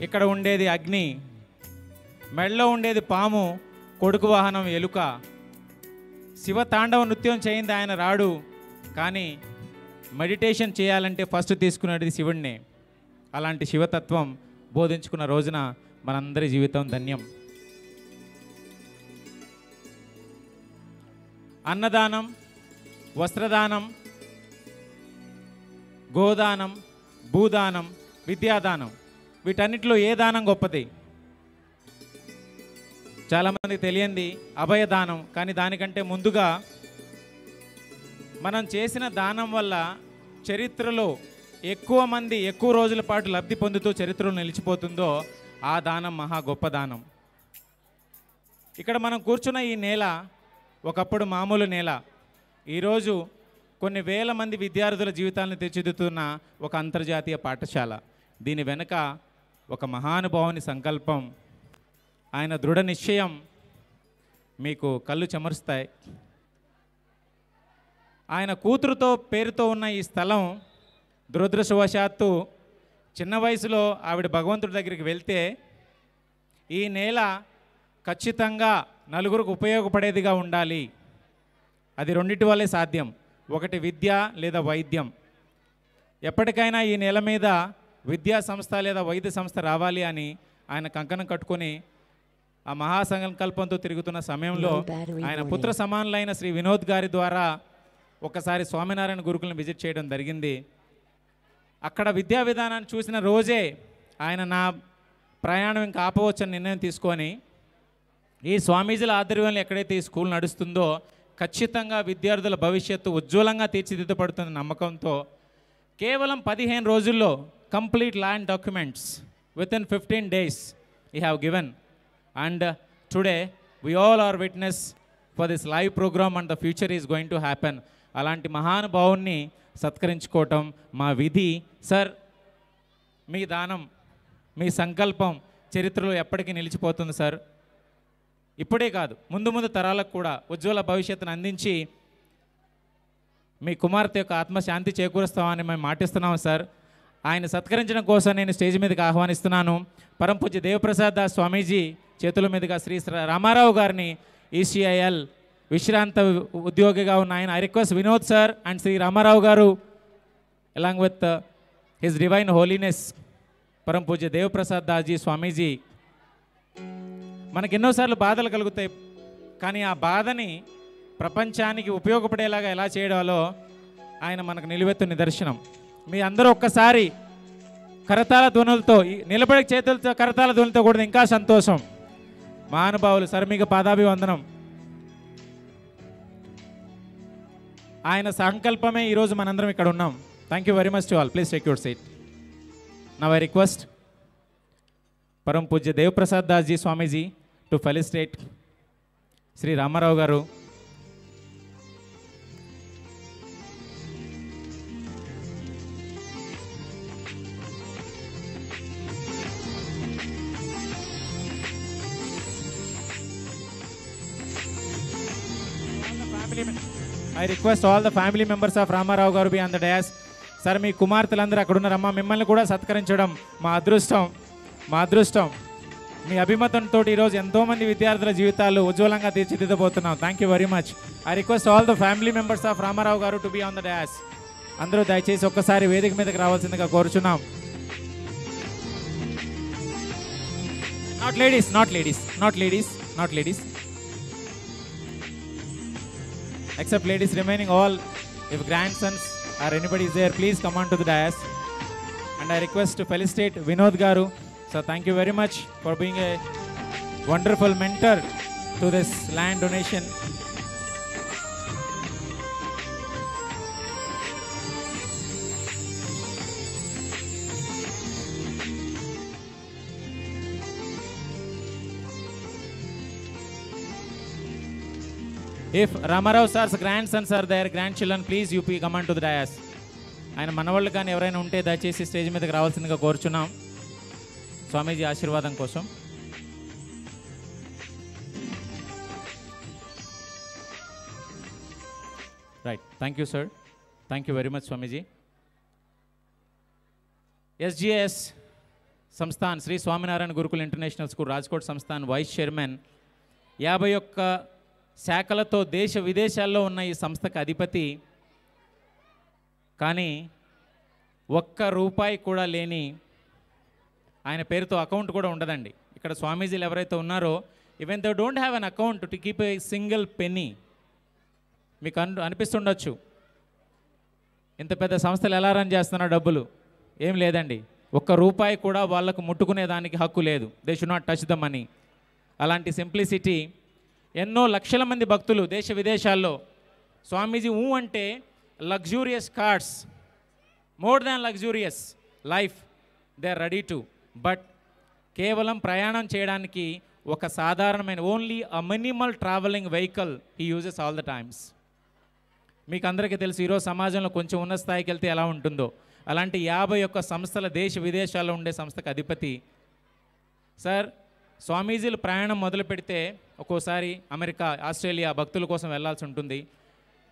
ఇక్కడ ఉండేది అగ్ని మెడలో ఉండేది పాము కొడుకు వాహనం ఎలుక శివ తాండవ నృత్యం చేయింది ఆయన రాడు. కానీ మెడిటేషన్ చేయాలంటే ఫస్ట్ తీసుకునేది శివుణ్ణే. అలాంటి శివతత్వం బోధించుకున్న రోజున మనందరి జీవితం ధన్యం. అన్నదానం వస్త్రదానం గోదానం భూదానం విద్యాదానం. వీటన్నిటిలో ఏ దానం గొప్పది? చాలామందికి తెలియంది అభయదానం కానీ దానికంటే ముందుగా మనం చేసిన దానం వల్ల చరిత్రలో ఎక్కువ మంది ఎక్కువ రోజుల పాటు లబ్ధి పొందుతూ చరిత్రలో నిలిచిపోతుందో ఆ దానం మహా గొప్ప దానం. ఇక్కడ మనం కూర్చున్న ఈ నేల ఒకప్పుడు మామూలు నేల. ఈరోజు కొన్ని వేల మంది విద్యార్థుల జీవితాలను తీర్చిదిద్దుతున్న ఒక అంతర్జాతీయ పాఠశాల. దీని వెనుక ఒక మహానుభావుని సంకల్పం ఆయన దృఢ నిశ్చయం మీకు కళ్ళు చెమరుస్తాయి. ఆయన కూతురుతో పేరుతో ఉన్న ఈ స్థలం దురదృష్టవశాత్తు చిన్న వయసులో ఆవిడ భగవంతుడి దగ్గరికి వెళ్తే ఈ నేల ఖచ్చితంగా నలుగురికి ఉపయోగపడేదిగా ఉండాలి. అది రెండింటి వల్లే సాధ్యం. ఒకటి విద్య లేదా వైద్యం. ఎప్పటికైనా ఈ నేల మీద విద్యా సంస్థ లేదా వైద్య సంస్థ రావాలి అని ఆయన కంకణం కట్టుకొని ఆ మహాసంకల్పంతో తిరుగుతున్న సమయంలో ఆయన పుత్ర సమానులైన శ్రీ వినోద్ గారి ద్వారా ఒకసారి స్వామినారాయణ గురుకులను విజిట్ చేయడం జరిగింది. అక్కడ విద్యా విధానాన్ని చూసిన రోజే ఆయన నా ప్రయాణం ఇంకా ఆపవచ్చని నిర్ణయం తీసుకొని ఈ స్వామీజీల ఆధ్వర్యంలో ఎక్కడైతే ఈ స్కూల్ నడుస్తుందో ఖచ్చితంగా విద్యార్థుల భవిష్యత్తు ఉజ్వలంగా తీర్చిదిద్దపడుతున్న నమ్మకంతో కేవలం పదిహేను రోజుల్లో complete land documents within fifteen days we have given. And today we all are witness for this live program and the future is going to happen అలాంటి మహానుభావుణ్ణి సత్కరించుకోవటం మా విధి. సార్ మీ దానం మీ సంకల్పం చరిత్రలో ఎప్పటికీ నిలిచిపోతుంది సార్ ఇప్పుడే కాదు ముందు ముందు తరాలకు కూడా ఉజ్వల భవిష్యత్తును అందించి మీ కుమార్తె యొక్క ఆత్మశాంతి చేకూరుస్తామని మేము మాటిస్తున్నాం సార్ ఆయన సత్కరించడం కోసం నేను స్టేజ్ మీదకి ఆహ్వానిస్తున్నాను. పరంపూజ దేవప్రసాద్ దాస్ స్వామీజీ చేతుల మీదుగా శ్రీ రామారావు గారిని ఈసీఐఎల్ విశ్రాంత ఉద్యోగిగా ఉన్న ఆయన. I request Vinod sir and Shri Rama Rao garu along with his divine holiness Param Pujya Devprasad Dasji స్వామీజీ మనకి ఎన్నోసార్లు బాధలు కలుగుతాయి కానీ ఆ బాధని ప్రపంచానికి ఉపయోగపడేలాగా ఎలా చేయడాలో ఆయన మనకు నిలువెత్తు నిదర్శనం మీ అందరూ ఒక్కసారి కరతాల ధ్వనులతో ఈ నిలబడే చేతులతో కరతాల ధ్వనులతో కూడా ఇంకా సంతోషం. మహానుభావులు సర్మిక మీకు పాదాభివందనం. ఆయన సంకల్పమే ఈరోజు మనందరం ఇక్కడ ఉన్నాం. Thank you very much to all please take your seat now I request Param Pujya Devprasad Dasji Swamiji to felicitate Shri Rama Rao garu I request all the family members of Rama Rao garu be on the dais sir మీ కుమార్తెలందరూ అక్కడ ఉన్నారమ్మా మిమ్మల్ని కూడా సత్కరించడం మా అదృష్టం. మా అదృష్టం. మీ అభిమతంతో ఈరోజు ఎంతోమంది విద్యార్థుల జీవితాలు ఉజ్వలంగా తీర్చిదిద్దబోతున్నాం. Thank you very much I request all the family members of Rama Rao garu to be on the dais అందరూ దయచేసి ఒక్కసారి వేదిక మీదకి రావాల్సిందిగా కోరుచున్నాం. Not ladies not ladies not ladies not ladies except ladies remaining all if grandsons or anybody is there please come on to the dais and i request to felicitate vinod garu so thank you very much for being a wonderful mentor to this land donation if Rama Rao sir's grandson sir their grandchildren please UP come and to the dais ఆయన మనవాళ్ళు కానీ ఎవరైనా ఉంటే దయచేసి stage మీదకి రావాల్సిందిగా కోరుచున్నాం. స్వామీజీ ఆశీర్వాదం కోసం. Right thank you sir thank you very much Swamiji SGS Sansthan Shri Swaminarayan Gurukul international school Rajkot Sansthan vice chairman యాభై ఒక్క శాఖలతో దేశ విదేశాల్లో ఉన్న ఈ సంస్థకు అధిపతి. కానీ ఒక్క రూపాయి కూడా లేని ఆయన పేరుతో అకౌంట్ కూడా ఉండదండి. ఇక్కడ స్వామీజీలు ఎవరైతే ఉన్నారో even they don't have an account to keep a single penny మీకు అన్ అనిపిస్తుండొచ్చు. ఇంత పెద్ద సంస్థలు ఎలా రన్ చేస్తున్నా డబ్బులు? ఏం లేదండి. ఒక్క రూపాయి కూడా వాళ్ళకు ముట్టుకునే దానికి హక్కు లేదు. They should not touch the money అలాంటి సింప్లిసిటీ ఎన్నో లక్షల మంది భక్తులు దేశ విదేశాల్లో. స్వామీజీ ఊ అంటే luxurious cars more than luxurious life they are ready to but కేవలం ప్రయాణం చేయడానికి ఒక సాధారణమైన only a minimal travelling vehicle he uses all the times మీకు అందరికీ తెలుసు ఈరోజు సమాజంలో కొంచెం ఉన్న స్థాయికి వెళ్తే ఎలా ఉంటుందో. అలాంటి యాభై ఒక్క సంస్థల దేశ విదేశాల్లో ఉండే సంస్థకు అధిపతి. సార్ స్వామీజీలు ప్రయాణం మొదలు పెడితే ఒక్కోసారి అమెరికా ఆస్ట్రేలియా భక్తుల కోసం వెళ్ళాల్సి ఉంటుంది.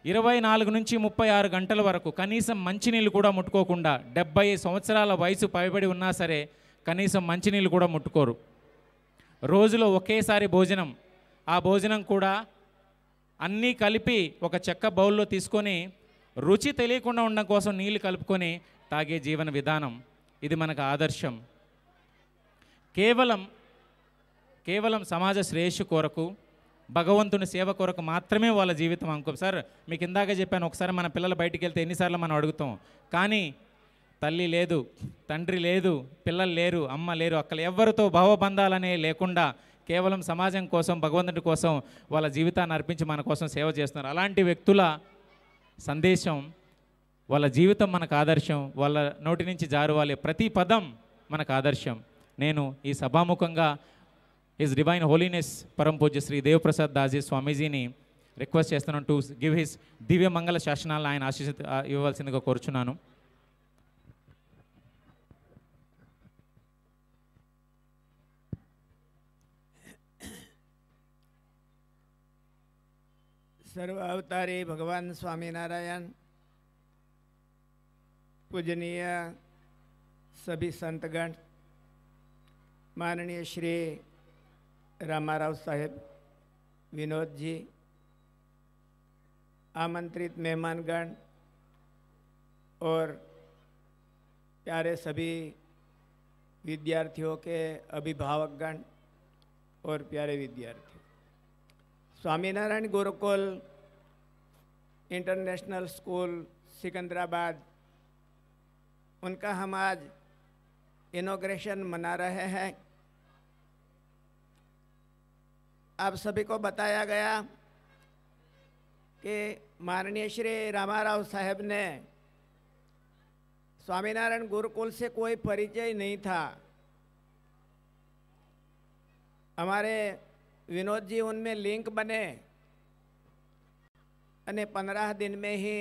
ఇరవై నాలుగు నుంచి ముప్పై ఆరు గంటల వరకు కనీసం మంచినీళ్ళు కూడా ముట్టుకోకుండా డెబ్బై సంవత్సరాల వయసు పైబడి ఉన్నా సరే కనీసం మంచినీళ్ళు కూడా ముట్టుకోరు. రోజులో ఒకేసారి భోజనం. ఆ భోజనం కూడా అన్నీ కలిపి ఒక చెక్క బౌల్లో తీసుకొని రుచి తెలియకుండా ఉండడం కోసం నీళ్ళు కలుపుకొని తాగే జీవన విధానం. ఇది మనకు ఆదర్శం. కేవలం కేవలం సమాజ శ్రేయస్సు కొరకు భగవంతుని సేవ కొరకు మాత్రమే వాళ్ళ జీవితం అంకం సార్ మీకు ఇందాక చెప్పాను ఒకసారి మన పిల్లలు బయటికి వెళ్తే ఎన్నిసార్లు మనం అడుగుతాం. కానీ తల్లి లేదు తండ్రి లేదు పిల్లలు లేరు అమ్మ లేరు అక్కలు ఎవరితో భావబంధాలనే లేకుండా కేవలం సమాజం కోసం భగవంతుడి కోసం వాళ్ళ జీవితాన్ని అర్పించి మన కోసం సేవ చేస్తున్నారు. అలాంటి వ్యక్తుల సందేశం వాళ్ళ జీవితం మనకు ఆదర్శం వాళ్ళ నోటి నుంచి జారువాలే ప్రతి పదం మనకు ఆదర్శం. నేను ఈ సభాముఖంగా హిజ్ డివైన్ హోలీనెస్ పరం పూజ శ్రీ దేవప్రసాద్ దాజీ స్వామీజీని రిక్వెస్ట్ చేస్తున్నాను టు గివ్ హిస్ దివ్య మంగళ శాసనాలను ఆయన ఆశీస్ ఇవ్వవలసిందిగా కోరుచున్నాను. సర్వ అవతారి భగవాన్ స్వామినారాయణ్ పూజనీయ సభి సంతగణ్ మాననీయ శ్రీ श्री रामाराव साहेब विनोद जी आमंत्रित मेहमानगण और प्यारे सभी विद्यार्थियों के अभिभावकगण और प्यारे विद्यार्थी। स्वामीनारायण गुरुकुल इंटरनेशनल स्कूल सिकंदराबाद, उनका हम आज इनोग्रेशन मना रहे हैं। आप सभी को बताया गया कि माननीय श्री रामाराव साहेब ने स्वामीनारायण गुरुकुल से कोई परिचय नहीं था। हमारे विनोद जी उनमें लिंक बने અને पंद्रह दिन में ही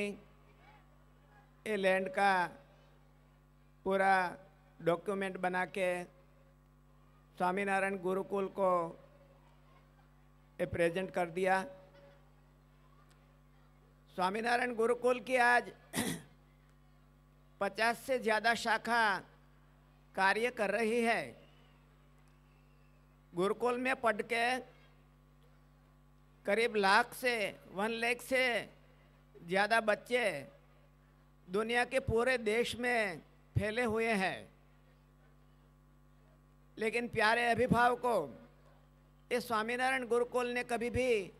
ये लैंड का पूरा डॉक्यूमेंट बना के स्वामीनारायण गुरुकुल को ये प्रेजेंट कर दिया। स्वामीनारायण गुरुकुल की आज पचास से ज़्यादा शाखा कार्य कर रही है। गुरुकुल में पढ़ के करीब लाख से, वन लेख से ज़्यादा बच्चे दुनिया के पूरे देश में फैले हुए हैं। लेकिन प्यारे अभिभावकों इस स्वामीनारायण गुरुकुल ने कभी भी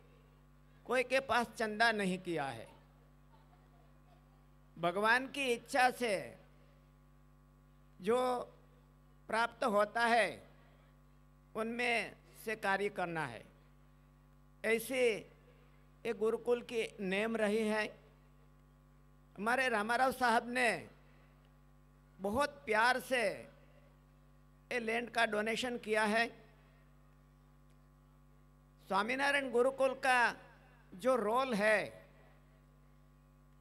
कोई के पास चंदा नहीं किया है। भगवान की इच्छा से जो प्राप्त होता है, उनमें से कार्य करना है। ऐसे एक गुरुकुल की नेम रही है। हमारे रामाराव साहब ने बहुत प्यार से ये लैंड का डोनेशन किया है। स्वामीनारायण गुरुकुल का जो रोल है,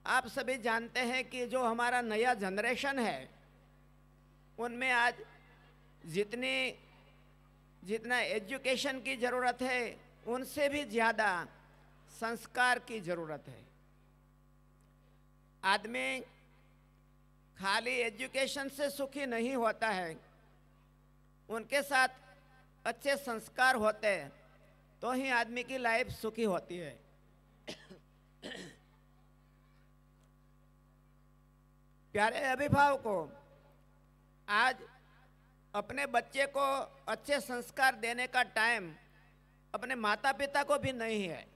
आप सभी जानते हैं कि जो हमारा नया जनरेशन है, उनमें आज जितनी, जितना एजुकेशन की ज़रूरत है, उनसे भी ज़्यादा संस्कार की ज़रूरत है। आदमी खाली एजुकेशन से सुखी नहीं होता है, उनके साथ अच्छे संस्कार होते हैं। तो ही आदमी की लाइफ सुखी होती है। प्यारे अभिभावकों, आज अपने बच्चे को अच्छे संस्कार देने का टाइम अपने माता पिता को भी नहीं है।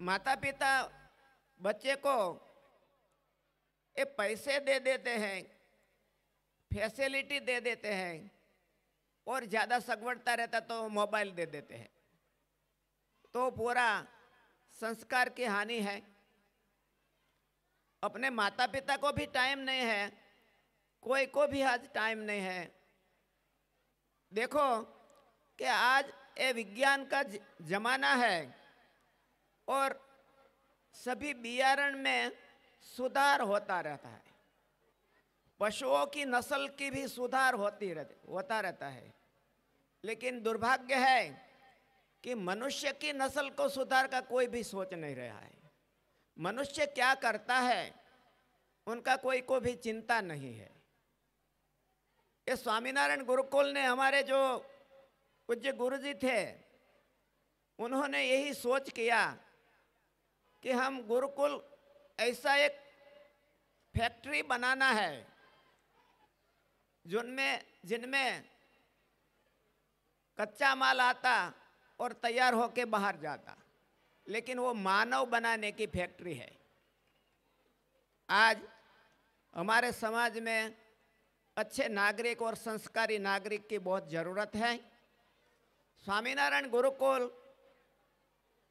माता पिता बच्चे को ये पैसे दे देते हैं फैसिलिटी दे देते हैं और ज़्यादा सगवड़ता रहता तो मोबाइल दे देते हैं। तो पूरा संस्कार की हानि है। अपने माता पिता को भी टाइम नहीं है। कोई को भी आज टाइम नहीं है। देखो कि आज ये विज्ञान का जमाना है और सभी बियारण में सुधार होता रहता है। पशुओं की नस्ल की भी सुधार होती रहती, होता रहता है। लेकिन दुर्भाग्य है कि मनुष्य की नस्ल को सुधार का कोई भी सोच नहीं रहा है। मनुष्य क्या करता है, उनका कोई को भी चिंता नहीं है। ये स्वामीनारायण गुरुकुल ने हमारे जो पूज्य गुरु जी थे, उन्होंने यही सोच किया कि हम गुरुकुल ऐसा एक फैक्ट्री बनाना है जिनमें जिनमें कच्चा माल आता और तैयार होके बाहर जाता, लेकिन वो मानव बनाने की फैक्ट्री है। आज हमारे समाज में अच्छे नागरिक और संस्कारी नागरिक की बहुत ज़रूरत है। स्वामीनारायण गुरुकुल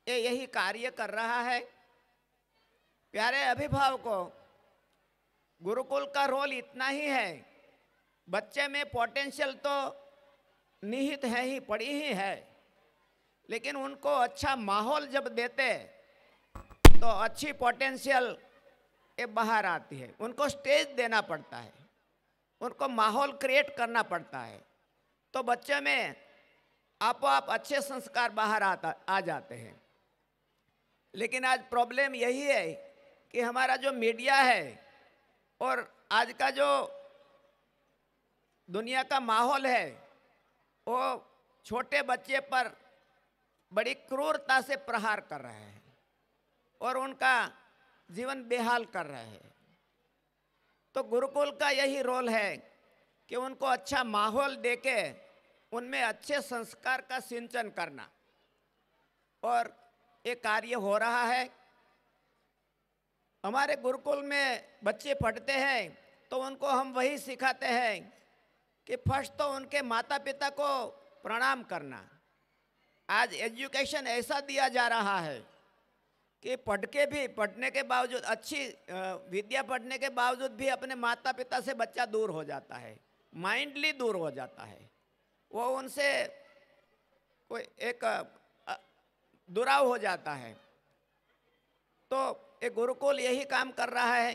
ये यही कार्य कर रहा है। प्यारे अभिभावकों, गुरुकुल का रोल इतना ही है बच्चे में पोटेंशियल तो निहित है ही, पड़ी ही है। लेकिन उनको अच्छा माहौल जब देते तो अच्छी पोटेंशियल ये बाहर आती है। उनको स्टेज देना पड़ता है। उनको माहौल क्रिएट करना पड़ता है। तो बच्चे में आपो आप अच्छे संस्कार बाहर आता, आ जाते हैं। लेकिन आज प्रॉब्लम यही है कि हमारा जो मीडिया है और आज का जो दुनिया का माहौल है। वो छोटे बच्चे पर बड़ी क्रूरता से प्रहार कर रहे हैं और उनका जीवन बेहाल कर रहे हैं। तो गुरुकुल का यही रोल है कि उनको अच्छा माहौल देके उनमें अच्छे संस्कार का सिंचन करना। और ये कार्य हो रहा है। हमारे गुरुकुल में बच्चे पढ़ते हैं तो उनको हम वही सिखाते हैं कि फ़र्स्ट तो उनके माता पिता को प्रणाम करना। आज एजुकेशन ऐसा दिया जा रहा है कि पढ़ के भी, पढ़ने के बावजूद, अच्छी विद्या पढ़ने के बावजूद भी अपने माता पिता से बच्चा दूर हो जाता है, माइंडली दूर हो जाता है। वो उनसे कोई एक दुराव हो जाता है। तो एक गुरुकुल यही काम कर रहा है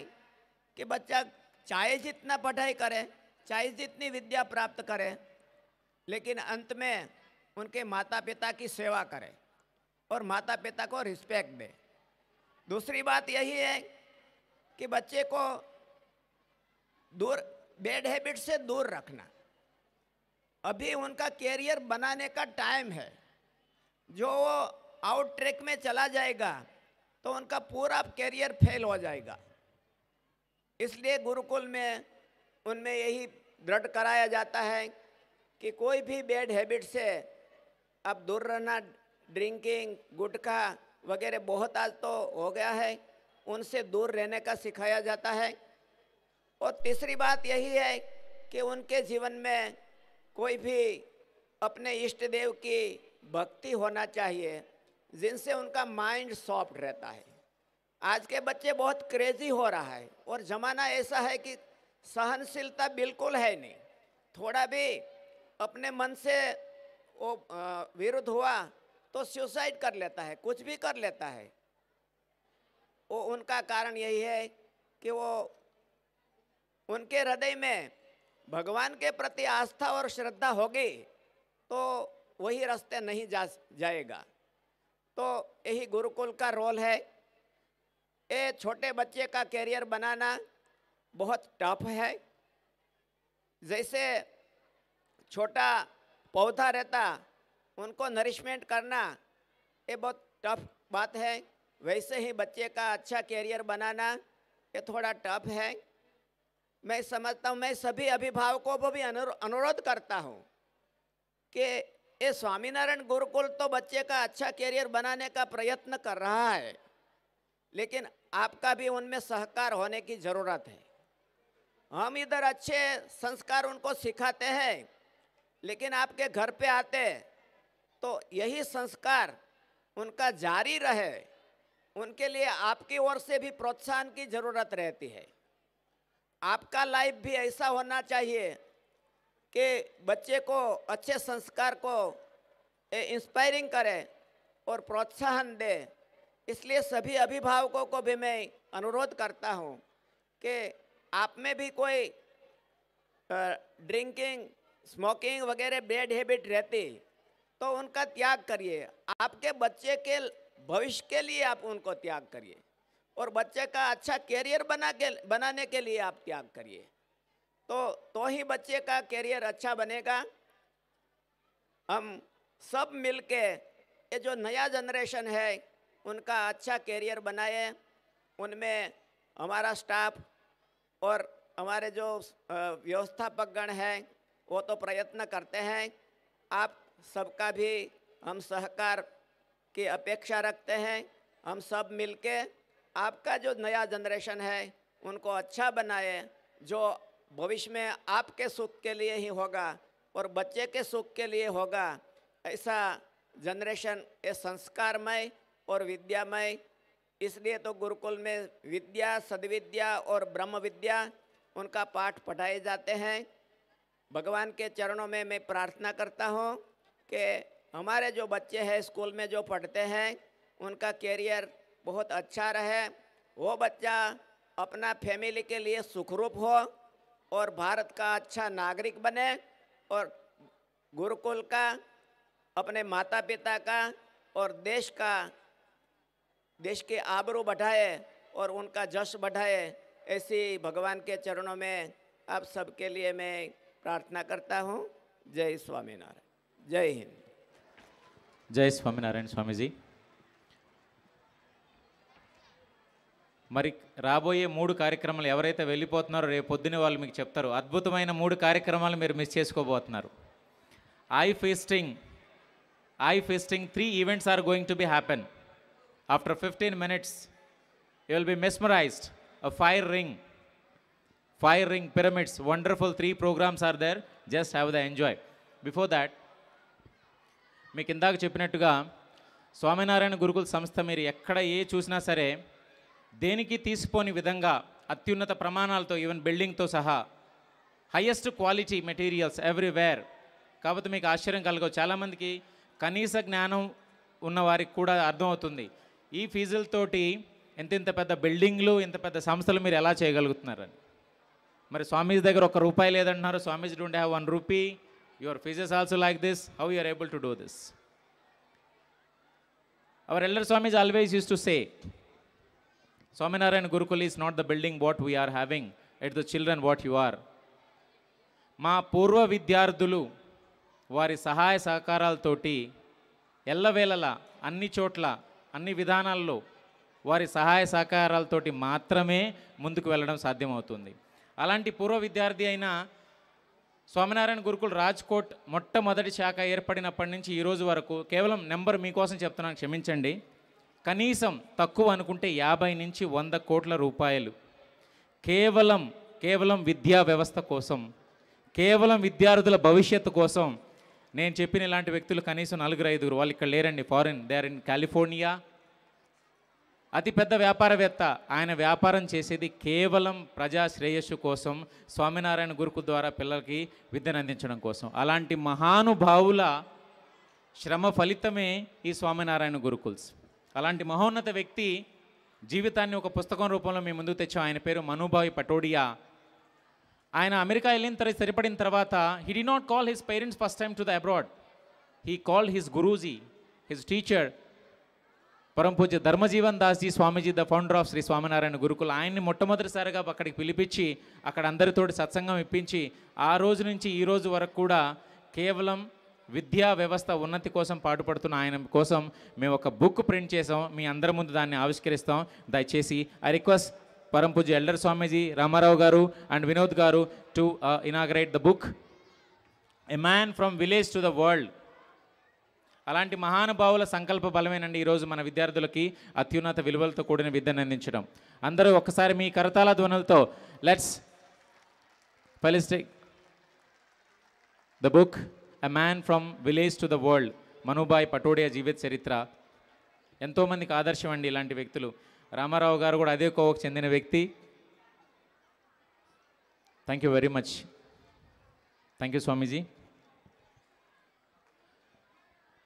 कि बच्चा चाहे जितना पढ़ाई करे चाहे जितनी विद्या प्राप्त करें, लेकिन अंत में उनके माता पिता की सेवा करें और माता पिता को रिस्पेक्ट दे। दूसरी बात यही है कि बच्चे को दूर बेड हैबिट से दूर रखना। अभी उनका कैरियर बनाने का टाइम है। जो वो आउट ट्रैक में चला जाएगा तो उनका पूरा कैरियर फेल हो जाएगा। इसलिए गुरुकुल में उनमें यही दृढ़ कराया जाता है कि कोई भी बैड हैबिट से अब दूर रहना, ड्रिंकिंग, गुटखा वगैरह बहुत आज तो हो गया है, उनसे दूर रहने का सिखाया जाता है। और तीसरी बात यही है कि उनके जीवन में कोई भी अपने इष्ट देव की भक्ति होना चाहिए, जिनसे उनका माइंड सॉफ्ट रहता है। आज के बच्चे बहुत क्रेजी हो रहा है, और ज़माना ऐसा है कि सहनशीलता बिल्कुल है नहीं। थोड़ा भी अपने मन से वो विरुद्ध हुआ तो सुसाइड कर लेता है, कुछ भी कर लेता है। वो उनका कारण यही है कि वो उनके हृदय में भगवान के प्रति आस्था और श्रद्धा होगी तो वही रास्ते नहीं जा, जाएगा। तो यही गुरुकुल का रोल है। ये छोटे बच्चे का कैरियर बनाना बहुत टफ है। जैसे छोटा पौधा रहता, उनको नरिशमेंट करना, ये बहुत टफ बात है। वैसे ही बच्चे का अच्छा कैरियर बनाना, ये थोड़ा टफ है। मैं समझता हूँ, मैं सभी अभिभावकों को भी अनुरो- अनुरोध करता हूँ कि ये स्वामीनारायण गुरुकुल तो बच्चे का अच्छा कैरियर बनाने का प्रयत्न कर रहा है, लेकिन आपका भी उनमें सहकार होने की ज़रूरत है। हम इधर अच्छे संस्कार उनको सिखाते हैं, लेकिन आपके घर पे आते तो यही संस्कार उनका जारी रहे, उनके लिए आपकी ओर से भी प्रोत्साहन की ज़रूरत रहती है। आपका लाइफ भी ऐसा होना चाहिए कि बच्चे को अच्छे संस्कार को इंस्पायरिंग करे और प्रोत्साहन दे। इसलिए सभी अभिभावकों को भी मैं अनुरोध करता हूँ कि आप में भी कोई ड्रिंकिंग स्मोकिंग वगैरह बैड हैबिट रहती तो उनका त्याग करिए। आपके बच्चे के भविष्य के लिए आप उनको त्याग करिए। और बच्चे का अच्छा कैरियर बना के, बनाने के लिए आप त्याग करिए। तो तो ही बच्चे का कैरियर अच्छा बनेगा। हम सब मिलके, ये जो नया जनरेशन है, उनका अच्छा कैरियर बनाए। उनमें हमारा स्टाफ और हमारे जो अ, व्यवस्थापकगण हैं वो तो प्रयत्न करते हैं। आप सबका भी हम सहकार की अपेक्षा रखते हैं। हम सब मिलके आपका जो नया जनरेशन है उनको अच्छा बनाए जो भविष्य में आपके सुख के लिए ही होगा और बच्चे के सुख के लिए होगा। ऐसा जनरेशन ये संस्कारमय और विद्यामय इसलिए तो गुरुकुल में विद्या, सदविद्या और ब्रह्म विद्या उनका पाठ पढ़ाए जाते हैं। भगवान के चरणों में मैं प्रार्थना करता हूँ कि हमारे जो बच्चे हैं स्कूल में जो पढ़ते हैं, उनका कैरियर बहुत अच्छा रहे। वो बच्चा अपना फैमिली के लिए सुखरूप हो और भारत का अच्छा नागरिक बने और गुरुकुल का, अपने माता पिता का और देश का देश के आबरू बढ़ाए और उनका जश बढ़ाए ऐसी भगवान के चरणों में आप सबके लिए मैं प्रार्थना करता हूँ जय स्वामीनारायण जय हिंद జై స్వామినారాయణ స్వామీజీ మరి రాబోయే మూడు కార్యక్రమాలు ఎవరైతే వెళ్ళిపోతున్నారో రేపు పొద్దునే వాళ్ళు మీకు చెప్తారు అద్భుతమైన మూడు కార్యక్రమాలు మీరు miss చేసుకోబోతున్నారు eye feasting eye feasting three events are going to be happen after fifteen minutes you will be mesmerised a fire ring fire ring pyramids wonderful three programmes are there just have the enjoy before that మీకు ఇందాక చెప్పినట్టుగా స్వామినారాయణ గురుకుల సంస్థ మీరు ఎక్కడ ఏ చూసినా సరే దేనికి తీసిపోని విధంగా అత్యున్నత ప్రమాణాలతో ఈవెన్ బిల్డింగ్తో సహా హయ్యెస్ట్ క్వాలిటీ మెటీరియల్స్ ఎవ్రీవేర్ కాకపోతే మీకు ఆశ్చర్యం కలగవు. చాలామందికి కనీస జ్ఞానం ఉన్నవారికి కూడా అర్థమవుతుంది. ఈ ఫీజులతోటి ఇంత ఇంత పెద్ద బిల్డింగ్లు ఇంత పెద్ద సంస్థలు మీరు ఎలా చేయగలుగుతున్నారని? మరి స్వామీజీ దగ్గర ఒక రూపాయి లేదంటున్నారు. Swamiji don't have one rupee. Your fees also like this. How you are able to do this? Our elder Swamiji always use to say Swaminarayan Gurukul is not the building what we are having. At the children what you are. మా పూర్వ విద్యార్థులు వారి సహాయ సహకారాలతోటి ఎల్లవేళలా అన్ని చోట్ల అన్ని విధానాల్లో వారి సహాయ సహకారాలతోటి మాత్రమే ముందుకు వెళ్ళడం సాధ్యమవుతుంది. అలాంటి పూర్వ విద్యార్థి అయిన స్వామినారాయణ గురుకుల్ రాజ్కోట్ మొట్టమొదటి శాఖ ఏర్పడినప్పటి నుంచి ఈరోజు వరకు కేవలం నెంబర్ మీకోసం చెప్తున్నాను క్షమించండి. కనీసం తక్కువ అనుకుంటే యాభై నుంచి వంద కోట్ల రూపాయలు. కేవలం కేవలం విద్యా వ్యవస్థ కోసం కేవలం విద్యార్థుల భవిష్యత్తు కోసం నేను చెప్పిన ఇలాంటి వ్యక్తులు కనీసం నలుగురు ఐదుగురు వాళ్ళు ఇక్కడ లేరండి foreign they are in California అతిపెద్ద వ్యాపారవేత్త ఆయన వ్యాపారం చేసేది కేవలం ప్రజా శ్రేయస్సు కోసం స్వామినారాయణ గురుకు ద్వారా పిల్లలకి విద్యను అందించడం కోసం. అలాంటి మహానుభావుల శ్రమ ఫలితమే ఈ స్వామినారాయణ గురుకుల్స్. అలాంటి మహోన్నత వ్యక్తి జీవితాన్ని ఒక పుస్తకం రూపంలో మేము ముందుకు తెచ్చాం. ఆయన పేరు మనుభావి పటోడియా. ఆయన అమెరికా వెళ్ళిన తర్వాత సరిపడిన తర్వాత he did not call his parents first time to the abroad he call his Guruji his teacher Param Pujya Dharmajivan Dasji Swamiji the founder of Shri Swaminarayan Gurukul ఆయన్ని మొట్టమొదటిసారిగా అక్కడికి పిలిపించి అక్కడ అందరితోటి సత్సంగం ఇప్పించి ఆ రోజు నుంచి ఈ రోజు వరకు కూడా కేవలం విద్యా వ్యవస్థ ఉన్నతి కోసం పాటుపడుతున్న ఆయన కోసం మేము ఒక బుక్ ప్రింట్ చేసాం మీ అందరి ముందు దాన్ని ఆవిష్కరిస్తాం. దయచేసి I request పరంపూజ elder Swamiji Ramarao గారు అండ్ వినోద్ గారు to inaugurate the book a man from village to the world అలాంటి మహానుభావుల సంకల్ప బలమేనండి ఈరోజు మన విద్యార్థులకి అత్యున్నత విలువలతో కూడిన విద్యను అందించడం. అందరూ ఒక్కసారి మీ కరతాల ధ్వనులతో let's felicitate the book a man from village to the world Manubhai Patodia జీవిత చరిత్ర. ఎంతోమందికి ఆదర్శం అండి ఇలాంటి వ్యక్తులు. రామారావు గారు కూడా అదే కోవకు చెందిన వ్యక్తి. Thank you very much thank you Swamiji.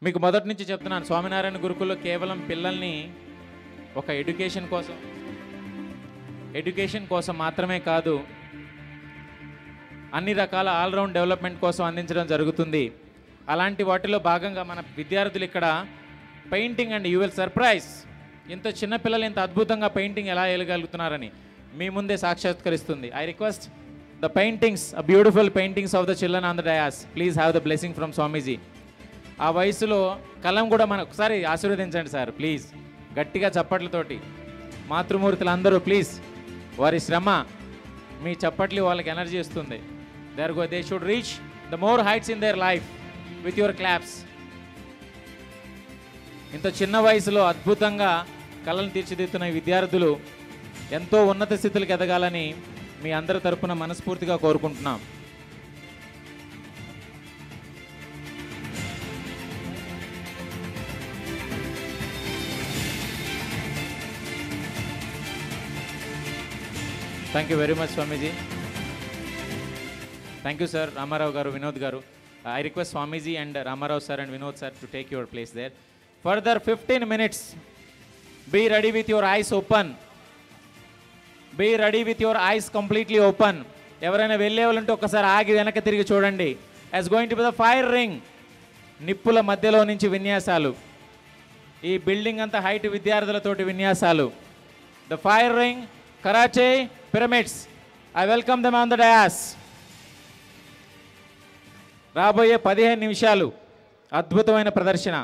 మీకు మొదటి నుంచి చెప్తున్నాను స్వామినారాయణ గురుకుల్లో కేవలం పిల్లల్ని ఒక ఎడ్యుకేషన్ కోసం ఎడ్యుకేషన్ కోసం మాత్రమే కాదు అన్ని రకాల ఆల్రౌండ్ డెవలప్మెంట్ కోసం అందించడం జరుగుతుంది. అలాంటి వాటిలో భాగంగా మన విద్యార్థులు ఇక్కడ painting and you will surprise. ఇంత చిన్న పిల్లలు ఇంత అద్భుతంగా పెయింటింగ్ ఎలా వేయగలుగుతున్నారని మీ ముందే సాక్షాత్కరిస్తుంది. I request the paintings a beautiful paintings of the children on the dais please have the blessing from Swamiji ఆ వయసులో కలం కూడా మన ఒకసారి ఆశీర్వదించండి సార్ ప్లీజ్ గట్టిగా చప్పట్లతోటి. మాతృమూర్తులు అందరూ ప్లీజ్ వారి శ్రమ మీ చప్పట్లు వాళ్ళకి ఎనర్జీ ఇస్తుంది. There go they should reach the more heights in their life with your claps ఇంత చిన్న వయసులో అద్భుతంగా కళలను తీర్చిదిద్దుతున్న విద్యార్థులు ఎంతో ఉన్నత స్థితులకు ఎదగాలని మీ అందరి తరపున మనస్ఫూర్తిగా కోరుకుంటున్నాం. Thank you very much Swamiji thank you sir Ramarao garu Vinod garu. I request Swamiji and Ramarao sir and Vinod sir to take your place there further fifteen minutes be ready with your eyes open be ready with your eyes completely open ఎవరైనా వెళ్ళే వాళ్ళంటే ఒకసారి ఆగి వెనక తిరిగి చూడండి. As going to be the fire ring నిప్పుల మధ్యలో నుంచి విన్యాసాలు. ఈ బిల్డింగ్ అంతా హైట్ విద్యార్థులతోటి విన్యాసాలు. The fire ring karate pyramids I welcome them on the dais రాబోయే పదిహేను నిమిషాలు అద్భుతమైన ప్రదర్శన.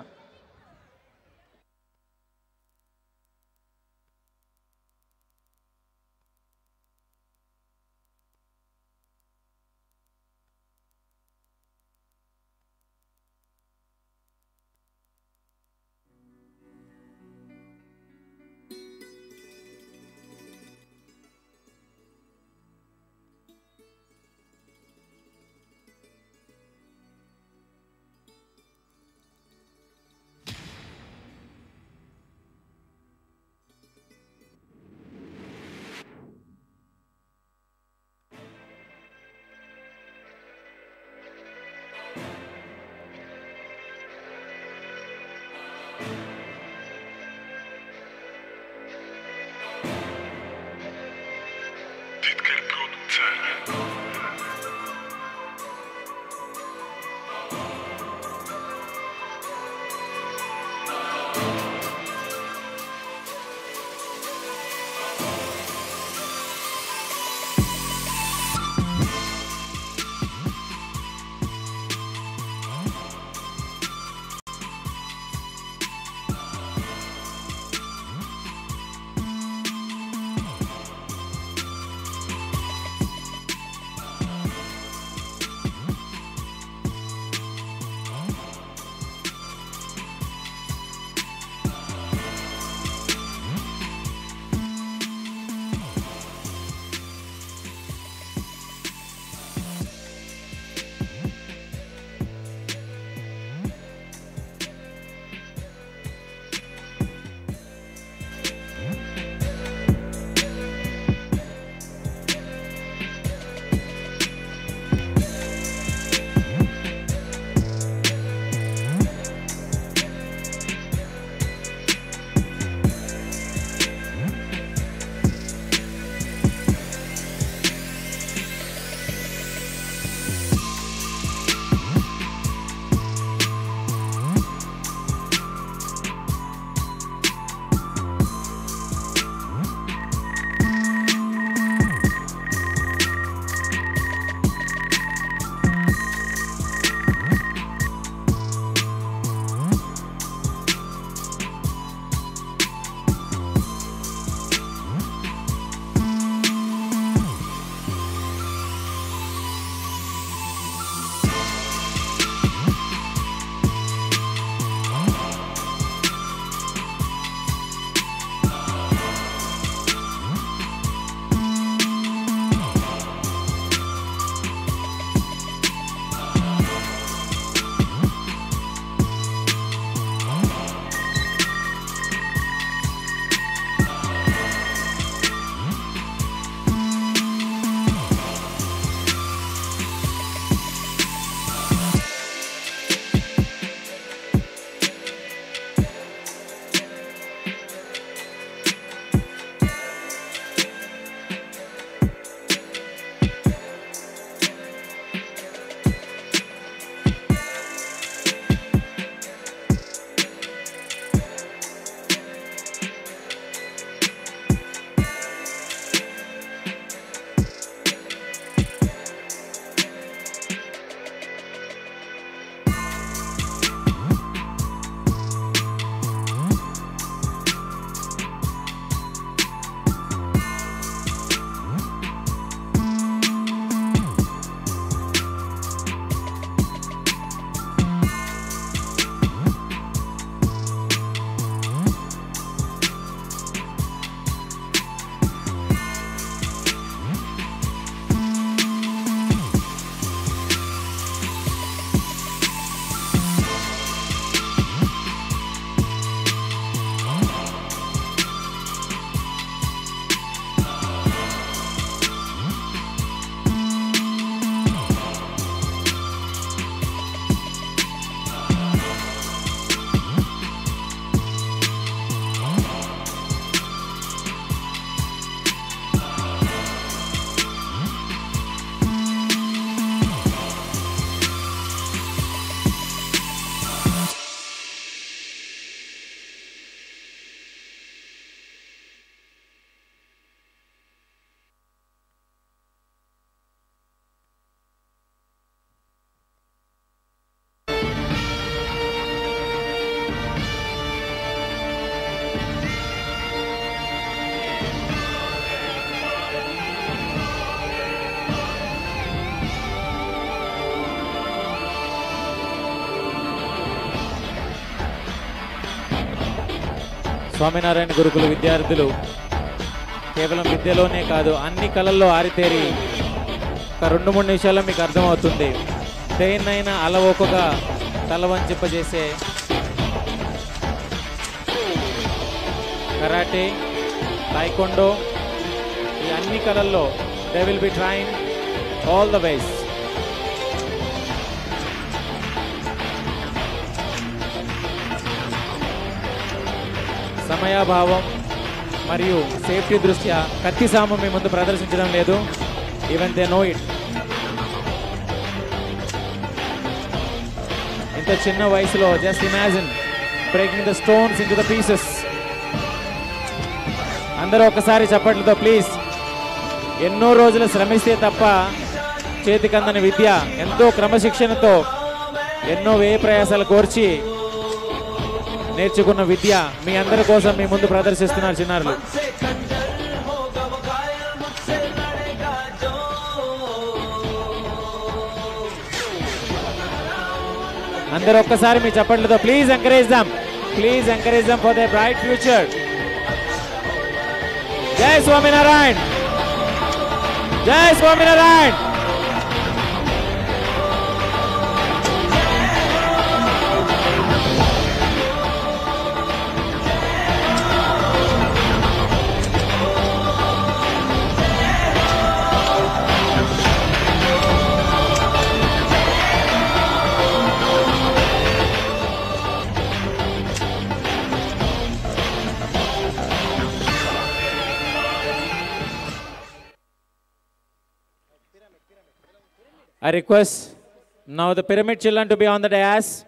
స్వామినారాయణ గురుకుల విద్యార్థులు కేవలం విద్యలోనే కాదు అన్ని కళల్లో ఆరితేరి ఒక రెండు మూడు నిమిషాల్లో మీకు అర్థమవుతుంది. దేన్నైనా అలవోకగా తల వంచింపజేసే కరాటే టైకొండో ఈ అన్ని కళల్లో they will be train all the ways సమయాభావం మరియు సేఫ్టీ దృష్ట్యా కత్తి సాము మీ ముందు ప్రదర్శించడం లేదు. ఈవెన్ దే నో ఇట్ ఇంత చిన్న వయసులో just imagine breaking the stones in the pieces అందరూ ఒకసారి చప్పట్లతో ప్లీజ్ ఎన్నో రోజులు శ్రమిస్తే తప్ప చేతికందని విద్య ఎంతో క్రమశిక్షణతో ఎన్నో వ్యయ ప్రయాసాలు కోర్చి నేర్చుకున్న విద్య మీ అందరి కోసం మీ ముందు ప్రదర్శిస్తున్నారు చిన్నారులు. అందరు ఒక్కసారి మీ చప్పట్లతో please encourage them please encourage them for the bright future Jai Swaminarayan. Jai Swaminarayan. I request now the pyramid children to be on the dais.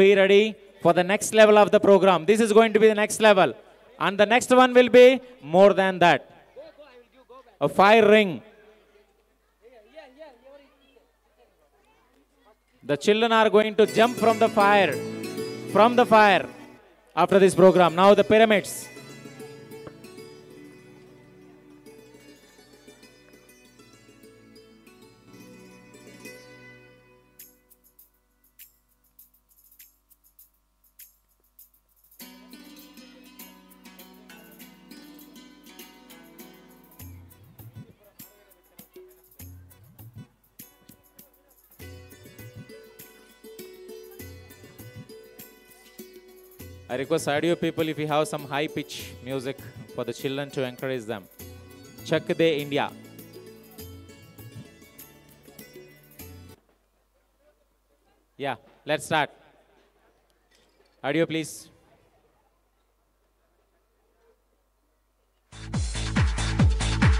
Be ready for the next level of the program. This is going to be the next level. And the next one will be more than that. A fire ring. The children are going to jump from the fire. From the fire after this program. Now the pyramids. I request audio people if you have some high pitch music for the children to encourage them. Chak De India. Yeah, let's start. Audio please.